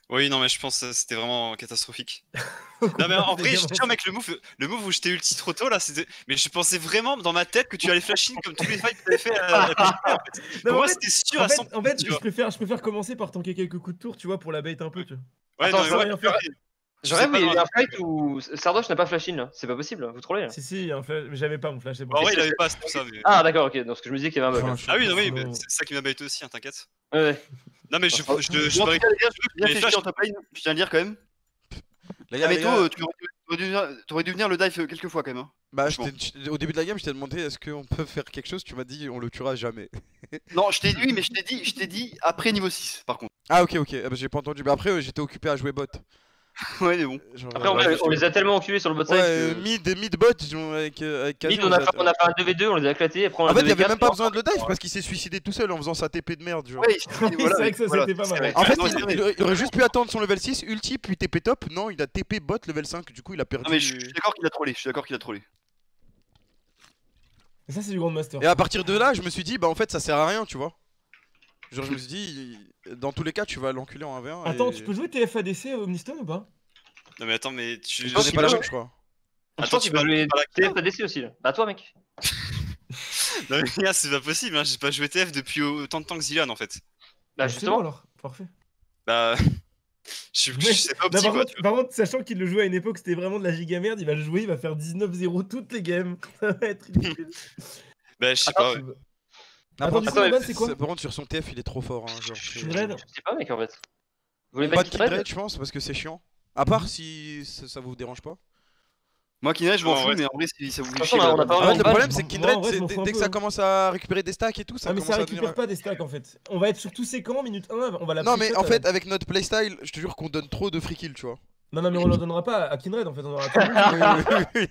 Oui, non, mais je pense que c'était vraiment catastrophique. Non, mais en vrai, je jure, mec, le move, le move où j'étais ulti trop tôt là, c'était. Mais je pensais vraiment dans ma tête que tu allais flash in comme tous les fights que t'avais fait. à- à- Non, Pour mais en moi, fait- c'était sûr En à 100%. fait, en fait tu je, préfère, je préfère commencer par tanker quelques coups de tour, tu vois, pour la bait un peu. Tu vois. Ouais, Attends, non, mais ouais, rien faire. Je J'aurais mais dans- un fight où Sardoche n'a pas flash in là. C'est pas possible, vous trollez là. Si, si, il y a un flash, mais j'avais pas mon flash, bon. En vrai, il avait pas c'est pour ça. Mais... Ah d'accord, ok. Donc parce que je me disais qu'il y avait un bug. Ah oui, non, oui, mais c'est ça qui m'a baité aussi, hein, t'inquiète. Ouais, ouais. Non, mais je, je, je, en en tiens à le dire quand même. Ameto, gars, euh, tu aurais dû- venir- le dive quelques fois quand même. hein. bah, au début de la game, je t'ai demandé est-ce qu'on peut faire quelque chose? Tu m'as dit on le tuera jamais. Non, je t'ai dit, oui, mais je t'ai dit, je t'ai dit après niveau 6 par contre. Ah, ok, ok. Ah, bah, j'ai pas entendu. Mais après, euh, j'étais occupé à jouer bot. Ouais, mais bon. Genre, Après on, euh, on les a tellement enculés sur le bot side Ouais, euh, que. mid, mid bot, avec, euh, avec Mid, on a, fait, on a fait un 2v2, on les a éclatés, après on a En fait, il y avait 2v4, même pas besoin de le dive parce qu'il s'est suicidé tout seul en faisant sa TP de merde. Genre. Ouais, c'est vrai que ça, c'était pas mal. En fait, non, il, aurait- il aurait juste pu attendre son level 6, ulti, puis TP top. Non, il a TP bot level 5, du coup, il a perdu. Non, mais je je suis d'accord qu'il a trollé, je suis d'accord qu'il a trollé. Et ça, c'est du Grand Master. Et à partir de là, je me suis dit, bah en fait, ça sert à rien, tu vois. Genre, je me suis dit, dans tous les cas, tu vas l'enculer en 1v1. Attends, et... tu peux jouer TFADC à Omnistone ou pas? Non, mais attends, mais tu. Je pas la game, je crois. Attends, tu vas- jouer tu vas la- TFADC aussi là. Bah toi mec. Non, mais gars, c'est pas possible, hein, j'ai pas joué TF depuis autant de temps que Zilan en fait. Bah bon justement. alors, parfait. Bah. Je sais pas Non, opti par, quoi. contre, par contre, sachant qu'il le jouait à une époque, c'était vraiment de la giga merde, il va le jouer, il va faire 19-0 toutes les games. Ça va être ridicule. Bah, je sais Attends, pas. ouais. Attends, Attends, mais- c'est quoi Par contre, sur son TF, il est trop fort. hein, genre, c'est- Je sais pas, mec, en fait. Vous voulez Pas de je pense, parce que c'est chiant. À part si ça, vous dérange pas. Moi, Kinage, je m'en fous, mais en vrai, si ça vous fait chier. En fait, le problème, c'est que Kindred, dès, que ça hein. commence à récupérer des stacks et tout, ça Ah mais commence ça à récupère pas des euh, stacks en fait. On va être sur tous ces camps, minute 1, on va la Non, mais en fait, avec notre playstyle, je te jure qu'on donne trop de free kill, tu vois. Non, non, mais on leur donnera pas à Kindred en fait, on aura tout. mais...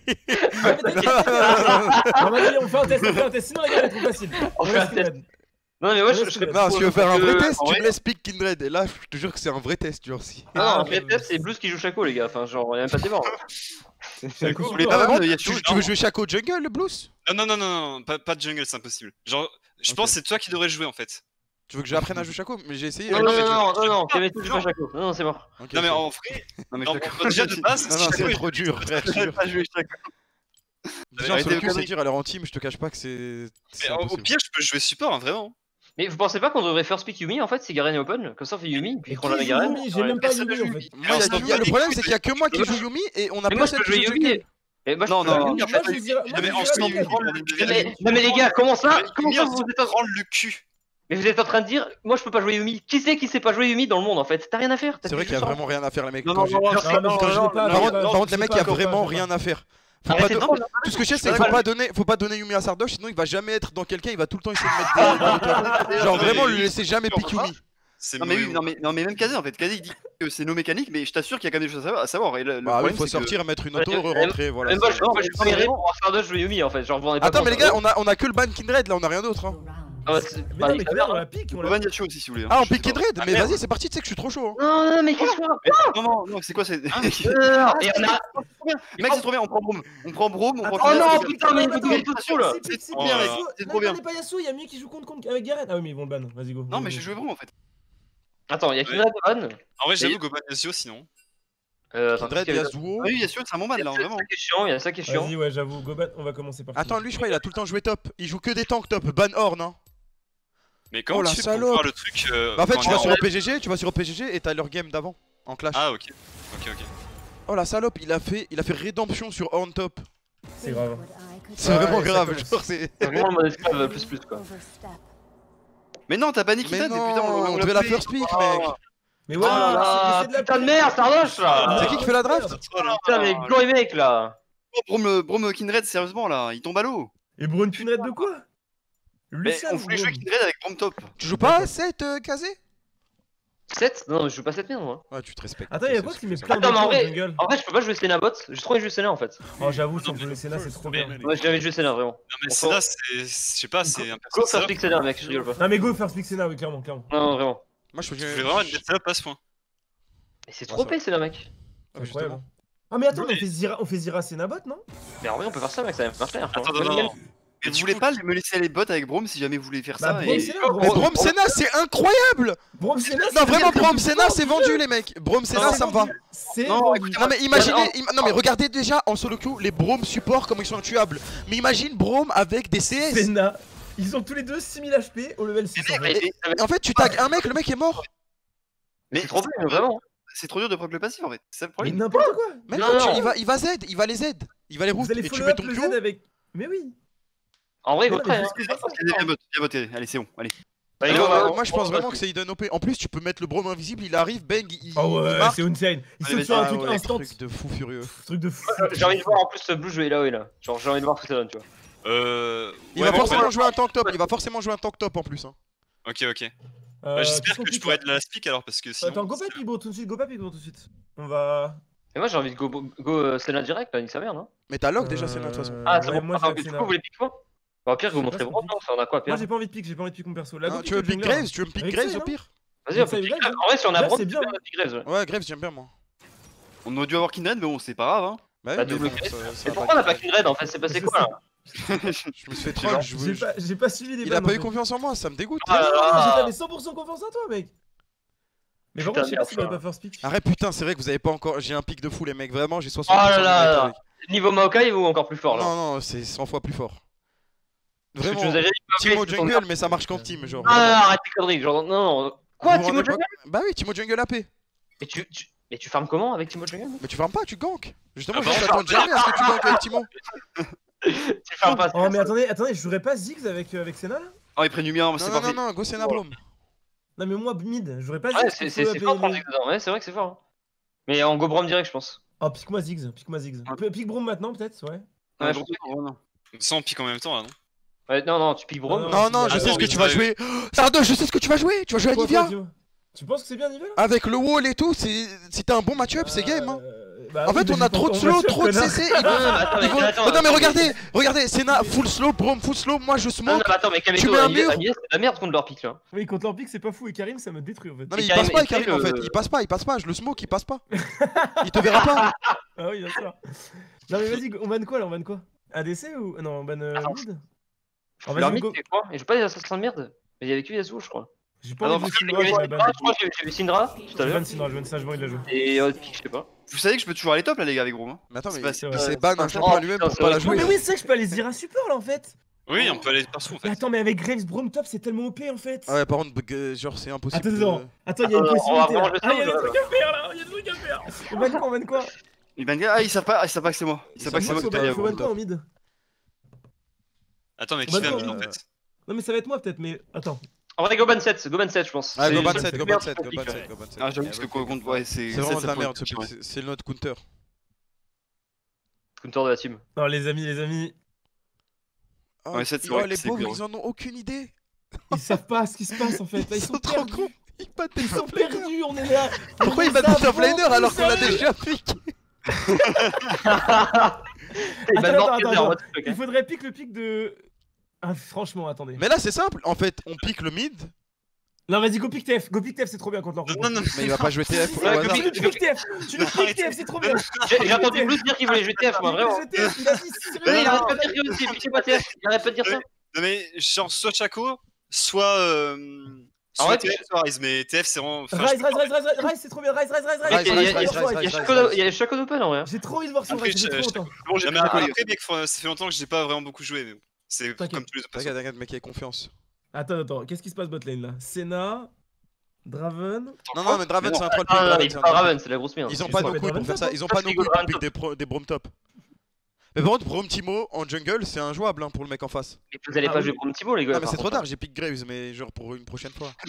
non, mais on fait un test, on fait un test. Sinon, les gars, trop facile. On, fait un test. Non, mais ouais, je, je serais Non, si tu veux faire un vrai test, tu me laisses pick Kindred. Et là, je te jure que c'est un vrai test, genre si. Non, un vrai test, c'est Blues qui joue Chaco, les gars. Enfin, genre, y'a même pas de mort. Hein. C'est cool. Ah, tu veux jouer Chaco jungle, Blues? Non, non, non, non, pas de jungle, c'est impossible. Genre, je pense que c'est toi qui devrais jouer en fait. Tu veux que j'apprenne à jouer Shaco? Mais j'ai essayé. Non, hein. non, non, non, non, non, Non, c'est mort. Non, mais en vrai, déjà de base, c'est trop dur. pas jouer Shaco. Déjà, c'est dur, alors en team, je te cache pas que c'est. Au pire, je peux jouer support, hein, vraiment. Mais vous pensez pas qu'on devrait first pick Yumi en fait C'est Garen et Open? Comme ça on fait Yumi puis qu'on la Garen j'ai même pas Yumi le problème c'est qu'il y a que moi qui joue Yumi et on a pas cette Yumi. non, non, non, mais les gars, comment ça Comment ça vous êtes rendre le cul mais vous êtes en train de dire, moi je peux pas jouer Yumi. Qui c'est qui sait pas jouer Yumi dans le monde en fait? T'as rien à faire C'est vrai qu'il y a vraiment rien à faire, les mecs. Par contre, les mecs, il y a vraiment rien à faire. Faut ah, Tout ce que je sais, c'est qu'il faut pas donner, faut pas donner Yumi à Sardoche, sinon il va jamais être dans quelqu'un, il va tout le temps essayer de mettre des. Genre vraiment, lui laisser jamais pick Yumi. Non mais, non, mais, non mais même Kazé en fait, Kazé il dit que c'est nos mécaniques mais je t'assure qu'il y a quand même des choses à savoir. Et le, bah, il faut sortir, que... mettre une auto, ouais, rentrer voilà. Je suis Yumi en fait, genre vous en Attends mais les gars, on a, on a que le ban Kindred là, on a rien d'autre. Hein on hein. Ah, on pique sais pas. Edred Mais vas-y, c'est parti, tu sais que je suis trop chaud. Hein. Non, mais c'est- quoi c'est... Mec, c'est trop bien, on prend Brome. On prend Brome, on prend Oh non, putain, mais il mieux qui joue le ah ban, vas-y go. Non, mais j'ai joué Brome en fait. Attends, y'a qui En vrai, j'avoue Goban Yasuo sinon. Oui, bien sûr, c'est un bon ban là, chiant, ça qui est chiant. Vas-y, ouais, j'avoue, on va commencer par. Attends, lui, je crois, il a tout le temps joué top. Il joue que des tanks top. Ban Horn. Mais quand oh, tu la le truc euh, bah, En fait, tu vas sur le PGG, tu vas sur le et t'as leur game d'avant en clash. Ah, ok. Ok, ok. Oh la salope, il a fait, il a fait rédemption sur on top. C'est grave. C'est vraiment grave, genre c'est. Vraiment le mode esclave euh, plus plus quoi. Mais non, t'as banni Kitan, mais putain, on, on, devait la first pick, mec. Ah. Mais ouais, ah, là, de la putain de merde, Sardoche là C'est qui qui fait la draft oh Putain, mais Glory mec là Oh, Brom, sérieusement là, il tombe à l'eau Et Brom Kindred de quoi? Mais on fout les jeux qui traînent avec Promptop. Tu joues pas 7 euh, casé 7 Non, je joue pas 7 mais moi. Ouais, tu te respectes. Attends, il y a pas qui met plein de Attends, mais en vrai, en vrai, je peux pas jouer Sénabot. J'ai trop envie jouer Sénat en fait. Oh, j'avoue, si on peut jouer Sénat, c'est trop bien. Ouais, j'ai envie de Sénat vraiment. Non, mais Sénat, c'est. Je sais pas, c'est un Go first pick mec, je rigole pas. Non, mais go first pick Sénat, oui, clairement, clairement. Non, vraiment. Moi, je vais vraiment être Sénat pas ce point. Mais c'est trop P, Sénat, mec. Ah, mais ah, attends, on fait Zira Sénabot, non? Mais en vrai, on peut faire ça, mec, ça va marcher. Attends, non. Mais vous voulez pas me laisser aller botte avec Brom si jamais vous voulez faire bah, ça Brom Mais Brom Senna, c'est incroyable! Non, vraiment, Brom Senna, c'est vendu, les mecs. Brom Senna, ça me va. Non, mais imaginez, non, mais regardez déjà en solo queue les Brom supports, comment ils sont intuables. Mais imagine Brom avec des CS. Senna. Ils ont tous les deux 6000 HP au level 6. en En fait, tu tags un mec, le mec est mort. mais- C'est trop dur, vraiment. C'est trop dur de prendre le passif en fait, c'est le Mais n'importe quoi. Non, tu- il va, Z, il va les Z, il va les routes. Et tu mets ton Mais oui. En vrai, votez. Hein. Viens voter. Allez, c'est bon. Allez. Bah, moi je pense vraiment que c'est Iden OP. En plus, tu peux mettre le brome invisible, il arrive, bang, il. Oh ouais, c'est insane. Il saute sur un ah, truc ouais. Truc de fou furieux. Truc de fou. J'ai envie de voir en plus ce Blue jouer là-haut là. Genre, j'ai envie de voir ce que ça donne, tu vois. Euh. Il va forcément jouer un tank top, il va forcément jouer un tank top en plus. Hein. Ok, ok. Euh, bah, j'espère que je pourrais être la speak alors parce que sinon. Attends, go pep, il tout de suite, go pep, il tout de suite. On va. Et moi j'ai envie de go, go, euh, go direct, là, nique non Mais t'as lock euh, déjà Senna de toute façon. Ah, c'est bon, moi j'ai envie de vous voulez pique moi bah, au pire, vous montrez vos plans, ça en a quoi, Pierre Moi, j'ai pas envie de pique, j'ai pas envie de pique mon perso. La ah, non, tu veux pique Graves Tu veux pique Graves au pire Vas-y, on peut pique Graves. En vrai, si on a Graves, c'est bien. Ouais, Graves, j'aime bien, moi. On aurait dû avoir Kindred, mais bon, c'est pas grave. Hein. Bah, double bah, pourquoi on a pas Kindred en fait C'est passé quoi je me suis fait troll. J'ai pas, pas, suivi les Il a pas eu hein. confiance en moi, ça me dégoûte. Ah, J'avais ah, 100% confiance en toi, mec. Mais vraiment, je sais pas si pas first pick. Arrête, putain, c'est vrai que vous avez pas encore. J'ai un pic de fou, les mecs, vraiment, j'ai 60%. Oh ah là là Niveau Maokai ou encore plus fort là Non, non, c'est 100 fois plus fort. Timo Jungle, mais ça marche qu'en team, genre. Ah, arrête tes conneries, genre, non. Quoi, Timo Jungle Bah oui, Timo Jungle AP. Mais tu, mais tu farmes comment avec Timo Jungle Mais tu farmes pas, tu ganks. Justement, ah je bah, t'attends jamais à ce que tu ganks avec Timo. tu farmes pas. Oh, mais attendez, attendez, je jouerais pas Ziggs avec, euh, avec Senna là? Oh, il prend du mien, hein, c'est. Non, non, non, go Senna oh. Blom. Non, mais moi, mid, j'aurais pas Ziggs. Ouais, c'est fort prendre Ziggs c'est vrai que c'est fort. Hein. Mais en go Brom direct, je pense. Oh, pique-moi Ziggs, pique-moi Ziggs. Pique Brom maintenant, peut-être, ouais. Ouais, je Sans pique en même temps, là, non? Ouais, non, non, tu piques Braum. Non, Non, non, je sais ce que tu vas jouer. Sardo, je sais ce que tu vas jouer. Tu vas jouer à Nivea. Tu penses que c'est bien Nivea Avec le wall et tout, c'est- si t'as un bon match-up, c'est game. Hein. Euh, bah En oui, fait, on a trop de slow, trop de. CC. Ils Non, vont- non, mais attends, ils mais vont- attends, Oh, non, mais regardez, regardez, Senna, full slow, Brom, full slow. Moi, je Non, non, smoke. mais attends, mais Tu mets un mur. C'est de la merde contre leur pique là. Oui, contre leur pique, c'est pas fou. Et Karim, ça me détruit en fait. Non, mais il passe pas, Karim, en fait. euh, Il passe pas, il passe pas. Je le smoke, il passe pas. Il te verra pas. Ah oui, bien sûr. Non, mais vas-y, on banne quoi là On banne quoi? ADC ou. Non, on banne euh, mid Go. c'est quoi Et je pas des assassins de merde. Mais il y avait que Yasuo, je crois. J'ai pas Ah envie de Syndra, avait je je crois que j'ai- j'ai vu Syndra tout à Je banne Syndra, je je joué. Et euh, je sais pas. Vous savez que je peux toujours aller top là, les gars, avec gros. hein. Mais attends, mais c'est ban un Oh, champion à lui-même pour pas la jouer. mais oui, c'est vrai que je peux aller Zira super là en fait. Oui, on peut aller partout en Mais fait. attends, mais avec Graves Broom top, c'est tellement OP en fait. Ah ouais, par contre, genre, c'est impossible. Attends, de- attends, attends, il y a une va possibilité. Ah, il y a des trucs à faire là, il y a des trucs à faire. On banne quoi, on banne quoi Ah, ils savent pas, ah, ils savent pas que c'est moi. Ils savent pas que c'est moi qui pas paye. que ban- faut Bon, ban quoi top. en mid Attends, mais qui Bah, fait un non, mid en fait Non, mais ça va être moi peut-être, mais attends. En vrai, Goban 7, Goban 7, je pense. Ah, Goban c'est 7, le Goban meilleur 7, pour Goban pique, 7, Goban 7. Ah, j'avoue que ce que compte, ouais, c'est. C'est vraiment de la merde, c'est- notre counter. Counter de la team. Non, les amis, les amis, Oh, Ouais, sept, c'est oh, vrai les pauvres, ils en ont aucune idée. ils savent pas ce qui se passe en fait. Là, ils, Ils sont, sont trop perdus. cons. Ils battent des Ils sont perdus, on est là. Pourquoi ils battent des top alors qu'on l'a déjà piqué Il faudrait pique le pic de. Ah, franchement, attendez. Mais là, c'est simple. En fait, on pique le mid, Non, vas-y, go pick TF. Go pick TF, c'est trop bien contre leur Non, non, non. mais il va pas jouer TF Ouais, pick TF. Tu le pick TF, c'est trop bien. J'ai entendu Blue dire qu'il voulait jouer TF, moi, vraiment. Il a dit Mais il arrête pas de dire pas TF. Il arrête pas de dire ça. Non, mais genre soit Chaco, soit. Euh, En soit vrai, TF, soit Rise. Mais TF, c'est vraiment. Rise, Rise, Rise, Rise, Rise, Rise, c'est trop bien. Rise, Rise, Rise, Rise, Il y a- Shaco d'Open en vrai. hein. J'ai trop envie de voir son Rise. Bon, j'ai après, ça fait longtemps que j'ai pas vraiment beaucoup joué. Mais bon, c'est T'inquiète. comme tous les autres. T'inquiète, t'inquiète, mec, il confiance. Attends, attends, qu'est-ce qui se passe bot lane là? Senna, Draven? Non, non, mais Draven, c'est un troll Draven, c'est la grosse merde. Ils ont pas nos couilles pour faire ça. Ils ont pas nos couilles pour pick des, Brom top. Mais par contre, Brom Timo en jungle, c'est injouable hein, pour le mec en face. Mais Vous allez Ah pas jouer pour Thibaut, les gars. Non, mais c'est trop contre. tard, j'ai pick Graves, mais genre pour une prochaine fois.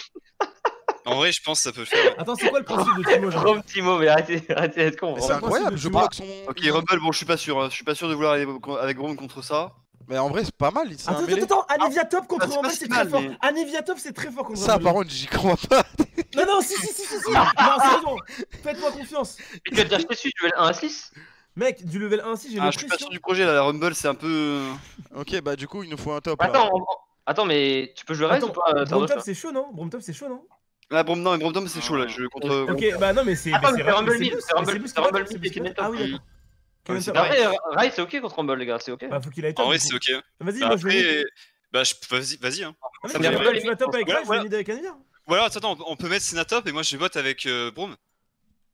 En vrai, je pense que ça peut le faire. Attends, c'est quoi le principe de Timo Rome Timo, mais arrêtez, arrêtez d'être con. C'est incroyable, je Timo proc son. Ok, Rumble, bon, je suis pas sûr. hein. Je suis pas sûr de vouloir aller avec Grom contre ça. Mais en vrai, c'est pas mal, un Attends, mêlé. attends, attends, Anivia top contre pas Rumble, c'est très fort. mais- Anivia top, c'est très fort contre Ça, Rumble. par contre, j'y crois pas. Non, non, si, si, si, si, si. Non, sérieusement, faites-moi confiance. Mais tu vas te acheter dessus, tu veux 1 à 6 Mec, du level 1 6, j'ai Ah, je suis pas sûr du projet là. La Rumble, c'est un peu. Ok, bah du coup, il nous faut un top. là. Attends, on- attends, mais tu peux jouer Attends, ou pas euh, Brom top, Tardos c'est chaud, non? Brom top, c'est chaud, non? Là, Brom, non, mais Bromdom, c'est chaud là. Je contre. Ok, bah non, mais c'est. Attends, c'est Rumble c'est Rumble-. Ah oui, même, c'est. Après, Rise c'est ok contre Rumble, les gars, c'est ok. Bah, faut qu'il aille En top. vrai, du c'est ok. Vas-y, Bah, moi je vais. Bah, je... vas-y, vas-y. Hein. Ah, mais ça top avec Voilà, Rise, je vais avec Anivia. Ou alors, attends, on peut mettre Senna top et moi je vais bot avec euh, Broom.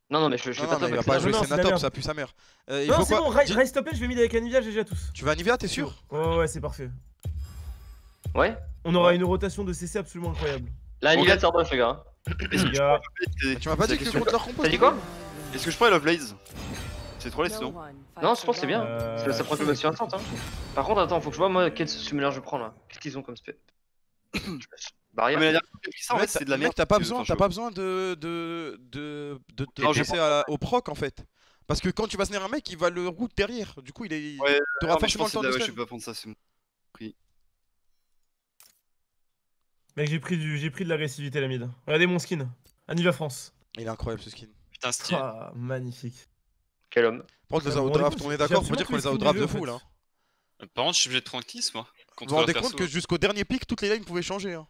Non, non, mais je je Non, vais pas il va jouer non, c'est Senna la top, merde. ça pue sa mère. Euh, Non, c'est bon, Rise top, je vais mid avec Anivia, GG à tous. Tu vas à Nivea, t'es sûr Ouais, ouais, c'est parfait. Ouais On aura une rotation de CC absolument incroyable. Là, de Sardos, les gars. Les gars, Tu m'as pas dit que contre leur compo T'as dit quoi Est-ce que je pourrais Love Blaze C'est trop laid sinon. Non, je pense que c'est bien. Euh, Ça, ça prend comme option instant. Hein. Par contre, attends, faut que je vois moi quel summoner je prends là. Qu'est-ce qu'ils ont comme spé? Barrière. Mais la en Mec, fait, c'est de la mec, merde. T'as pas besoin, pas besoin de de de de te Non, à au proc en fait. Parce que quand tu vas snare un mec, il va le route derrière. Du coup, il est. Ouais, T'auras je forcément le temps de ouais, je vais pas prendre ça, c'est bon. Mec, j'ai pris, du... j'ai pris de l'agressivité la mid. Regardez mon skin. Anivia France. Il est incroyable ce skin. Putain, stylé. Ah, magnifique. Quel homme? Par contre, les Ah, outdraft, rendez on est d'accord, faut dire qu'on les outdraft de fou là. Euh, Par contre, je suis obligé de prendre kiss moi. Vous vous rendez compte que jusqu'au dernier pic, toutes les lines pouvaient changer. hein.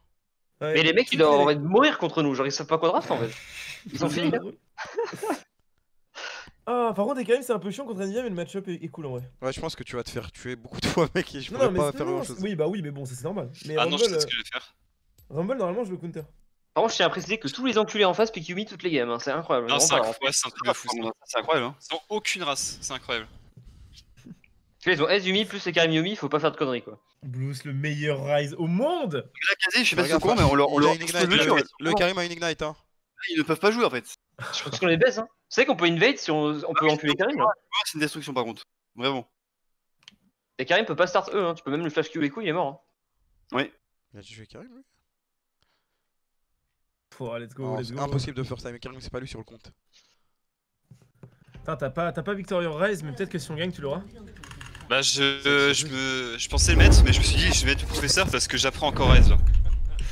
Ouais. Mais les mecs, ils doivent les- mourir contre nous. Genre, ils savent pas quoi draft en fait. Ils sont finis. Ah, par contre, quand même, c'est un peu chiant contre Anivia, mais le match-up est, est cool en vrai. Ouais, je pense que tu vas te faire tuer beaucoup de fois, mec, et je Non, pourrais non, pas faire grand chose. Oui, bah oui, mais bon, ça c'est normal. Mais Ah non, je sais ce euh, que je vais faire. Rumble, normalement, je le counter. Par contre, je tiens à préciser que tous les enculés en face piquent Yumi toutes les games. hein. C'est incroyable. Non, c'est ouais, c'est un truc de fou. ça. C'est incroyable, hein. Sans aucune race, c'est incroyable. Ils ont S Yumi plus les Karim Yumi, faut pas faire de conneries quoi. Blues, le meilleur Rise au monde je sais pas si c'est courant, mais on leur. le Karim a une ignite, hein. Ils ne peuvent pas jouer en fait. Je pense qu'on les baisse. Hein. Vous savez qu'on peut invade si on, on peut enculer Karim. Hein. C'est une destruction par contre. Vraiment. Et Karim peut pas start E. Hein. Tu peux même le flash Q les couilles, il est mort. Hein. Il a joué Karim, lui Oh, let's go, Non, let's C'est go. impossible de first time Karim, c'est pas lui sur le compte. Putain, t'as pas, t'as pas Victorious Rise, mais peut-être que si on gagne, tu l'auras. Bah, je, euh, je, me, je pensais le mettre, mais je me suis dit, je vais mettre le professeur parce que j'apprends encore là.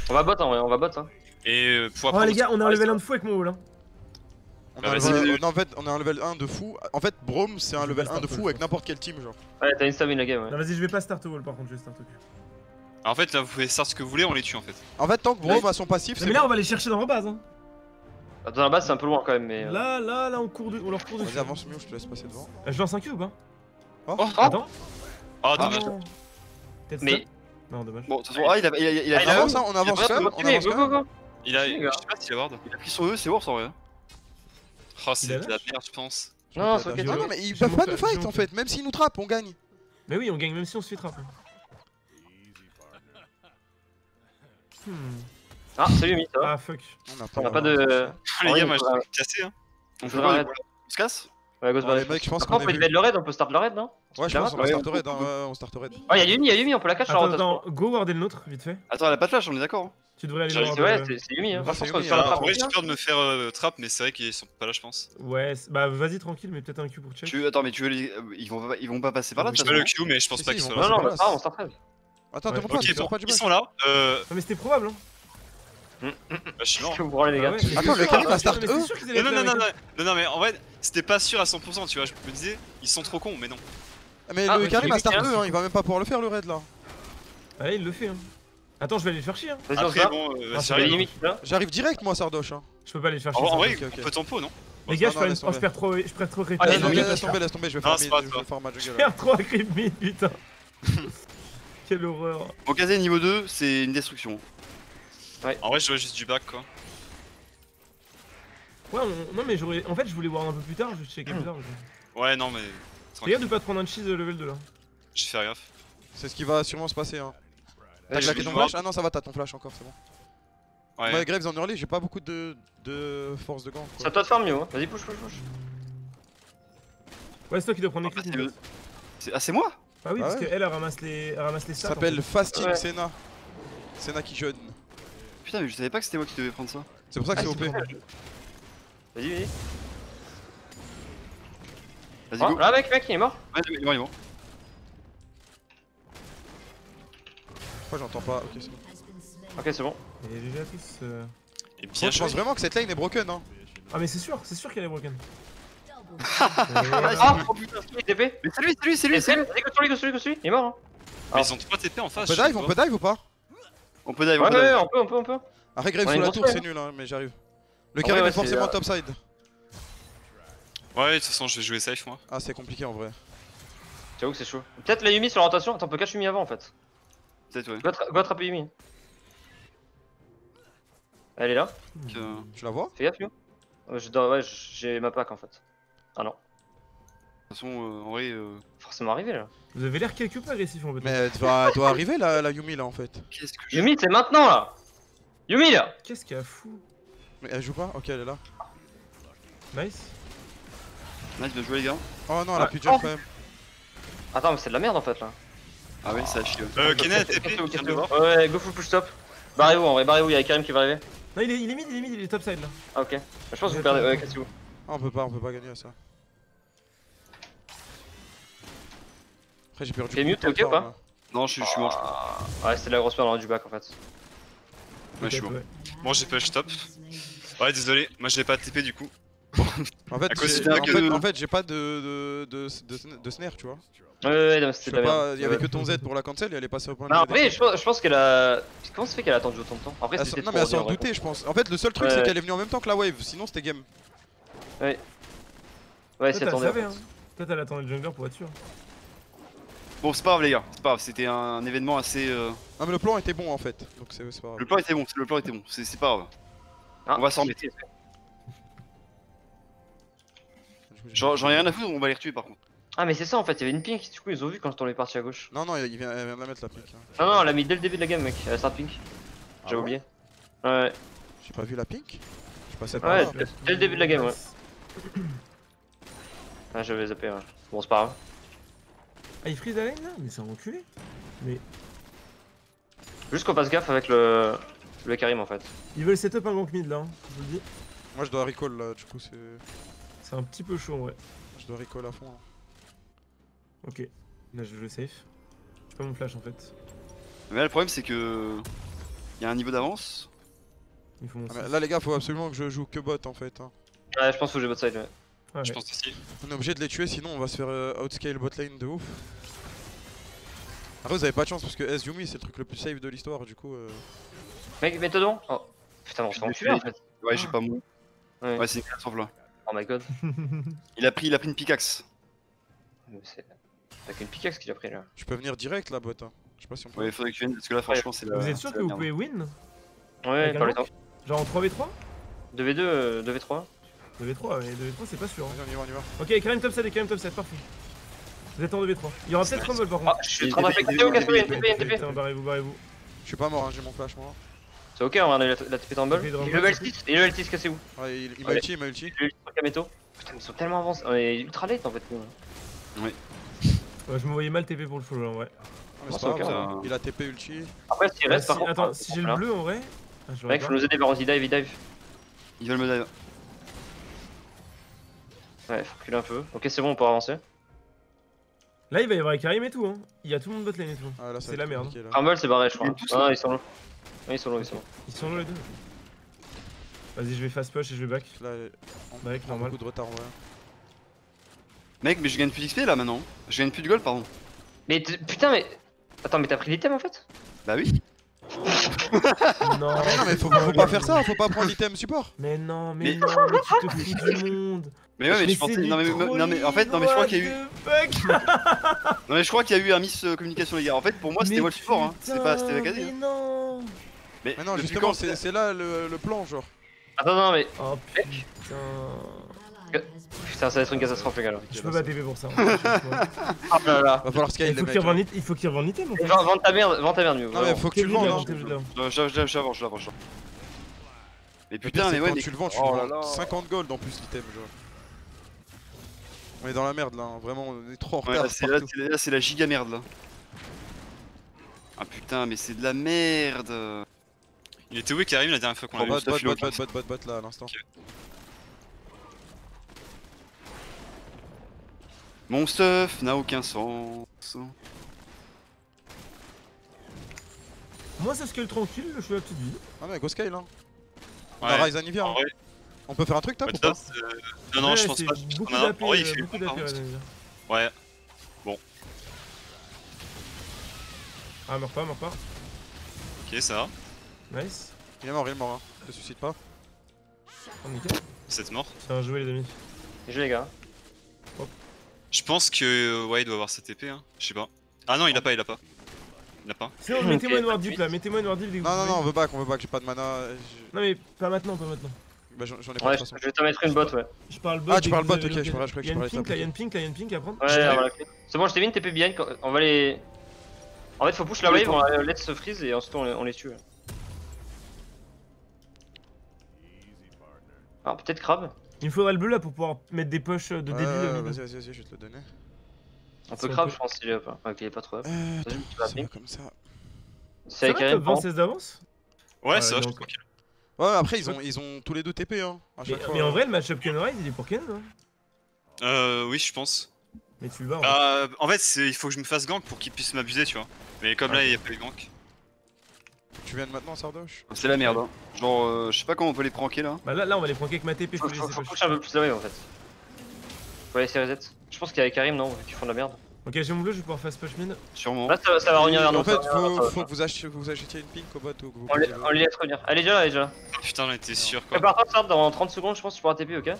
On va bot, en vrai, on va bot. Hein. Et euh, pour Oh apprendre. les gars, on est en Rez, level 1 de fou avec mon. Hein. On Bah, a un level- non, en fait, on a un level 1 de fou. En fait, Brome, c'est un level vais 1 de fou avec n'importe quel team, genre. Ouais, t'as insta win la game. Ouais. Non, vas-y, je vais pas start au haul par contre, je vais start au cul. En fait, là, vous pouvez faire ce que vous voulez, on les tue en fait. En fait, tant que Brome a son passif, c'est mais là, on va les chercher dans leur base. Hein. Dans la base, c'est un peu loin quand même, mais. euh, Là, là, là, on court de... on leur court dessus. Vas-y, avance mieux, je te laisse passer devant. Euh, Je lance un Q ou pas Oh, Oh, Attends. Oh, Ah dommage. non. Peut-être Mais- Non, dommage. Bon, de toute façon, ah, il a, il a, il a, Ah, on il a- avance, hein, on avance il a- quand même, on avance quand même. Il a. Les Je gars. sais pas s'il a ward. il a pris son E, c'est worse en vrai. Oh, c'est Il a de la merde, je pense. Non, c'est ok. Non, non, mais ils Je peuvent pas nous je fight en fait, même s'ils nous trappent, on gagne. Mais oui, on gagne même si on se fait trap. hein. Hmm. Ah, salut va Ah fuck. On a On a pas de. Les gars, moi, on je casser. Hein. On On l'arrêt. On se casse Ouais, Ghost Ouais, les Barrel. mecs, je pense Par qu'on vu. devait le raid, on peut start le raid, non Ouais, je pense qu'on start on raid, peut- hein, on peut- ouais, on start raid. Oh, y'a Yumi, y'a Yumi, on peut la sur la Attends, rotation. attends, go warder le nôtre, vite fait. Attends, elle a pas de flash, on est d'accord. hein. Tu devrais aller voir. Ouais, euh, c'est Yumi. Hein. Peut En vrai, j'ai peur de me faire euh, trap, mais c'est vrai qu'ils sont pas là, je pense. Ouais, bah vas-y tranquille, mais peut-être un Q pour check. Tu... Attends, mais tu veux les. euh, Ils vont pas, ils vont pas passer par là, de Je le Q, mais je pense pas qu'ils vont là. Non, non, ah, on start raid. Attends, Ouais. demande pas, Ok, tu bon, pas du ils sont là. Euh. Non mais c'était probable hein. Bah, je suis mort. Les Ah gars ouais, mais Attends, le sûr, Karim hein, a start eux Non, non, non, non, non, non, non, mais en vrai, c'était pas sûr à 100%, tu vois. Je me disais, ils sont trop cons, mais non. Mais Ah, le Karim a ok, start hein. 2, hein, il va même pas pouvoir le faire le raid là. eux. Ah, il le fait hein. Attends, je vais aller le chercher hein. Vas-y, on se Après, bon, euh, Ah, j'arrive. Est là. J'arrive direct moi Sardoche. Hein. Je peux pas aller le chercher. En vrai, on peut tempo, non? Les gars, je, Non, perds- laisse oh, je perds trop, je perds trop. Ah, Laisse tomber, laisse tomber, laisse tomber, je vais Non, faire je vais faire ma Je perds trop à creep putain. Quelle horreur. Casé niveau 2, c'est une destruction. En vrai, je vois juste du back, quoi. Ouais, on- non mais j'aurais. En fait, je voulais voir un peu plus tard, je checker plus tard. je- Ouais, non, mais. Gaffe de pas te prendre un cheese level 2 là. je vais faire gaffe. C'est ce qui va sûrement se passer. Hein. T'as Ouais, claqué ton flash? Ah non, ça va, t'as ton flash encore, c'est bon. Ouais. Moi, Graves en early, j'ai pas beaucoup de, de force de gants. C'est à toi de farm, Mew. hein. Vas-y, push, push, push. Ouais, c'est toi qui dois prendre les Ah, crits. c'est Nico. le- c'est- Ah, c'est moi? Ah oui, Ah parce ouais. qu'elle elle ramasse les, elle ramasse les Ça s'appelle Fasting Ouais. Senna. Senna qui jeûne. Putain, mais je savais pas que c'était moi qui devais prendre ça. C'est pour ça que Ah, c'est OP. Vas-y, vas-y. Vas-y, Oh, go. là, mec, mec, il est mort. Ouais, il est bon, il est bon. Pourquoi j'entends pas Ok, c'est bon. Ok, c'est bon. Et GG à tous. euh. Et Moi, bien je pense vraiment que cette lane est broken. Hein. Ah mais c'est sûr, c'est sûr qu'elle est broken. Ah, oh putain, c'est qui TP Mais c'est lui, c'est lui, c'est lui, c'est lui lui, lui, lui, go sur lui. Il est mort. Hein. Mais ils ont 3 TP en On face. peut je sais dive, on peut dive ou pas On peut dive, on Ouais, peut ouais, on peut, on peut, on peut. Grave Ouais, sous la tour, c'est nul, hein, mais j'arrive. Le vrai, est forcément euh, topside. Ouais, de toute façon, je vais jouer safe, moi. Ah, c'est compliqué en vrai. J'avoue que c'est chaud. Peut-être la Yumi sur la rotation. Attends, on peut catch Yumi avant en fait. Peut-être, ouais. Go attraper Yumi. Elle est là. Euh, Tu la vois Fais gaffe. Euh, je Ouais, j'ai ma pack en fait. Ah non. De toute façon, euh, en vrai, euh, Forcément arrivé là. Vous avez l'air quelque peu agressif en fait. Mais elle doit, elle doit arriver la, la Yumi là en fait. qu'est-ce que je. Yumi, c'est maintenant là. Yumi là. Qu'est-ce qu'il y a fou Mais elle joue pas Ok, elle est là. Nice. Nice, bien joué, les gars. Oh non, elle a Ah, plus de jump oh. quand même. Attends, mais c'est de la merde en fait là. Ah, oui, ça ouais. Euh, Kenneth, TP. Ouais, go full push stop. Barrez-vous en vrai, barrez-vous, y'a Karim qui va arriver. Non, il est, il est mid, il est mid, il est topside là. Ah ok. Je pense que vous perdez. Ouais, cassez-vous. Ah, on peut pas, on peut pas gagner à ça. Après, j'ai perdu. T'es mute, t'es ok ou pas. Non, je suis je suis mort, je. Ah, Ouais, c'est la grosse merde du back en fait. Ouais, je suis Peut-être, mort. ouais. Bon, j'ai push top. Ouais, désolé, moi j'ai pas TP du coup. En fait, du en fait, de- en fait, j'ai pas de, de, de, de, sna- de snare, tu vois. Ouais, ouais, ouais, non, Je c'était pas, merde. il y avait Ouais. que ton Z pour la cancel et elle est passée au point de Non, après, je pense, je pense qu'elle a. Comment ça se fait qu'elle a attendu autant de temps? Après, Elle c'était s'en- non mais elle s'en doutait je pense. En fait le seul truc Ouais, c'est ouais. qu'elle est venue en même temps que la wave, sinon c'était game. Ouais, Toi, c'est t'as attendue. savais, hein. Toi, t'as attendu le jungler pour être sûr. Bon, c'est pas grave, les gars. C'est pas grave, c'était un événement assez. euh, Non mais le plan était bon en fait, donc c'est pas grave. Le plan était bon, le plan était bon. C'est c'est pas grave. Ah, On va s'en remettre. J'en ai rien à foutre, on va les retuer par contre. Ah, mais c'est ça en fait, il y avait une pink, du coup ils ont vu quand on est parti à gauche. Non non il vient, elle vient de la mettre la pique. hein. Non, non, elle l'a mis dès le début de la game, mec. Elle a start pink. Ah J'ai oublié. Ouais, J'ai pas vu la pink Je passais par Ouais, dès le début de la game, ouais. ah, j'avais zappé, ouais. Bon, c'est pas grave. Ah, il freeze la lane là Mais c'est un enculé. Juste qu'on fasse gaffe avec le. Le Karim en fait. Ils veulent setup un gank mid là, hein, je vous le dis. Moi je dois recall là, du coup c'est. C'est un petit peu chaud, ouais. Je dois recall à fond. Ok. Là, je joue safe. J'ai pas mon flash en fait. Mais là, le problème, c'est que. Il y a un niveau d'avance. Il faut mon Ah, mais là les gars, faut absolument que je joue que bot en fait. hein. Ouais, je pense que j'ai votre side. Ouais. Ouais, Je ouais. pense aussi. On est obligé de les tuer sinon on va se faire euh, outscale bot lane de ouf. Après vous avez pas de chance parce que S Yumi c'est le truc le plus safe de l'histoire du coup. euh, Mec, méthodon Oh putain, on s'est enculé en fait. Ouais, j'ai pas mon. Ouais. Ouais, c'est une catastrophe là. Oh my god. Il a pris, il a pris une pickaxe. C'est- T'as qu'une pickaxe qu'il a pris là. Je peux venir direct là bot. hein. Je sais pas si on peut. Ouais, il faudrait que tu viennes parce que là, franchement, c'est la. Vous êtes sûr que vous pouvez win Ouais, par les temps. Genre en 3v3 2v2, euh, 2v3. 2v3, mais 2v3 c'est pas sûr. hein. Vas-y on y va, on y va. Ok, Karim top 7 et Karim top 7, parfait. Vous êtes en 2v3. Il y aura peut-être Rumble par Ah, contre. je suis en train TP, d'affecter au casse. Putain, barrez-vous, barrez-vous. Je suis pas mort, hein, j'ai mon flash moi. C'est ok, on a la, la TP de Il est Rumble, level c'est 6, il est level 6, cassez-vous. Ouais, il, il m'a Ouais. ulti, il m'a ulti. Il. Putain, mais ils sont tellement avancés. On est ultra late en fait. nous. Ouais, je me voyais mal TP pour le follow en vrai. Ah, mais Bon, c'est pas grave, hein. hein. Il a TP ulti. Après, s'il Bah, reste par contre. attends, hein, si j'ai le bleu en vrai. Ah, je Mec, faut nous aider par il dive, il dive. Ils veulent me dive. Ouais, faut reculer un peu. Ok, c'est bon, on peut avancer. Là, il va y avoir Karim et tout. Hein. Il y a tout le monde bot lane et tout. Ah, C'est la merde. là. Rumble, c'est barré, je crois. Ils sont tous Ah, là. ils sont. Ouais, ils sont low, ils sont low. Ils sont là les deux. Vas-y, je vais fast push et je vais back. Là, Back, on a normal. beaucoup de retard, ouais. Mec, mais je gagne plus d'XP là maintenant. Je gagne plus de gold, pardon. Mais putain, mais. Attends, mais t'as pris l'item en fait? Bah oui. Non, Non, mais faut, faut pas faire ça, faut pas prendre l'item support. Mais non, mais, Mais- non, mais tu te fous du monde. Mais ouais, mais, je pensais. Non mais, non mais en fait, non mais je crois qu'il y a eu. trolling, what the fuck Non mais je crois qu'il y a eu un miss communication les gars. En fait, pour moi, c'était le support. Hein. C'était pas, c'était Mais hein. non Mais non, justement, c'est là le, le plan, genre. Attends, non, mais. Oh putain. Putain, ça va être une catastrophe, les gars. Je peux pas TP pour ça. Ah là là. Va falloir scale Il les faut mecs. qu'il hein. revende il faut qu'il revende l'item en fait. Vends vends ta merde, vends ta merde mieux. Non, mais faut que tu le vendes, hein. j'avance, j'avance, j'avance, j'avance, j'avance. Mais Le pire, putain, c'est mais ouais, quand mais. tu le vends, tu Oh le là vends là. 50 gold en plus l'item, genre. On est dans la merde là, hein. vraiment, on est trop en Ouais, retard là, c'est là, partout. c'est- là, c'est la giga merde là. Ah putain, mais c'est de la merde. Il était où Karim la dernière fois qu'on Oh, l'a bot, vu bot, fait bot, bot, bot, bot, bot là à l'instant. Mon stuff n'a aucun sens. Moi, c'est scale tranquille, je suis à petite vie. Ah mais go scale hein. On a Ryzen vient. En hein. vrai, On peut faire un truc top ouais, ou pas ça, c'est- Non, non, Ouais, je pense c'est pas. Beaucoup d'AP, il fait beaucoup bon, d'AP. par ouais. Ouais, Ah, meurs pas, meurs pas. ok, ça va. Nice. Il est mort, il est mort, hein. te suicide pas. Oh, nickel. C'est mort. Bien joué, les amis. Je les gars. Je pense que euh, ouais, il doit avoir sa TP, hein. Je sais pas. Ah non, il a pas, il a pas. Il a pas. Sinon, Ok, mettez-moi une pas ward de deep là, mettez-moi une ward deep dès que Non, non, non, on veut back, on veut back, j'ai pas de mana. je- Non, mais pas maintenant, pas maintenant. Bah j'en ai pas Ouais, de je façon. je vais te mettre une botte, ouais. Je parle bot. Ah, tu que parles bot, ok, je je croyais que Il y a tu une parlais pink là, il y a ok. une pink là, il y a une pink à prendre. Ouais, Je- voilà. C'est bon, je t'ai vu une TP bien. On va les. En fait, faut push la wave, on va let's freeze et ensuite on les, on les tue. Ah, peut-être crabe. Il me faudrait le bleu là pour pouvoir mettre des poches de début. là, vas-y, vas-y, vas-y, je vais te le donner. Peut on crabe, je pense, s'il est pas. Ok, il est pas trop up. Euh, vas ping. comme ça. C'est avec 20 16 d'avance Ouais, suis tranquille. Ouais, après ils ont, ils ont tous les deux TP hein. À mais, chaque fois. mais en vrai, le match-up Ken Ride, il est pour Ken, hein Euh, oui, je pense. Mais tu le bats. en fait. Bah, en fait, c'est- il faut que je me fasse gank pour qu'il puisse m'abuser, tu vois. Mais comme là, il y a pas eu gank. Tu viens maintenant, Sardoche C'est la merde. Hein. Genre, euh, je sais pas comment on peut les pranker là. Bah là, là, on va les pranker avec ma TP, je Faut, peux les faut, laisser faut push. push un peu plus la wave en fait. Faut laisser reset. Je pense qu'il y a Karim, non, qu'ils font de la merde. Ok, j'ai mon bleu, je vais pouvoir fast push mid. Sûrement. Là, ça, va- ça va revenir vers nous. En fait, faut, faut que vous achetiez, vous achetiez une pink au bot ou que vous On les, posez- on les laisse revenir. Elle est déjà là, elle est déjà là. Putain, on était sûr quoi. Prépare-toi, Sard, dans 30 secondes, je pense que tu pourras TP, ok? Ouais,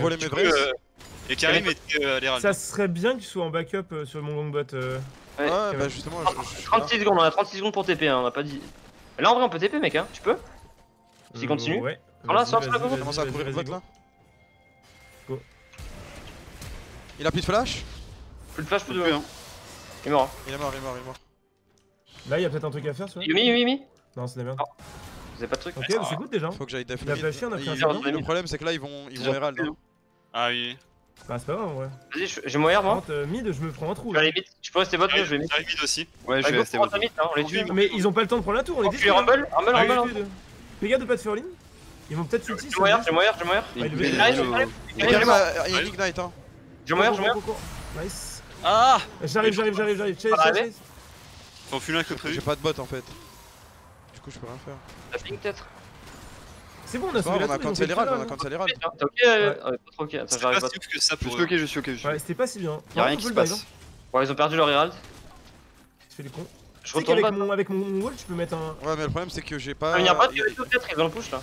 Gros ouais. les Et Karim était euh, à. Ça serait bien que tu sois en backup euh, sur mon gangbot. Ouais, bah justement, je, je suis là. 36 secondes, on a 36 secondes pour TP, hein, on a pas dit. Là en vrai on peut TP mec hein, tu peux S'il euh, continue Ouais. Vas-y, Commence à courir le là. Go. Il a plus de flash Plus de flash, plus de. Plus, hein. Il est mort. hein. Il est mort, il est mort, il est mort. Là, il y a peut-être un truc à faire, tu vois. Yumi, Yumi, Yumi Non, c'est la merde. Vous avez pas de truc Ok, bah, c'est good déjà. hein. Faut que j'aille def Il a mid. flashé, on a pris un Il- sort. Le problème c'est que là ils vont, ils vont Herald. hein. Ah oui. Bah, c'est pas grave en vrai. Vas-y, je- j'ai Par moi. contre, euh, mid, je me prends un trou Je vais là. aller vite. Je peux rester bot, je vais mid. J'arrive vite aussi. Ouais, je Ouais, vais rester mid, hein, on les tue. Mais ils ont pas le temps de prendre la tour, on est On tue détruits. hein. Rumble, Rumble, Allez, Rumble. les deux. Fais gaffe de pas faire ligne. Ils vont peut-être ulti. J'ai air, j'ai j'ai mon air. Ouais, il Il- est- il- Allez, il- allez, Il y allez, a allez, il y a une ignite hein. Je meurs, je meurs. Cours, cours, cours. Nice. Ah J'arrive, j'arrive, j'arrive, j'arrive. Chase, Ah, chase, loin que J'ai prévu. pas de bot en fait. Du coup, je peux rien faire. La ping peut-être. C'est bon, on a sauvé la on a ont cancel fait les là, on a hein. cancel les rades. T'es ok ouais, Pas trop ok. Attends, C'est j'arrive pas que ça Je pour suis eux. ok, je suis ok, je suis ok. Ouais, c'était pas si bien. Y'a rien qui se passe. hein. Ouais, ils ont perdu leur Herald. Je fais les cons. Je retourne qu'avec bas. mon, avec mon, wall, tu peux mettre un. Ouais, mais le problème c'est que j'ai pas. Ah, Il y a pas de PVP peut-être, ils ont le push là. Ouais,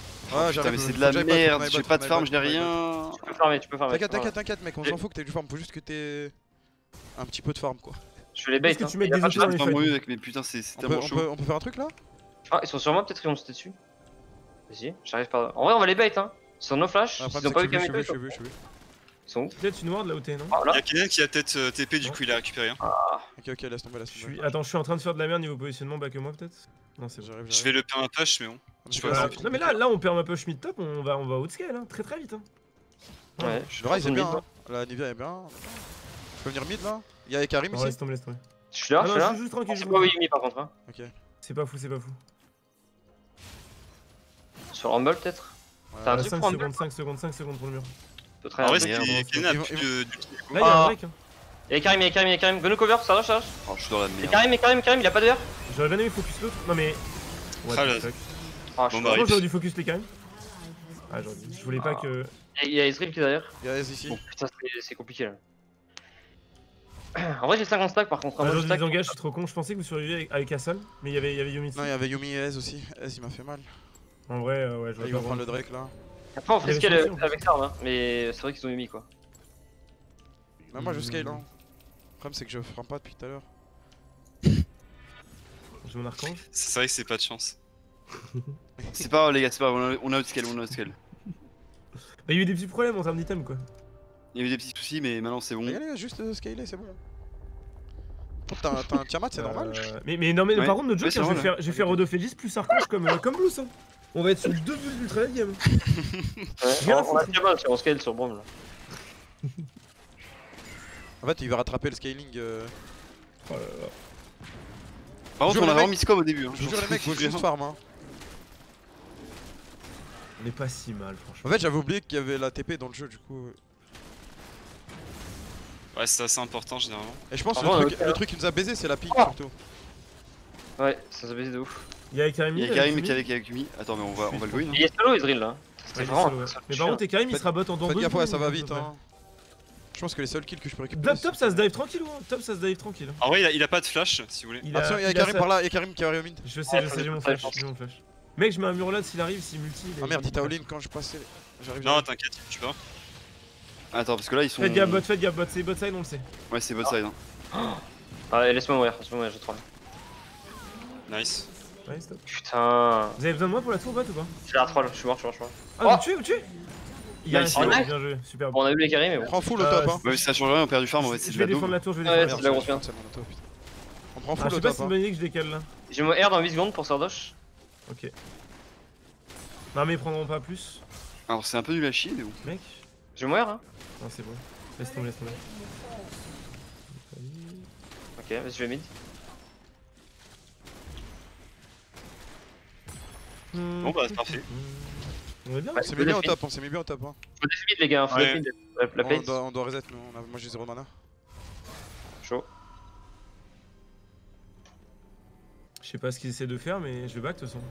Putain, j'arrive. mais c'est de la merde, j'ai pas de farm, aille rien. Tu peux farmer, tu peux farmer. T'inquiète, t'inquiète, t'inquiète, mec, on J'ai- s'en fout que t'aies du farm, faut juste que t'aies un petit peu de farm quoi. Je les bait. Est-ce que hein. tu mets des Je dans les avec mais putain, c'est c'est On peut, tellement chaud. on peut faire un truc là? Ah, ils sont moi, peut-être qu'ils vont sauter dessus. Vas-y, j'arrive pas. En vrai, on va les bait hein. Ils sont no flash. Ah, Ils ont pas eu je suis vu, Kamito. je suis vu, je suis vu. Ils sont où Peut-être une ward là où t'es, non Ah, Il y là. a Kenan qui a peut-être euh, TP, du coup il a récupéré. hein. Ok, ok, laisse tomber, laisse je tomber. suis... Attends, je suis en train de faire de la merde niveau positionnement, back que moi peut-être? Non, c'est bon. J'arrive, Je vais le perma push, mais bon. Ah, je vois Non, mais là, là, on perd ma push mid top, on va, on va outscale, hein, très très vite. Hein. Ouais, je suis est dans bien, mid. hein. la Nivea est bien. Je peux venir mid là? Il y a Karim Non, ici? laisse tomber, laisse tomber. Je suis là, Ah je non, suis je là. suis juste tranquille. C'est je pas suis Yumi par contre. hein. Ok. C'est pas fou, c'est pas fou. Sur Rumble peut-être Ouais. T'as un Euh, truc 5 pour un secondes, 5 secondes, 5 secondes pour le mur. Peut très En vrai, bien. merde, c'est bon, Kenan a ils plus de. Là, il y a Ah. un break. Hein. Et Karim, et Karim, et Karim. Go no cover, ça va, ça va. Oh, je suis dans la Et merde. Karim, et Karim, Karim, il a pas de R J'aurais bien aimé focus l'autre. Non, mais. What Ah, fuck. Ah, je Bon, bah, j'aurais dû focus les même. Ah, j'aurais dû. Je voulais pas Ah. que. Il y a Ezreal qui est derrière. Il y a Ez ici. Bon, putain, c'est- compliqué là. En vrai, j'ai 50 stacks par contre. Ah, je désengage, je suis trop con. Je pensais que vous surviviez avec, avec mais il y avait, il y avait Yumi. Non, il y avait Yumi et Ez aussi. Ez il m'a fait mal. En vrai, euh, ouais, je vois ils vont prendre le Drake là. Après, on fait scale son avec, Sarm, hein. mais c'est vrai qu'ils ont mis quoi. Même moi je Hmm. scale hein. Le problème c'est que je farm pas depuis tout à l'heure. J'ai mon archange. C'est vrai que c'est pas de chance. C'est pas grave, les gars, c'est pas grave, on a- outscale, on a outscale. Bah, il y a eu des petits problèmes en termes d'item quoi. Il y a eu des petits soucis, mais maintenant c'est bon. Juste euh, scaler, c'est bon. Oh, T'as un- Tiamat, c'est normal Euh, mais, mais non, mais Ouais. par contre, notre Ouais, hein, je vais normal, faire, je vais faire Rodophagus plus Archange comme, euh, comme Blues. Hein. On va être sur deux bulles d'ultra late game. Ouais, on, on a très mal sur on scale sur Brom là. En fait, il va rattraper le scaling. euh. Oh là là. Par contre, on a vraiment mis au début. hein. Je vous jure, les mecs, faut juste farm. Hein. On est pas si mal, franchement. En fait, j'avais oublié qu'il y avait la TP dans le jeu, du coup. Ouais, c'est assez important généralement. Et je pense que le truc, euh, le truc qui nous a baisé, c'est la ping Oh. surtout. Ouais, ça s'est baisé de ouf. Il y a Karim. Il y a avec Karim qui est avec, avec. Attends, mais on va, on va le go in. Il est solo Ezreal là. Ouais, il est solo, ouais. Mais par contre, Karim il sera bot en dans Faites gaffe, ça va vite. Hein. Je pense que les seuls kills que je peux récupérer. Top, top, ça se dive tranquille, hein. Top, ça se dive tranquille. En vrai, il a, il a pas de flash si vous voulez. Il Attention, il y a Karim par là, il y a Karim qui arrive au mid. Je sais, je Ah, sais, j'ai mon flash. J'ai mon flash. Mec, je mets un mur là s'il arrive, s'il multi. il Ah merde, il t'a quand je passais. J'arrive. Non, t'inquiète, tu peux. Attends, parce que là ils sont. Faites gaffe, bot, faites gaffe, bot, c'est bot side, on le sait. Ouais, c'est votre side. Hein. Ah, laisse-moi mourir, laisse-moi mourir, j'ai trop. Nice. Ouais, stop. Putain. Vous avez besoin de moi pour la tour bot ou pas J'ai la troll, je suis mort, je suis mort, je suis mort. Ah, Oh vous tuez, vous tuez Il y a un bien joué, super. Bon, on a eu les carrés, mais bon. Prends full au Ah, top. ouais, Hein. Ouais, ça change rien, on perd du farm en fait, Je de vais la défendre la tour, je vais Ouais, défendre la grosse C'est mon auto, putain. On prend Ah, full je sais pas top. si c'est une hein. bonne idée que je décale là. J'ai mon R dans 8 secondes pour Sardoche. Ok. Non, mais ils prendront pas plus, Alors c'est un peu nul à chier, mais bon. mec. J'ai mon R, hein. Non, c'est bon. Laisse tomber, laisse tomber. Ok, vas-y, je vais mid. Bon, bah, parfait. On est bien. On s'est mis bien au top, on s'est mis bien au top. Hein. Faut des mid, les gars, faut Ouais. des mid. La, la On doit, on doit reset, nous. on a- Moi j'ai 0 mana. chaud. Je sais pas ce qu'ils essaient de faire, mais je vais back de toute façon.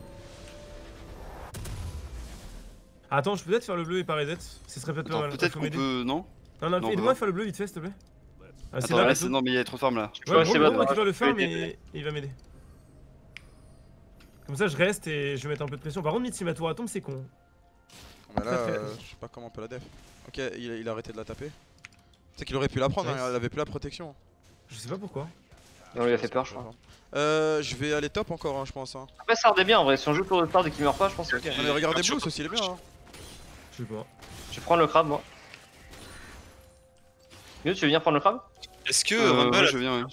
Attends, je peux peut-être faire le bleu et pas reset Ce serait peut-être pas mal. peut-être qu'on peut. Non Non, non, aide-moi à faire le bleu vite fait, s'il te plaît. Ah, c'est Attends, là, là, c'est- non, mais il y a trop de farm là. Je peux Ouais, rester Brom, bas, Brom récupère le aider. et il va m'aider. Comme ça, je reste et je vais mettre un peu de pression. Par contre, mid, si ma tour à tombe, c'est con. Mais là, euh, je sais pas comment on peut la def. Ok, il, a- il a arrêté de la taper. Sais qu'il aurait pu la prendre, hein, Nice. elle avait plus la protection. Je sais pas pourquoi. Et on lui a fait peur, je crois. Euh, je vais aller top encore, hein, je pense. Hein. Après, Sard est bien en vrai. Si on joue pour le Sard et qu'il meurt pas, je pense que c'est ok. Non, mais regardez aussi, il est bien. Hein. Je sais pas. Je vais prendre le crabe, moi. Mieux, tu veux venir prendre le crabe? Est-ce que Euh, Rumble ouais, je viens, ouais.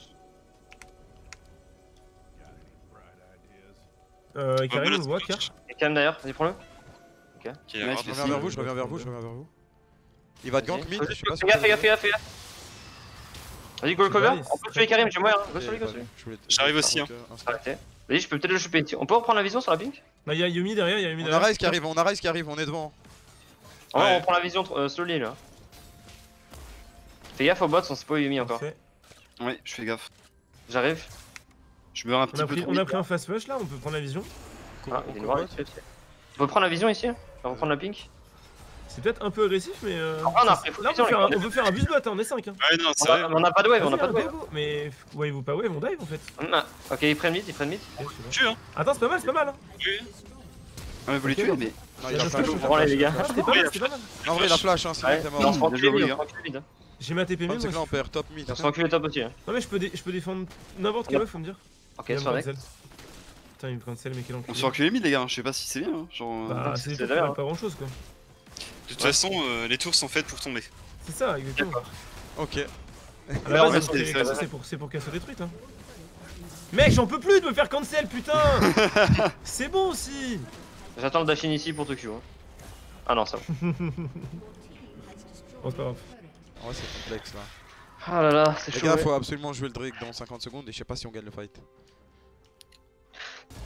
Euh, Karim, on voit, Car. Et calme d'ailleurs, vas-y, prends-le. Ok, Je reviens vers vous, je reviens vers vous, je reviens vers vous. Il va de gank mid, je sais pas si Fais gaffe, fais gaffe, fais gaffe, fais gaffe. Vas-y, go le cover. On peut tuer Karim, j'ai moyen. Go sur lui, go sur lui. J'arrive aussi, hein. Arrêtez. Vas-y, je peux peut-être le choper ici. On peut reprendre la vision sur la pink Bah, il y a Yumi derrière, il y a Yumi On a derrière. Ryze qui arrive, on a Ryze qui arrive, on est devant. En vrai, Ouais. on reprend la vision euh, slowly là. Fais gaffe aux bots, on sait pas Yumi encore. Ouais, je fais gaffe. J'arrive. Je meurs un On petit a, peu pris, trop on a pris un fast push là, on peut prendre la vision. Ah, il est noir, il est fait. On peut prendre la vision ici On va prendre la pink C'est peut-être un peu agressif, mais. Euh... Ah, on a Là, on peut, faire un, on peut faire un bus bot, hein, on est 5. Hein. Ouais, non, on c'est vrai. a, on a pas de wave, on a pas de hein, wave. Mais wave ou pas wave, on dive en fait. Ah, ok, ils prennent mid, ils prennent mid. Ok, je sais pas. Tu hein Attends, c'est pas mal, c'est pas mal. Hein. Ah, mais vous les tuez, mais. Non, Il a flash. On les dégâts. Ah, c'était pas mal, c'était pas mal. En vrai, il a flash, hein, Ouais, on on se prend enculer mid. J'ai ma TP mid. c'est que là, on perd top mid. On se top aussi. hein. Non, mais je peux, dé- je peux défendre n'importe quel wave, faut me dire. Ok, deck. cancel. Putain, il me cancel, mais quel On enculé. se enculer mid, les gars. Je sais pas si c'est bien. hein, Genre. euh, Bah, c'est c'est c'est pas grand chose quoi. De toute façon, euh, les tours sont faites pour tomber. C'est ça, exactement. Ok. Ouais, la base, ouais, c'est pour- c'est- c'est c'est- c'est pour, c'est pour qu'elle soit détruite. Hein. Mec, j'en peux plus de me faire cancel, putain C'est bon aussi J'attends le dash in ici pour Tokyo. hein. Ah non, ça va. Bon, c'est pas grave. En vrai, c'est complexe là. Ah là là, c'est Les chaud. gars, ouais. faut absolument jouer le Drake dans 50 secondes et je sais pas si on gagne le fight.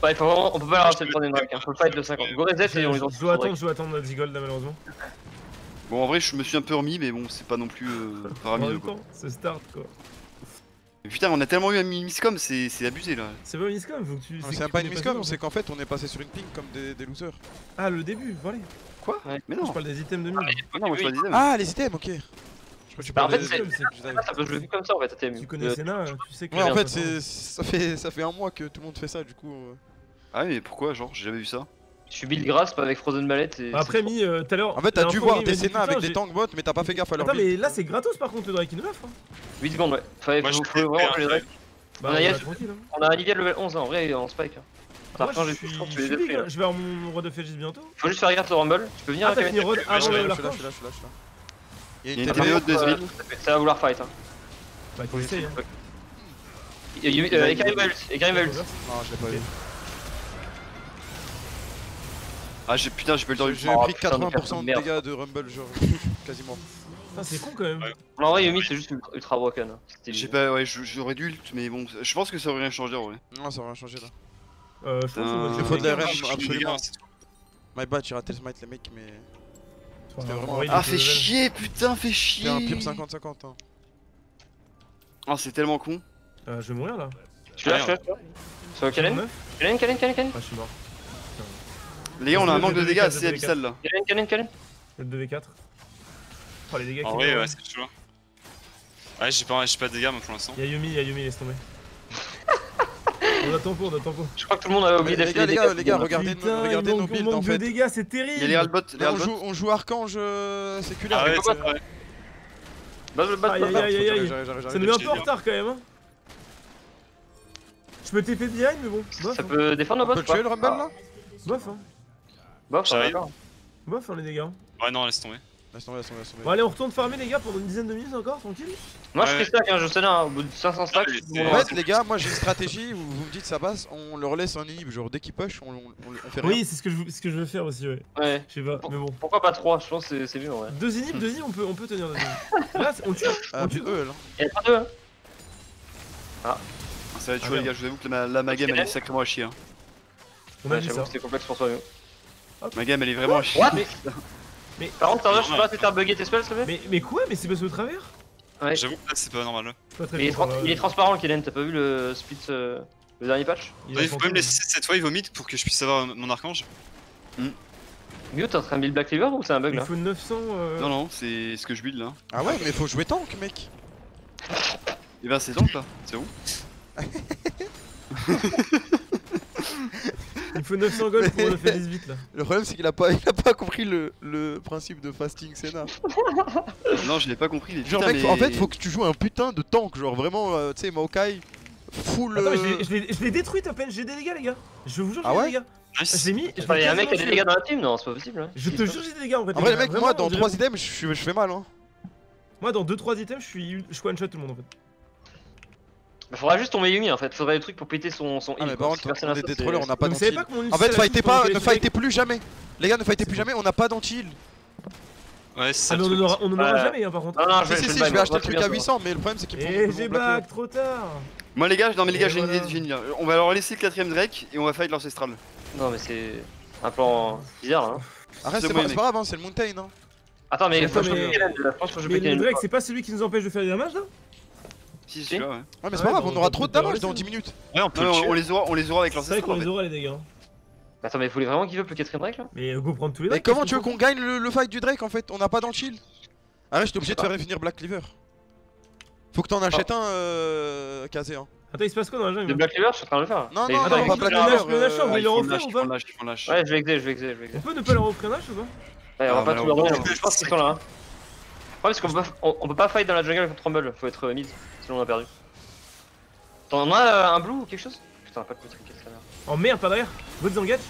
Ouais, faut vraiment, on peut pas leur racheter le troisième drake, hein. faut le fight de 50. Go reset Je, et on les je- je dois attendre, je dois attendre notre Zigold là, malheureusement. Bon, en vrai, je me suis un peu remis, mais bon, c'est pas non plus euh, faramineux quoi. temps, c'est start quoi. Mais Putain, on a tellement eu un miscom, c'est c'est abusé là. C'est pas une miscom, faut que tu. C'est pas une miscom, ce c'est qu'en fait on est passé sur une ping comme des, des losers. Ah, le début, voilà. Quoi? Ouais. Mais Je non. parle des items de mid. Ah non, moi je. Ah, les items, ok. Que tu Bah, en fait, des- c'est- des- des- Ah, ça peut jouer comme ça en fait. Tu connais Senna, tu sais que. Ouais, en fait, c'est ça fait ça fait un mois que tout le monde fait ça, du coup. euh. Ah, mais pourquoi Genre, j'ai jamais vu ça? Je suis build grasp avec Frozen Mallet et. Après, mis euh, tout à l'heure. En fait, t'as dû voir des Senna avec des tank bots, mais t'as pas fait gaffe à leur Attends, mais là c'est gratos par contre le Drake in 9. Hein. 8 secondes, ouais. Fallait, faut fais vraiment un que les truc. drakes. Bah, On a on tranquille. Hein. A Olivia level 11 hein, en vrai en spike. hein. Moi, je suis, je suis hein. je vais avoir mon roi de Fégis bientôt. Faut juste faire gaffe au Rumble. Tu peux venir Ah, t'as Kevin fini Rod Ouais, avant je le suis là, je suis là, je suis là, je suis là. Il y a une TPO de Euh, Desville. Ça va vouloir fight. Hein. Bah. Hein. Y a- euh, Ekarim va ult, Ekarim va ult. Non, je l'ai pas vu. Ah, j'ai putain, j'ai pas eu le temps de J'ai pris putain, de 80% de merde. dégâts de Rumble, genre quasiment. Putain, c'est con quand même. Ouais. En vrai, Yumi c'est juste ultra, ultra broken. hein. J'ai pas, ouais, je- j'aurais dû ult, mais bon, je pense que ça aurait rien changé en vrai. Non, ça va rien changer là. Euh, je pense jouer faut de la RM, Je suis absolument. My bad, j'ai raté le smite, les mecs, mais. Vraiment- Ah, était fais chier, putain, fais chier. C'est un pire 50-50. Hein. Ah, c'est tellement con. Euh, je vais mourir là. Je suis là, je suis là. là. Sur Kalen Kalen, Kalen, Kalen, Kalen Ah, je suis mort. Les gars, on a un manque de dégâts assez abyssal là. Kalen, Kalen, Kalen. Le 2v4. Oh, les dégâts qui meurent, ouais, ouais. c'est chaud. Ouais, j'ai pas, j'ai pas de dégâts moi pour l'instant. Y'a Yumi, y'a Yumi, laisse tomber. On attend pour, on attend pour. Je crois que tout le monde avait oublié Les gars, les gars, les gars, regardez, nos- Putain, regardez il nos builds en fait. dégâts, c'est Il y a les terrible. Ralbot, les on joue, on joue Archange euh, séculaire. Ah ouais. Bah, bah, bah, Aïe, aïe, aïe, aïe, Ça nous met un peu en retard quand même. Hein. Je peux TP behind, mais bon. Bof, Ça hein. peut défendre nos On bots peut ou le tuer le Rumble là bof, hein. Bof, ça va, bof, hein, les dégâts. Ouais, non, laisse tomber. Laisse tomber, laisse tomber, laisse tomber. Bon, allez, on retourne farmer, les gars, pendant une dizaine de minutes encore, tranquille. Moi je Ouais. fais stack, hein, je sais là, au bout de 500 stacks. Ah, bon, En fait, les gars, moi j'ai une stratégie où vous me dites ça passe, on leur laisse un inhib, genre dès qu'ils push, on, on, on- on fait rien. Oui, c'est ce que je ce que je veux faire aussi, ouais. Ouais. Je sais pas, mais bon. Pourquoi pas 3 Je pense que c'est- c'est mieux en vrai. Deux inhibs, deux inhibs, on peut, on peut tenir deux inhibs. Là, on tue. Ah, on tue. eux, là. Il y a pas deux, hein. Ah, Ça va être Ah, chaud les merde. gars, je vous avoue que la, la ma game elle est sacrément à chier. hein. On a Ouais, j'avoue ça. que c'était complexe pour toi. nous. Ma game elle est vraiment à chier. Mais, Par contre, je peux pas te faire bugger tes spells te plaît mais, mais quoi Mais c'est passé au travers Ouais. J'avoue que là, c'est pas normal. Pas très Mais il est, il transparent le Kellen, t'as pas vu le split euh, le dernier patch Il Il faut même laisser cette wave au mid pour que je puisse avoir mon archange. Mieux, t'es en train de build Black Cleaver ou c'est un bug Il là faut 900. euh, Non, non, c'est ce que je build là. Ah ouais, mais faut jouer tank, mec. Et ben c'est donc là, c'est où? Il faut 900 gold pour le faire 18 là. Le problème, c'est qu'il a pas, il a pas compris le, le principe de fasting Senna. Non, je l'ai pas compris. Genre, mec, mais... en fait, faut que tu joues un putain de tank, genre vraiment, euh, tu sais, Maokai, full. Attends, mais je euh, l'ai- je l'ai- détruite à peine, j'ai des dégâts les gars. Je vous jure, j'ai Ah des ouais dégâts. Je Nice. l'ai mis. Enfin, il y a un mec qui a des dégâts dans la team Non, c'est pas possible. hein. Je te jure, j'ai des dégâts en fait. En vrai, les mecs, moi, dans on dirait- 3 items, je fais mal, hein. Moi, dans 2-3 items, je suis je one shot tout le monde en fait. Bah, faudra juste tomber Yumi en fait, faudrait des trucs pour péter son, son Ah, mais par quoi. contre, personne on a est des trollers, on n'a pas Vous savez d'anti pas comment on En fait, fightez pas, ne fightez plus jamais. Les gars, ne fightez plus jamais, on n'a pas d'anti-heal. Ouais, c'est ça. Ah, le mais on truc. aura, on en aura Ouais. jamais hein, par contre. Non, non, je Si, vais, si, je si, vais je le vais acheter le truc à bien, 800, mais le problème, c'est qu'ils Et font j'ai back, trop tard. Moi les gars, non mais les Et gars, j'ai une voilà. idée, j'ai une idée. On va leur laisser le quatrième Drake et on va fight l'ancestral. Non, mais c'est un plan bizarre là. hein. Arrête, C'est pas, mec. c'est pas grave, hein, c'est le Mountain. Hein. Attends, mais il faut que je mais- joue Kellen, je pense que je joue Mais le. Drake, c'est pas celui qui nous empêche de faire des damages là? Si, Si. c'est là, ouais. Ouais, mais c'est pas grave, on aura trop de damage dans hein. 10 minutes. Ouais, on peut le tuer. on les aura, on les aura avec C'est vrai l'ancestral. qu'on les aura les dégâts. hein. Attends, mais vous voulez vraiment qu'il veut plus Catherine Drake là? Mais go prendre tous les Mais comment tu veux qu'on gagne le, le fight du Drake en fait? On n'a pas dans le shield. Ah là, j'étais obligé de faire finir Black Cleaver. Faut que t'en achètes un, euh. Casé. Hein. Attends, il se passe quoi dans la jungle? De Black Cleaver, je suis en train de le faire. Non, Mais non, non, pas Black le Cleaver. le lâche, euh, on va le refaire ou pas. Ouais, je vais exer, je vais exer. On peut ne pas leur offrir un lâche ou pas Ouais, on va Ah, pas tout leur donner, je pense qu'ils sont là. Ouais, parce qu'on peut, pas- on, on peut pas fight dans la jungle contre Rumble, faut être euh, mid, sinon on a perdu. T'en as euh, un blue ou quelque chose? Putain, pas de coup trinket ça Oh merde, pas derrière Votre engage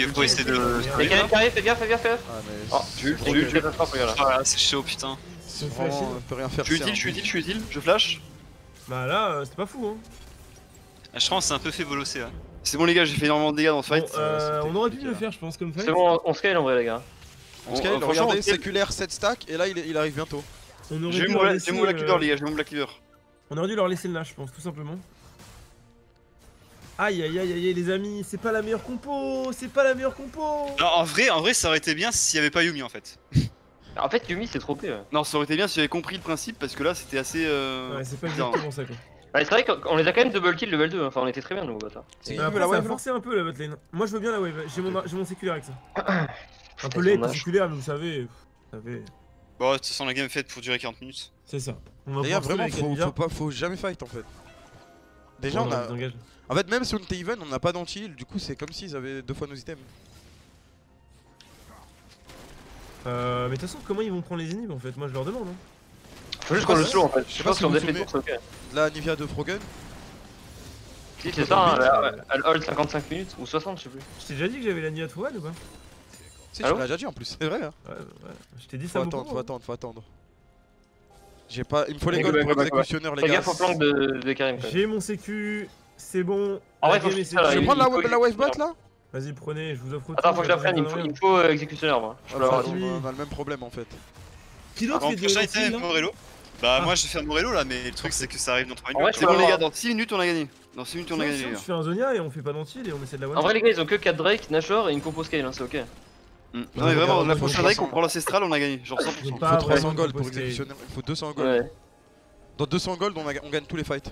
Ok, faut essayer de. Les fais gaffe, fais gaffe, fais gaffe. Ah, mais. Oh, Tu pas. Ah là, c'est chaud, putain. C'est in. on peut rien faire. Je suis utile, je suis utile, je suis utile. Je flash. Bah là, euh, c'était pas fou hein. Ah, Je pense que c'est un peu fait bolosser là. C'est bon, les gars, j'ai fait énormément de dégâts dans ce Bon, fight. euh, on aurait pu compliqué, le faire, je pense, comme fight. C'est bon, on scale en vrai, les gars. Euh, franchement, regardez, on scale. séculaire 7 stack et là il, il arrive bientôt. J'ai mon laisser, mon Black euh, Cleaver, les gars, j'ai mon Black Cleaver. On aurait dû leur laisser le lâche, je pense, tout simplement. Aïe aïe aïe aïe les amis, c'est pas la meilleure compo, c'est pas la meilleure compo. Non, en vrai, en vrai, ça aurait été bien s'il y avait pas Yumi en fait. En fait, Yumi, c'est trop pire. Ouais, Non, ça aurait été bien si j'avais compris le principe parce que là c'était assez. euh, Ouais, c'est pas bizarre. exactement ça quoi. c'est vrai qu'on les a quand même double kill level 2, enfin on était très bien, nous, bâtard. C'est la ça a wave là forcé un peu la botlane. Moi je veux bien la wave, j'ai mon, j'ai mon séculaire avec ça. Un peu laid, séculaire, mais vous savez. vous savez, Bon, de toute façon, la game est faite pour durer 40 minutes. C'est ça. On pouvoir vraiment, faut, pas, faut jamais fight en fait. Déjà, Bon, on a. on. En fait, même si on était even, on n'a pas d'anti-heal, du coup, c'est comme s'ils avaient deux fois nos items. Euh, mais de toute façon, comment ils vont prendre les inhibs en fait? Moi je leur demande. Hein. Faut juste qu'on le slow en fait. Je Je sais pas pense si tour, c'est ok. Là, Nivea de Frogen. Si, c'est ça, hein, elle, hold 55 minutes ou 60, je sais plus. Je t'ai déjà dit que j'avais la Nia Touane ou pas? Si, tu ouais l'as déjà dit en plus, c'est vrai. Hein. Ouais, ouais. Je t'ai dit Faut ça. attendre, beaucoup, faut hein. attendre, faut attendre. J'ai pas. Il me faut les Go golds back, pour exécutionneur, les Fais gars. gaffe au flanc de, de Karim. J'ai mon sécu, c'est bon. En vrai, faut que je Je prendre la, faut- la wave bot là Vas-y, prenez, je vous offre tout. Attends, faut que je la prenne, il me faut, faut euh, exécutionneur moi. Je on a le même problème en fait. Qui d'autre là Morello. Bah, Ah. moi je vais faire Morello là, mais le truc c'est que ça arrive dans 3 En vrai, minutes. je C'est bon, les gars, dans 6 minutes on a gagné. Dans 6 minutes on a gagné, gars. fais un Zonia et on fait pas d'anti et on essaie de la. En vrai, les gars, ils ont que 4 Drake, Nashor et une compo scale, hein, c'est ok. Mm. Non, Ouais, mais vraiment, la prochaine je Drake, on prend l'ancestral, on a gagné. Genre 100%. Je Il faut pas 300 vraiment gold pour exécutionner. Il faut 200 gold. Ouais. Dans 200 gold, on, a- on gagne tous les fights.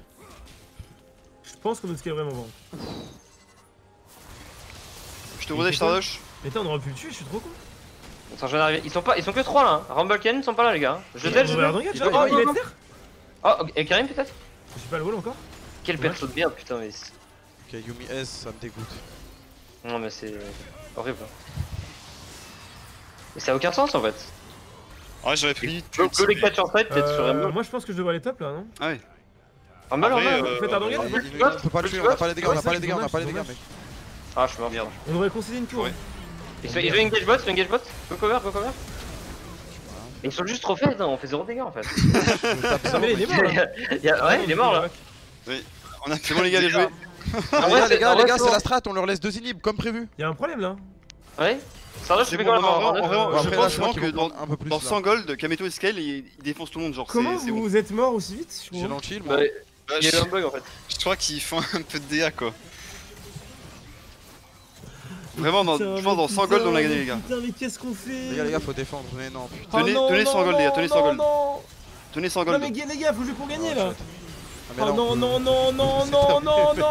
Je pense qu'on nous scale vraiment bon. Je te redais, je t'arrache. Mais attends, on aurait pu le tuer, je suis trop con. Ils sont jamais arrivés. Ils sont pas, ils sont que 3 là. hein. Rumble Cannon, ils sont pas là, les gars. Je tel, je Il oh, il être terre Oh, et Karim peut-être? J'ai pas le wall encore Quel Ouais. perso de merde, putain, mais. Ok, Yumi S, ça me dégoûte. Non, mais c'est horrible. Mais ça a aucun sens en fait. Ouais, j'aurais pris. Go go les 4 sur side, peut-être sur Rumble. Moi je pense que je devrais aller top là, non Ah ouais. Rumble, Après, Rumble. euh, Faites un il- On peut pas le tuer, on a pas les dégâts, on a pas les dégâts, on a pas les dégâts, mec. Ah, je suis mort. Merde. On devrait concéder une tour. Ouais. Ils ont engage bot, ils engage bot. Go cover, go cover. Ils sont juste trop faibles, hein, on fait 0 dégâts en fait. Ah, mais il est mort là. Ouais, il est mort là. On a C'est bon, les gars, les joués. En Les vrai, gars, les c'est- gars, en les c'est la strat, on leur laisse deux inhibs comme prévu. Y'a un problème là. Ouais fais non, en- je pense je crois vraiment que dans- un peu plus. Dans là. 100 gold, Kameto et Scale, ils ils défoncent tout le monde. Genre, Comment vous êtes mort aussi vite je J'ai moi. Bah, Il y a un bug en fait. je crois qu'ils font un peu de dégâts quoi. Vraiment, dans- Putain, je pense dans mais 100 gold, on a gagné, mais les gars. Putain, mais qu'est-ce qu'on fait Les gars, les gars, faut défendre. Mais non, putain. Tenez- non, tenez non, 100 gold, les gars, non, tenez 100 non, gold. Non, Tenez 100 non gold. mais gars, les gars, faut jouer pour gagner là. Ah, mais Oh non, non, non, non, non, non, non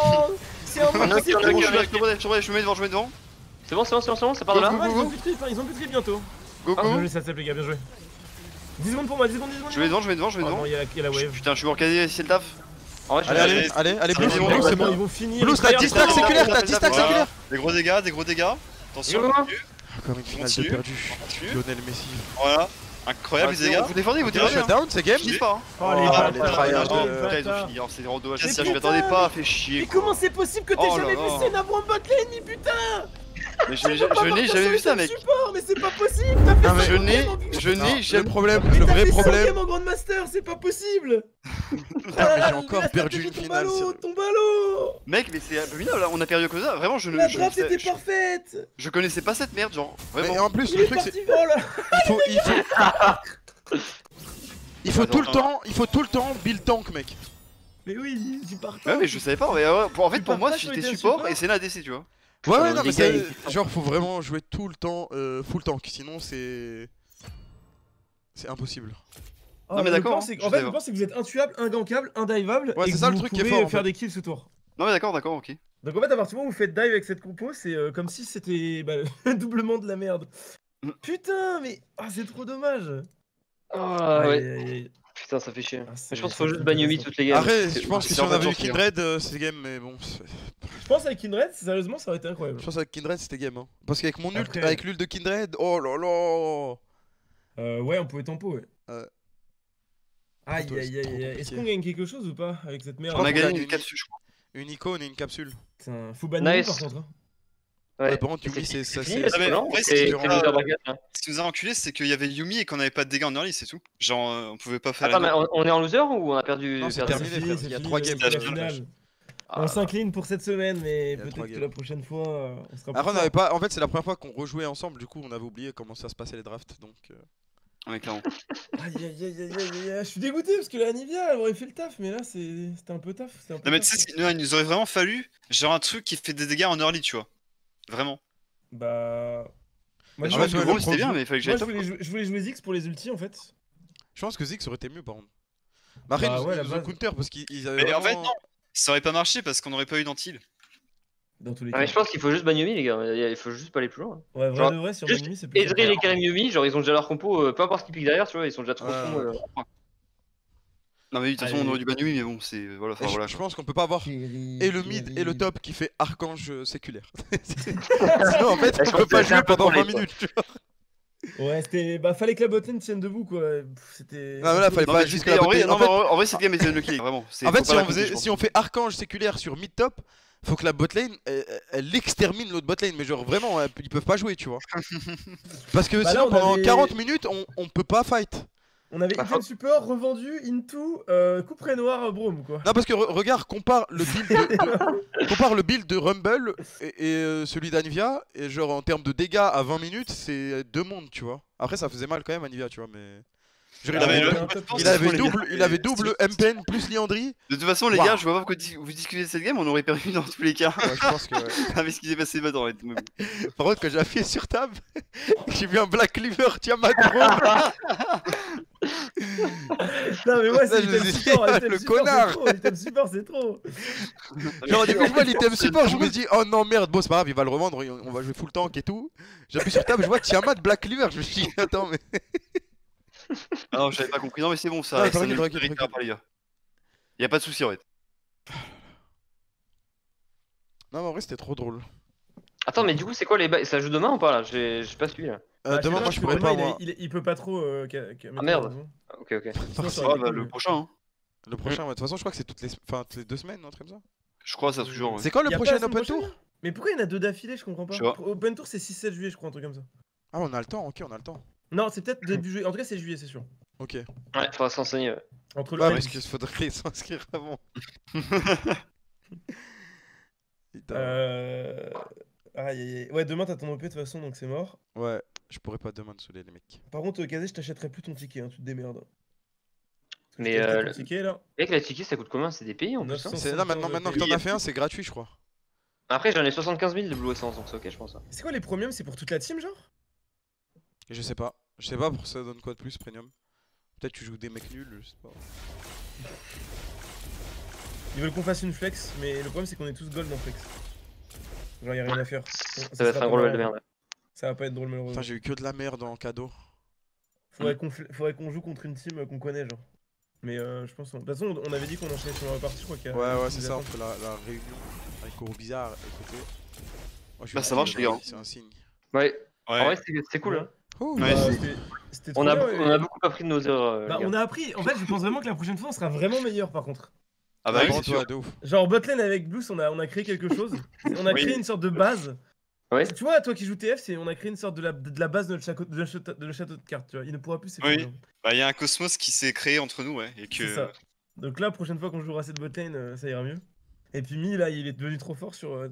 C'est un mec, qui, je me mets devant, je me mets devant. C'est bon, c'est bon, c'est bon, c'est bon, ça part de là Ah, ils ont plus de trip, hein, ils ont plus de trip bientôt. Go, Ah, go. Bien joué, ça tape les gars, bien joué. 10 secondes pour moi, 10 secondes, 10 secondes. Je mets devant, je mets devant, je mets devant. il y a la- wave. Putain, je suis mort quasi, c'est le taf. En vrai, je Allez, vais- allez, allez, Blue, c'est C'est bon. ils vont finir. Blue, ils t'as vont 10 finir. stacks séculaires, t'as 10 stacks séculaires. Des gros dégâts, des gros dégâts. Attention, continue, Encore une finale de perdu. Lionel Messi. Voilà. Incroyable les dégâts. Vous défendez, vous défendez. hein. shutdown, c'est game. Je dis pas. hein. Oh les Ah, tryhards Putain, ils ont fini. Alors, c'est Ça, je m'attendais pas, fait chier. Mais comment c'est possible que t'aies Oh jamais vu. Senna putain Mais je, je- je n'ai jamais vu ça, mec. Support, mais c'est pas possible T'as fait Non, mais ça Je n'ai, je n'ai Le jamais. problème, Mais le vrai fait ça en problème. en Grandmaster, c'est pas possible Putain, mais j'ai encore La perdu une tombe finale. à l'eau, sérieux. tombe à l'eau Mec, mais c'est abominable. là, On a perdu à cause de ça. Vraiment, je ne. La draft était je, parfaite je connaissais pas cette merde, genre. Mais en plus, Il le truc, c'est. Il faut, il faut. Il faut tout le temps, il faut tout le temps build tank, mec. Mais oui, j'y pars Ouais, mais je savais pas. mais, pour- en fait, pour moi, j'étais support et c'est la DC, tu vois. Ouais, ouais, non, mais c'est. Genre, faut vraiment jouer tout le temps euh, full tank, sinon c'est. C'est impossible. Ah, Non, mais d'accord, hein, je En fait, le plan, c'est que vous êtes intuable, ingankable, indiveable. Ouais, et c'est ça, le vous truc qui est pouvez, fort, faire des kills ce tour. Non mais d'accord, d'accord, ok. Donc en fait, à partir du moment où vous faites dive avec cette compo, c'est euh, comme si c'était bah, doublement de la merde. Mm. Putain, mais ah, c'est trop dommage. Ah ouais. aïe, aïe. Putain, ça fait chier. Ah, je pense qu'il faut juste ban Yumi intéressant. toutes les games. Après, C'est- je pense que si on avait eu. Kindred, euh, c'était game, mais bon. C'est- Je pense avec Kindred, sérieusement, ça aurait été incroyable. Je pense qu'avec Kindred, c'était game. Hein. Parce qu'avec mon ult, Après- avec l'ult de Kindred, oh là là Euh, ouais, on pouvait tempo, ouais. Ouais. Aïe, aïe, c'est aïe, aïe. Est-ce qu'on gagne quelque chose ou pas avec cette merde On a gagné une capsule, je crois. Une icône et une capsule. Putain, faut bannir Nice. par contre. hein. Ouais. Ouais, par contre, Yumi, c'est ça. c'est- c'est C'est c'est c'est loser bracket, là. Ce qui nous a enculé, c'est qu'il y avait Yumi et qu'on avait pas de dégâts en early, c'est tout. Genre, euh, on pouvait pas faire Attends, mais on on est en loser ou on a perdu Non, c'est perdu- terminé, C'est c'est Il y a fini, trois c'est games. Ah, On s'incline pour cette semaine, mais peut-être que la prochaine fois, euh, on sera plus Après, on avait pas. En fait, c'est la première fois qu'on rejouait ensemble. Du coup, on avait oublié comment ça se passait les drafts. Donc, euh, Ouais, clairement. Aïe, aïe, aïe, aïe, aïe, aïe, aïe. Je suis dégoûté parce que la Nivea, elle aurait fait le taf, mais là, c'est- c'était un peu taf. un peu Non, mais tu sais, il nous aurait vraiment fallu genre un truc qui fait des dégâts en early, tu vois. Vraiment. Bah. Moi, Ah je gros, c'était bien, mais il fallait que j'aille je top. voulais, jouer, je voulais jouer Ziggs pour les ultis en fait. je pense que Ziggs aurait été mieux par contre. Mais après, Bah ils nous- ouais, ils ont base. counter parce qu'ils ils avaient. Mais en fait, vraiment- non. Ça aurait pas marché parce qu'on aurait pas eu d'antil. Dans tous les Ah, cas. mais je pense qu'il faut juste ban Yumi, les gars. Il faut juste pas aller plus loin. Ouais, vrai genre, de vrai, sur juste Manimi, c'est plus. Ezreal et Karim Yumi, genre ils ont déjà leur compo, euh, peu importe ce qu'ils piquent derrière, tu vois, ils sont déjà trop Ouais, fonds. ouais. euh. Non mais de toute façon, on aurait dû ban Yumi, mais bon, c'est... Voilà, enfin je, voilà. je pense qu'on peut pas avoir Et et le mid et le top qui fait archange euh, séculaire. Sinon, en fait, on peut pas jouer pendant pour 20 les, quoi. minutes. Tu vois. Ouais, c'était. Bah, fallait que la botlane tienne debout quoi. C'était. Non, mais là, fallait Non, pas juste que la en vrai, en fait- vrai, cette game était unlucky, vraiment. En fait, si on, faisait, si on fait archange séculaire sur mid top, faut que la botlane elle, elle extermine l'autre botlane. Mais genre vraiment, euh, ils peuvent pas jouer, tu vois. Parce que Bah sinon, on pendant avait- 40 minutes, on, on peut pas fight. On avait Bah, item support revendu into euh, couperet noir Brome quoi. Non, parce que re- regarde, compare le build de, compare le build de Rumble et, et, euh, celui d'Anivia. Et genre, en termes de dégâts à 20 minutes, c'est deux mondes, tu vois. Après, ça faisait mal quand même, Anivia, tu vois. Mais. Il, Ah, avait, double, il avait double MPN plus Liandry. De toute façon, les gars, je vois pas pourquoi dis- vous discutez de cette game, on aurait perdu dans tous les cas. Ouais, je pense que. Avec ce qui s'est passé maintenant. Par contre, quand j'ai appuyé sur tab, j'ai vu un Black Cleaver Tiamat gros. Non mais ouais, c'est l'item support, ah, le support, connard. c'est trop, l'item support c'est trop. Genre, du coup, je vois l'item support, je me dis, oh non, merde, bon, c'est pas grave, il va le revendre, on va jouer full tank et tout. J'appuie sur tab, je vois Tiamat Black Cleaver, je me suis dit, attends, mais. Ah non, j'avais pas compris. Non, mais c'est bon, ça. Ah, ça tranquille, ne tranquille, mérite tranquille. pas, les gars. Y a pas de souci, en fait. Non, mais en vrai, c'était trop drôle. Attends, mais du coup, c'est quoi les bails Ça joue demain ou pas là? J'ai j'ai pas suivi là. Euh, Ah, demain, moi, je pourrais pas, moi. il, est- il, il peut pas trop. euh, ca- ca- mettre merde. Ah, Ok, ok. Sinon, ça Ah, aurait bah, le prochain, hein. Le prochain, ouais, de toute façon, je crois que c'est toutes les, enfin, toutes les deux semaines, un truc comme ça. Je crois, ça toujours. ouais. C'est quand le Y a pas prochain la semaine Open prochaine, Tour Mais pourquoi il y en a deux d'affilée Je comprends pas. Je sais pas. Open Tour c'est 6-7 juillet, je crois, un truc comme ça. Ah, on a le temps, ok, on a le temps. Non, c'est peut-être début juillet. En tout cas, c'est juillet, c'est sûr. Ok. Ouais, faudra s'enseigner. ouais. Entre le Ouais, L- parce qu'il faudrait s'inscrire avant. Euh... Aïe, aïe, aïe. Ouais, demain t'as ton OP de toute façon, donc c'est mort. Ouais, je pourrais pas demain saouler les mecs. Par contre, euh, Kazé, je t'achèterai plus ton ticket, hein, tu te démerdes. Parce que Mais, je euh, ticket là. Mec, la ticket ça coûte combien? C'est des pays en plus. hein 900. C'est là maintenant, maintenant que t'en as fait un, c'est gratuit, je crois. Après, j'en ai 75 000 de Blue Essence, donc c'est ok, je pense. hein. C'est quoi les premiums C'est pour toute la team, genre? Je sais pas. Je sais pas pour ça donne quoi de plus, premium? Peut-être tu joues des mecs nuls, je sais pas. Ils veulent qu'on fasse une flex, mais le problème c'est qu'on est tous gold en flex. Genre, y'a rien à faire. Ça va être un gros level de merde. Ça va pas être drôle, Putain, malheureusement. j'ai eu que de la merde en cadeau. Faudrait qu'on fl- faudrait qu'on joue contre une team euh, qu'on connaît, genre. Mais euh, je pense. De toute façon, on avait dit qu'on enchaînait sur la partie, je crois qu'il y a. Ouais, ouais, c'est ça, on fait la, la réunion avec Koro Bizarre à côté. Moi, je Bah, ça marche, les gars. C'est un signe. Ouais, Ouais. en vrai, c'est c'est cool. Hein. Oh, Ouais, Bah, c'était- On, a, bien, on a beaucoup appris de nos erreurs. euh, Bah, on a appris. En fait, je pense vraiment que la prochaine fois, on sera vraiment meilleur par contre. Ah bah Ouais, oui, bon, c'est toi, sûr. de ouf. Genre, botlane avec Blues, on a, on a créé quelque chose. On a Oui. créé une sorte de base. Ouais. Tu vois, toi qui joues TF, c'est on a créé une sorte de la, de la base de notre, château, de, notre château, de notre château de cartes. Tu vois. Il ne pourra plus. Oui. Bah, il y a un cosmos qui s'est créé entre nous, ouais. Et que. ça. Donc là, prochaine fois qu'on jouera cette botlane, euh, ça ira mieux. Et puis Mi, là, il est devenu trop fort sur, euh,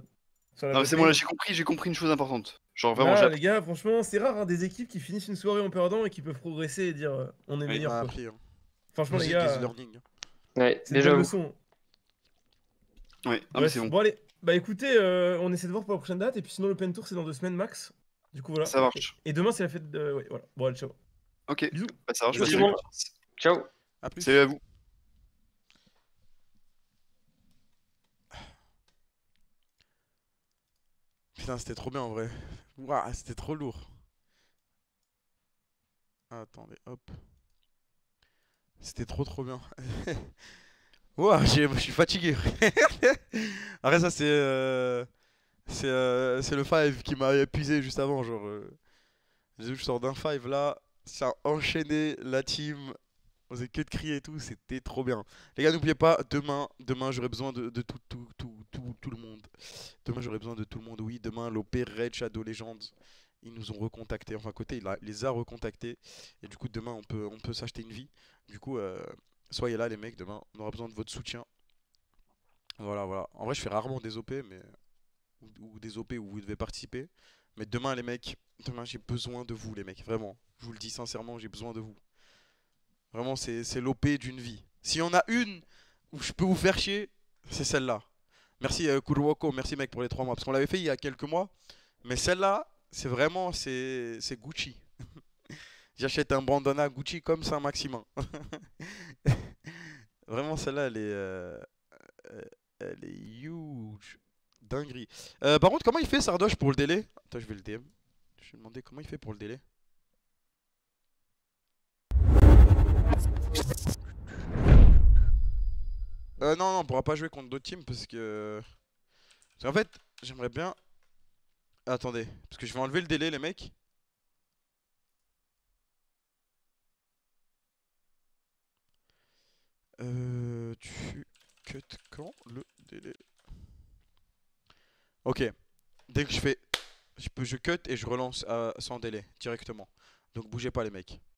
sur la Non, c'est bon, là, j'ai compris, j'ai compris une chose importante. Genre, vraiment, j'ai les gars, franchement, c'est rare hein, des équipes qui finissent une soirée en perdant et qui peuvent progresser et dire euh, on est meilleur. On a quoi. appris. hein. Franchement, les gars, euh, learning. Ouais, c'est déjà. leçon. Ouais, non, mais Bref, c'est bon. bon, allez, bah écoutez, euh, on essaie de voir pour la prochaine date et puis sinon l'open tour c'est dans deux semaines max. Du coup voilà. Ça marche. Et demain c'est la fête de. Ouais, voilà. Bon, allez, ciao. Ok, Bisous. bah, ça marche. Bisous, mec. Ciao. À plus. Salut à vous. Putain, c'était trop bien en vrai. Ouah, c'était trop lourd. Attendez, hop. C'était trop trop bien. Ouah, j'ai- je suis fatigué. Après ça c'est euh, euh, c'est le 5 qui m'a épuisé juste avant genre euh, je sors d'un 5 là, ça a enchaîné la team. On faisait que de crier et tout, c'était trop bien. Les gars, n'oubliez pas, demain, demain j'aurai besoin de, tout, tout, tout, tout, tout le monde. Demain j'aurai besoin de tout le monde. Oui, demain l'OP Red Shadow Legends, ils nous ont recontactés. Enfin, côté, il, les a recontactés. Et du coup, demain on peut, on peut s'acheter une vie. Du coup, euh, soyez là les mecs, demain on aura besoin de votre soutien. Voilà, voilà. En vrai, je fais rarement des OP, mais ou des OP où vous devez participer. Mais demain, les mecs, demain j'ai besoin de vous, les mecs. Vraiment, je vous le dis sincèrement, j'ai besoin de vous. Vraiment, c'est l'OP d'une vie. S'il y en a une où je peux vous faire chier, c'est celle-là. Merci euh, Kuruoko, merci mec pour les trois mois. Parce qu'on l'avait fait il y a quelques mois. Mais celle-là, c'est vraiment, c'est Gucci. J'achète un bandana Gucci comme ça, Maximin. vraiment, celle-là, elle est, euh, euh, elle est huge. Dinguerie. Euh, par contre, comment il fait Sardoche pour le délai? Attends, je vais le DM. Je vais demander comment il fait pour le délai. Euh, non, non, on pourra pas jouer contre d'autres teams parce que. Parce qu'en fait, j'aimerais bien. Attendez, parce que je vais enlever le délai, les mecs. Euh, tu cut quand le délai? Ok, dès que je fais. Je, je cut et je relance sans délai directement. Donc bougez pas, les mecs.